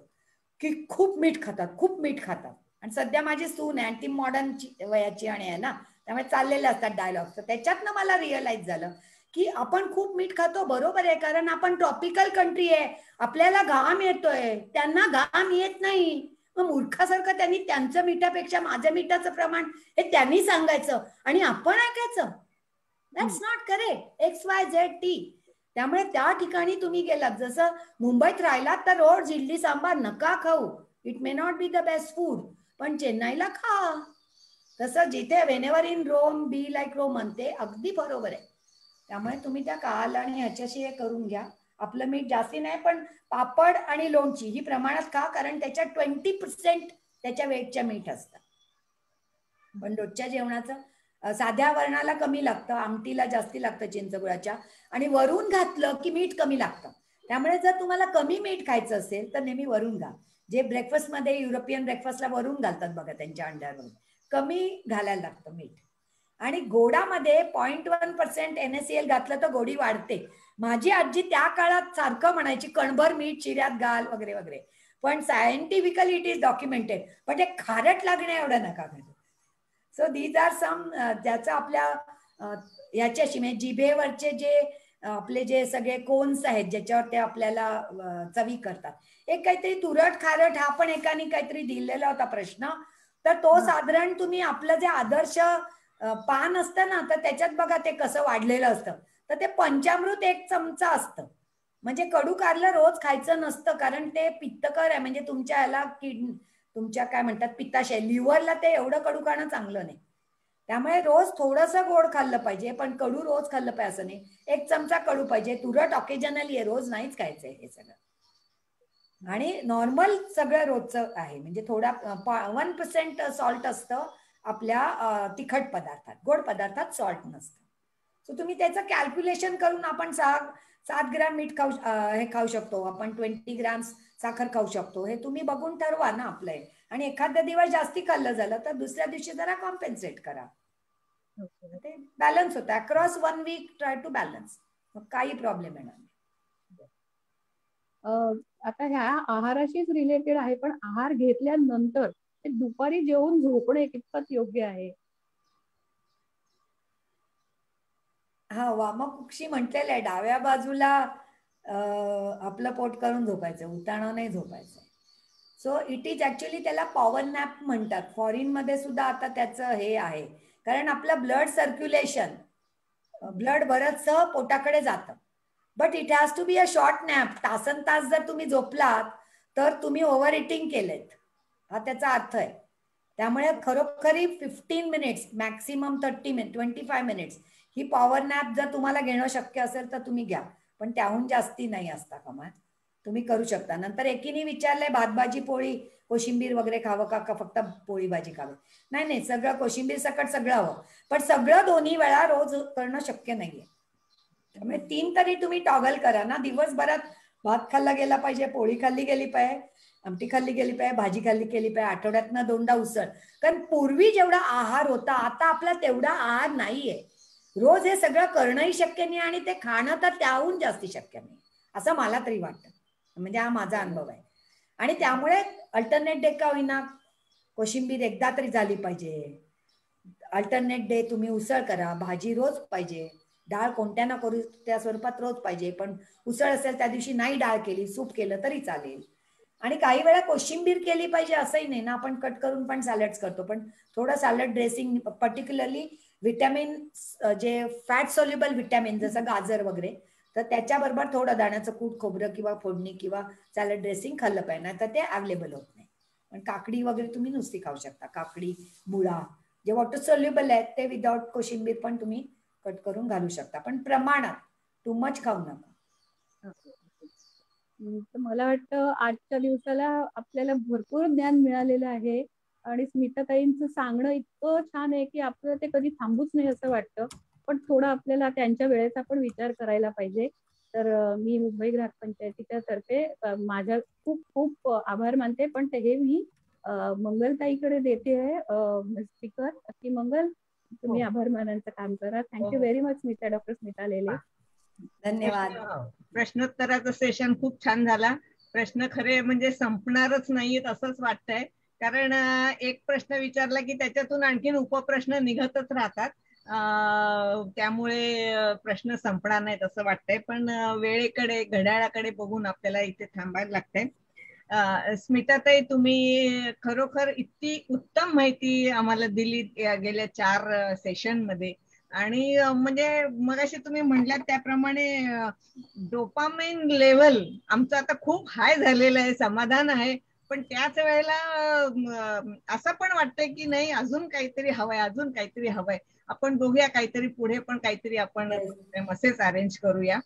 की खूप मीठ खातात खूप मीठ खातात. आणि सध्या माझी सून आहे आणि ती मॉडर्न वयाची आणि आहे ना त्यामुळे चाललेले असतात डायलॉग तर त्याच्यातनं मला रिअलाइज झालं की आपण खूप मीठ खातो बरोबर आहे. कारण आपण ट्रॉपिकल कंट्री आहे. आपल्याला घाम येतोय. त्यांना घाम येत नाही. मग मूर्खासारखं त्यांनी त्यांचं मिठापेक्षा माझ्या मिठाचं प्रमाण हे त्यांनी सांगायचं आणि आपण ऐकायचं. That's not correct X Y Z T त्यामुळे त्या ठिकाणी तुम्ही गेलात. जसं मुंबईत राहिलात तर रोड इडली सांबार नका खाऊ. It may not be the best food पण चेन्नईला खा. तसं जिथे whenever in Rome be like Rome म्हणते अगदी बरोबर आहे. त्यामुळे तुम्ही त्या काल आणि ह्याच्याशी हे करून घ्या. आपलं मीठ जास्ती नाही पण पापड आणि लोणची ही प्रमाणात खा कारण त्याच्यात ट्वेंटी पर्सेंट त्याच्या वेटच्या मीठ असतं. पण रोजच्या जेवणाचं साध्या वर्णाला कमी लागतं आमटीला जास्ती लागतं चिंचगुळाच्या. आणि वरून घातलं की मीठ कमी लागतं. त्यामुळे जर तुम्हाला कमी मीठ खायचं असेल तर नेहमी वरून घा. जे ब्रेकफास्टमध्ये युरोपियन ब्रेकफास्टला वरून घालतात बघा त्यांच्या अंड्यावर कमी घालायला लागतं मीठ. आणि गोडामध्ये point one percent N S L घातलं तर गोडी वाढते. माझी आजी त्या काळात सारखं म्हणायची कणभर मीठ चिऱ्यात घाल वगैरे वगैरे. पण सायंटिफिकली इट इज डॉक्युमेंटेड पण ते खारट लागणे एवढं नका करू. सो दीज आर सम ज्याचं आपल्या याच्याशी म्हणजे जिभेवरचे जे आपले जे सगळे कोन्स आहेत ज्याच्यावर ते आपल्याला चवी करतात. एक काहीतरी तुरट खारट हा पण एकाने काहीतरी दिलेला होता प्रश्न. तर तो साधारण तुम्ही आपलं जे आदर्श पान असतं ना तर त्याच्यात बघा ते कसं वाढलेलं असतं. तर ते पंचामृत एक चमचा असतं. म्हणजे कडू कारलं रोज खायचं नसतं कारण ते पित्तकर आहे. म्हणजे तुमच्या याला किड तुमच्या काय म्हणतात पित्ताशय लिव्हरला ते एवढं कडू खाणं चांगलं नाही. त्यामुळे रोज थोडस गोड खाल्लं पाहिजे पण कडू रोज खाल्लं पाहिजे असं नाही. एक चमचा कडू पाहिजे. तुरट ऑकेजनली आहे रोज नाहीच खायचंय हे सगळं. आणि नॉर्मल सगळं रोजचं आहे. म्हणजे थोडा वन पर्सेंट सॉल्ट असतं आपल्या तिखट पदार्थात. गोड पदार्थात सॉल्ट नसतं. सो तुम्ही त्याचं कॅल्क्युलेशन करून आपण सहा सात ग्रॅम मीठ खाऊ हे खाऊ शकतो. आपण ट्वेंटी ग्रॅम्स साखर खाऊ शकतो. हे तुम्ही बघून ठरवा ना आपलं. आणि एखाद्या दिवस जास्ती खाल्लं झालं तर दुसऱ्या दिवशी जरा कॉम्पेन्सेट करा. ते बॅलन्स होतं. Across one week try to balance मग काही प्रॉब्लेम येणार आता ह्या आहाराशीच रिलेटेड आहे पण आहार घेतल्यानंतर दुपारी जेवून झोपणे कितपत योग्य आहे? हा वामकुक्षी म्हटलेलं आहे डाव्या बाजूला आपलं पोट करून झोपायचं उताणं नाही झोपायचं. सो इट इज ऍक्च्युली त्याला पॉवर नॅप म्हणतात. फॉरिनमध्ये सुद्धा आता त्याचं हे आहे. कारण आपलं ब्लड सर्क्युलेशन ब्लड बरंच पोटाकडे जातं. But it has to be a short nap तासन तास जर तुम्ही झोपलात तर तुम्ही ओव्हर इटिंग केलेत. हा त्याचा अर्थ आहे. त्यामुळे खरोखरी fifteen minutes maximum thirty minute twenty five minutes ही पॉवर नॅप जर तुम्हाला घेणं शक्य असेल तर तुम्ही घ्या. पण त्याहून जास्ती नाही असता कमाल. तुम्ही करू शकता. नंतर एकीने विचारलंय भात भाजी पोळी कोशिंबीर वगैरे खावं का? फक्त पोळी भाजी खावी? नाही नाही. सगळं कोशिंबीर सकट सगळं हवं. पण सगळं दोन्ही वेळा रोज करणं शक्य नाहीये. त्यामुळे तीन तरी तुम्ही टॉगल करा ना. दिवसभरात भात खाल्ला गेला पाहिजे पोळी खाल्ली गेली पाहिजे आमटी खाल्ली गेली पाहिजे भाजी खाल्ली गेली पाहिजे आठवड्यातनं दोनदा उसळ. कारण पूर्वी जेवढा आहार होता आता आपला तेवढा आहार नाहीये. रोज हे सगळं करणंही शक्य नाही आणि ते खाणं तर त्याहून जास्ती शक्य नाही. असं मला तरी वाटतं. म्हणजे हा माझा अनुभव आहे. आणि त्यामुळे अल्टरनेट डे का होईना कोशिंबीर एकदा तरी झाली पाहिजे. अल्टरनेट डे तुम्ही उसळ करा भाजी रोज पाहिजे. डाळ कोणत्या ना करू त्या स्वरूपात रोज पाहिजे पण उसळ असेल त्या दिवशी नाही डाळ केली सूप केलं तरी चालेल. आणि काही वेळा कोशिंबीर केली पाहिजे असंही नाही ना आपण कट करून पण सॅलड्स करतो. पण थोडं सॅलड ड्रेसिंग पर्टिक्युलरली विटॅमिन जे फॅट सोल्युबल विटॅमिन जसं गाजर वगैरे तर त्याच्याबरोबर थोडं दाण्याचं कूट खोबरं किंवा फोडणी किंवा सॅलड ड्रेसिंग खाल्लं पाहिजे नाही तर ते अवेलेबल होत नाही. पण काकडी वगैरे तुम्ही नुसती खाऊ शकता. काकडी मुळा जे वॉटर सोल्युबल आहेत ते विदाउट कोशिंबीर पण तुम्ही कट करून घालू शकता. पण प्रमाणात टू मच खाऊ नका. मला वाटतं आजच्या दिवसाला आपल्याला भरपूर ज्ञान मिळालेलं आहे. आणि स्मिताताईंचं सांगणं इतकं छान आहे की आपल्याला ते कधी थांबूच नाही असं वाटतं. पण थोडं आपल्याला त्यांच्या वेळेचा पण विचार करायला पाहिजे. तर मी मुंबई ग्राहक पंचायतीच्या तर्फे माझ्या खूप खूप आभार मानते. पण ते हे मी मंगलताईकडे देते आहे स्पीकर की मंगल तुम्ही हो. आभार मानांचं काम करा. Thank you very much Smita doctor Smita Lele धन्यवाद. प्रश्नोत्तराचं सेशन खूप छान झाला. प्रश्न खरे म्हणजे संपणारच नाहीयेत असंच वाटतंय. कारण एक प्रश्न विचारला की त्याच्यातून आणखीन उपप्रश्न निघतच राहतात. त्यामुळे प्रश्न संपणार नाहीत असं वाटतंय. पण वेळेकडे घड्याळाकडे बघून आपल्याला इथे थांबायला लागतंय. स्मिताताई तुम्ही खरोखर इतकी उत्तम माहिती आम्हाला दिली गेल्या चार सेशनमध्ये आणि म्हणजे मगाशी तुम्ही म्हटल्यात त्याप्रमाणे डोपामाइन लेवल आमचं आता खूप हाय झालेलं आहे समाधान आहे. पण त्याच वेळेला असं पण वाटतंय की नाही अजून काहीतरी हवंय अजून काहीतरी हवंय. आपण बघूया काहीतरी पुढे पण काहीतरी आपण असेच अरेंज करूया.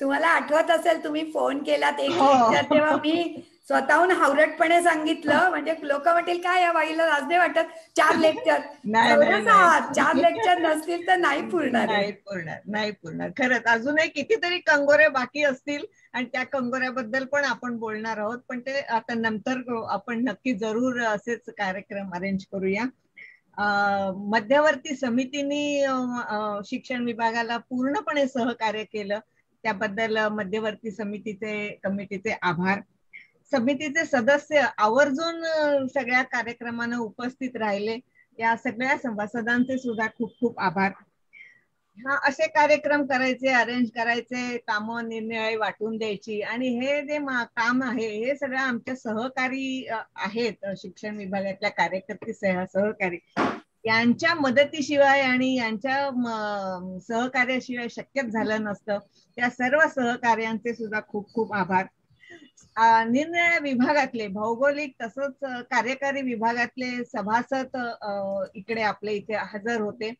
तुम्हाला आठवत असेल तुम्ही फोन केलात एक हो. तेव्हा मी स्वतःहून हावरटपणे सांगितलं. म्हणजे लोक म्हणतील काय या बाईला लाज नाही वाटत चार लेक्चर. चार लेक्चर नसतील तर नाही पुरणार. नाही पुरणार नाही पुरणार. खरंच अजूनही कितीतरी कंगोरे बाकी असतील आणि त्या कंगोऱ्याबद्दल पण आपण बोलणार आहोत. पण ते आता नंतर आपण नक्की जरूर असेच कार्यक्रम अरेंज करूया. अं, मध्यवर्ती समितीने शिक्षण विभागाला पूर्णपणे सहकार्य केलं. त्याबद्दल मध्यवर्ती समितीचे कमिटीचे आभार. समितीचे सदस्य आवर्जून सगळ्या कार्यक्रमांना उपस्थित राहिले. या सगळ्या सभासदांचे सुद्धा खूप खूप आभार. हा असे कार्यक्रम करायचे अरेंज करायचे काम निर्णय वाटून द्यायची. आणि हे जे काम आहे हे सगळं आमच्या सहकारी आहेत शिक्षण विभागातल्या कार्यकर्ते सह- सहकारी. यांच्या मदतीशिवाय आणि यांच्या सहकार्याशिवाय शक्यच झालं नसतं. त्या सर्व सहकार्यांचे सुद्धा खूप खूप आभार. निर्णय विभागातले भौगोलिक तसंच कार्यकारी विभागातले सभासद इकडे आपल्या इथे हजर होते.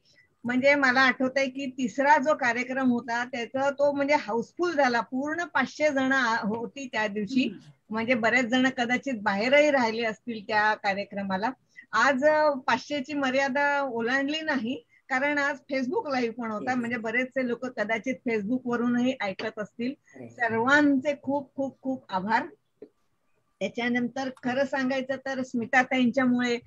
म्हणजे मला आठवत आहे की तिसरा जो कार्यक्रम होता त्याचा तो म्हणजे हाऊसफुल झाला. पूर्ण पाचशे जण होती त्या दिवशी. म्हणजे बरेच जण कदाचित बाहेरही राहिले असतील त्या कार्यक्रमाला. आज पाचशेची मर्यादा ओलांडली नाही. कारण आज फेसबुक लाईव्ह पण होता. म्हणजे बरेचसे लोक कदाचित फेसबुक वरूनही ऐकत असतील. सर्वांचे खूप खूप खूप आभार. त्याच्यानंतर खरं सांगायचं तर स्मिताताईंच्यामुळे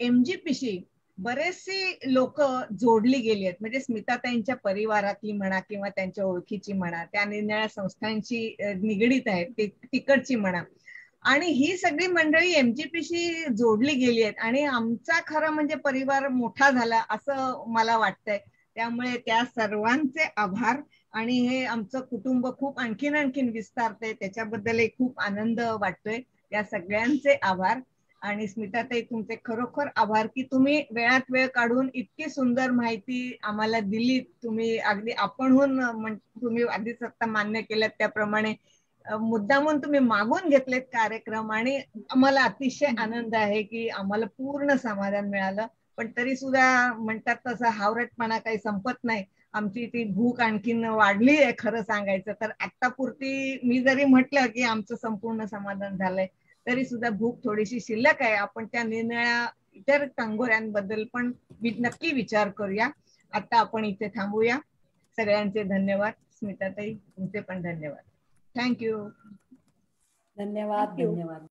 एमजीपीशी बरेचसे लोक जोडली गेली आहेत. म्हणजे स्मिताताईंच्या परिवारातली म्हणा किंवा त्यांच्या ओळखीची म्हणा त्या निरनिळ्या संस्थांची अ, निगडीत आहेत तिकडची म्हणा. आणि ही सगळी मंडळी एमजीपीशी जोडली गेली आहेत. आणि आमचा खरं म्हणजे परिवार मोठा झाला असं मला वाटतंय. त्यामुळे त्या सर्वांचे आभार. आणि हे आमचं कुटुंब खूप आणखीन आणखीन विस्तारते त्याच्याबद्दलही खूप आनंद वाटतोय. या सगळ्यांचे आभार. आणि स्मिताताई तुमचे खरोखर आभार की तुम्ही वेळात वेळ काढून इतकी सुंदर माहिती आम्हाला दिली तुम्ही अगदी आपणहून तुम्ही आधीच आता मान्य केलं त्याप्रमाणे मुद्दामून तुम्ही मागून घेतलेत कार्यक्रम आणि आम्हाला अतिशय आनंद आहे की आम्हाला पूर्ण समाधान मिळालं. पण तरी सुद्धा म्हणतात तसं हावरटपणा काही संपत नाही. आमची ती भूक आणखीन वाढली आहे खरं सांगायचं तर. आतापुरती मी जरी म्हटलं की आमचं संपूर्ण समाधान झालंय तरी सुद्धा भूक थोडीशी शिल्लक आहे. आपण त्या निर्णया इतर कंगोऱ्यांबद्दल पण नक्की विचार करूया. आता आपण इथे थांबूया. सगळ्यांचे धन्यवाद. स्मिताताई तुमचे पण धन्यवाद. थँक्यू धन्यवाद Thank you. धन्यवाद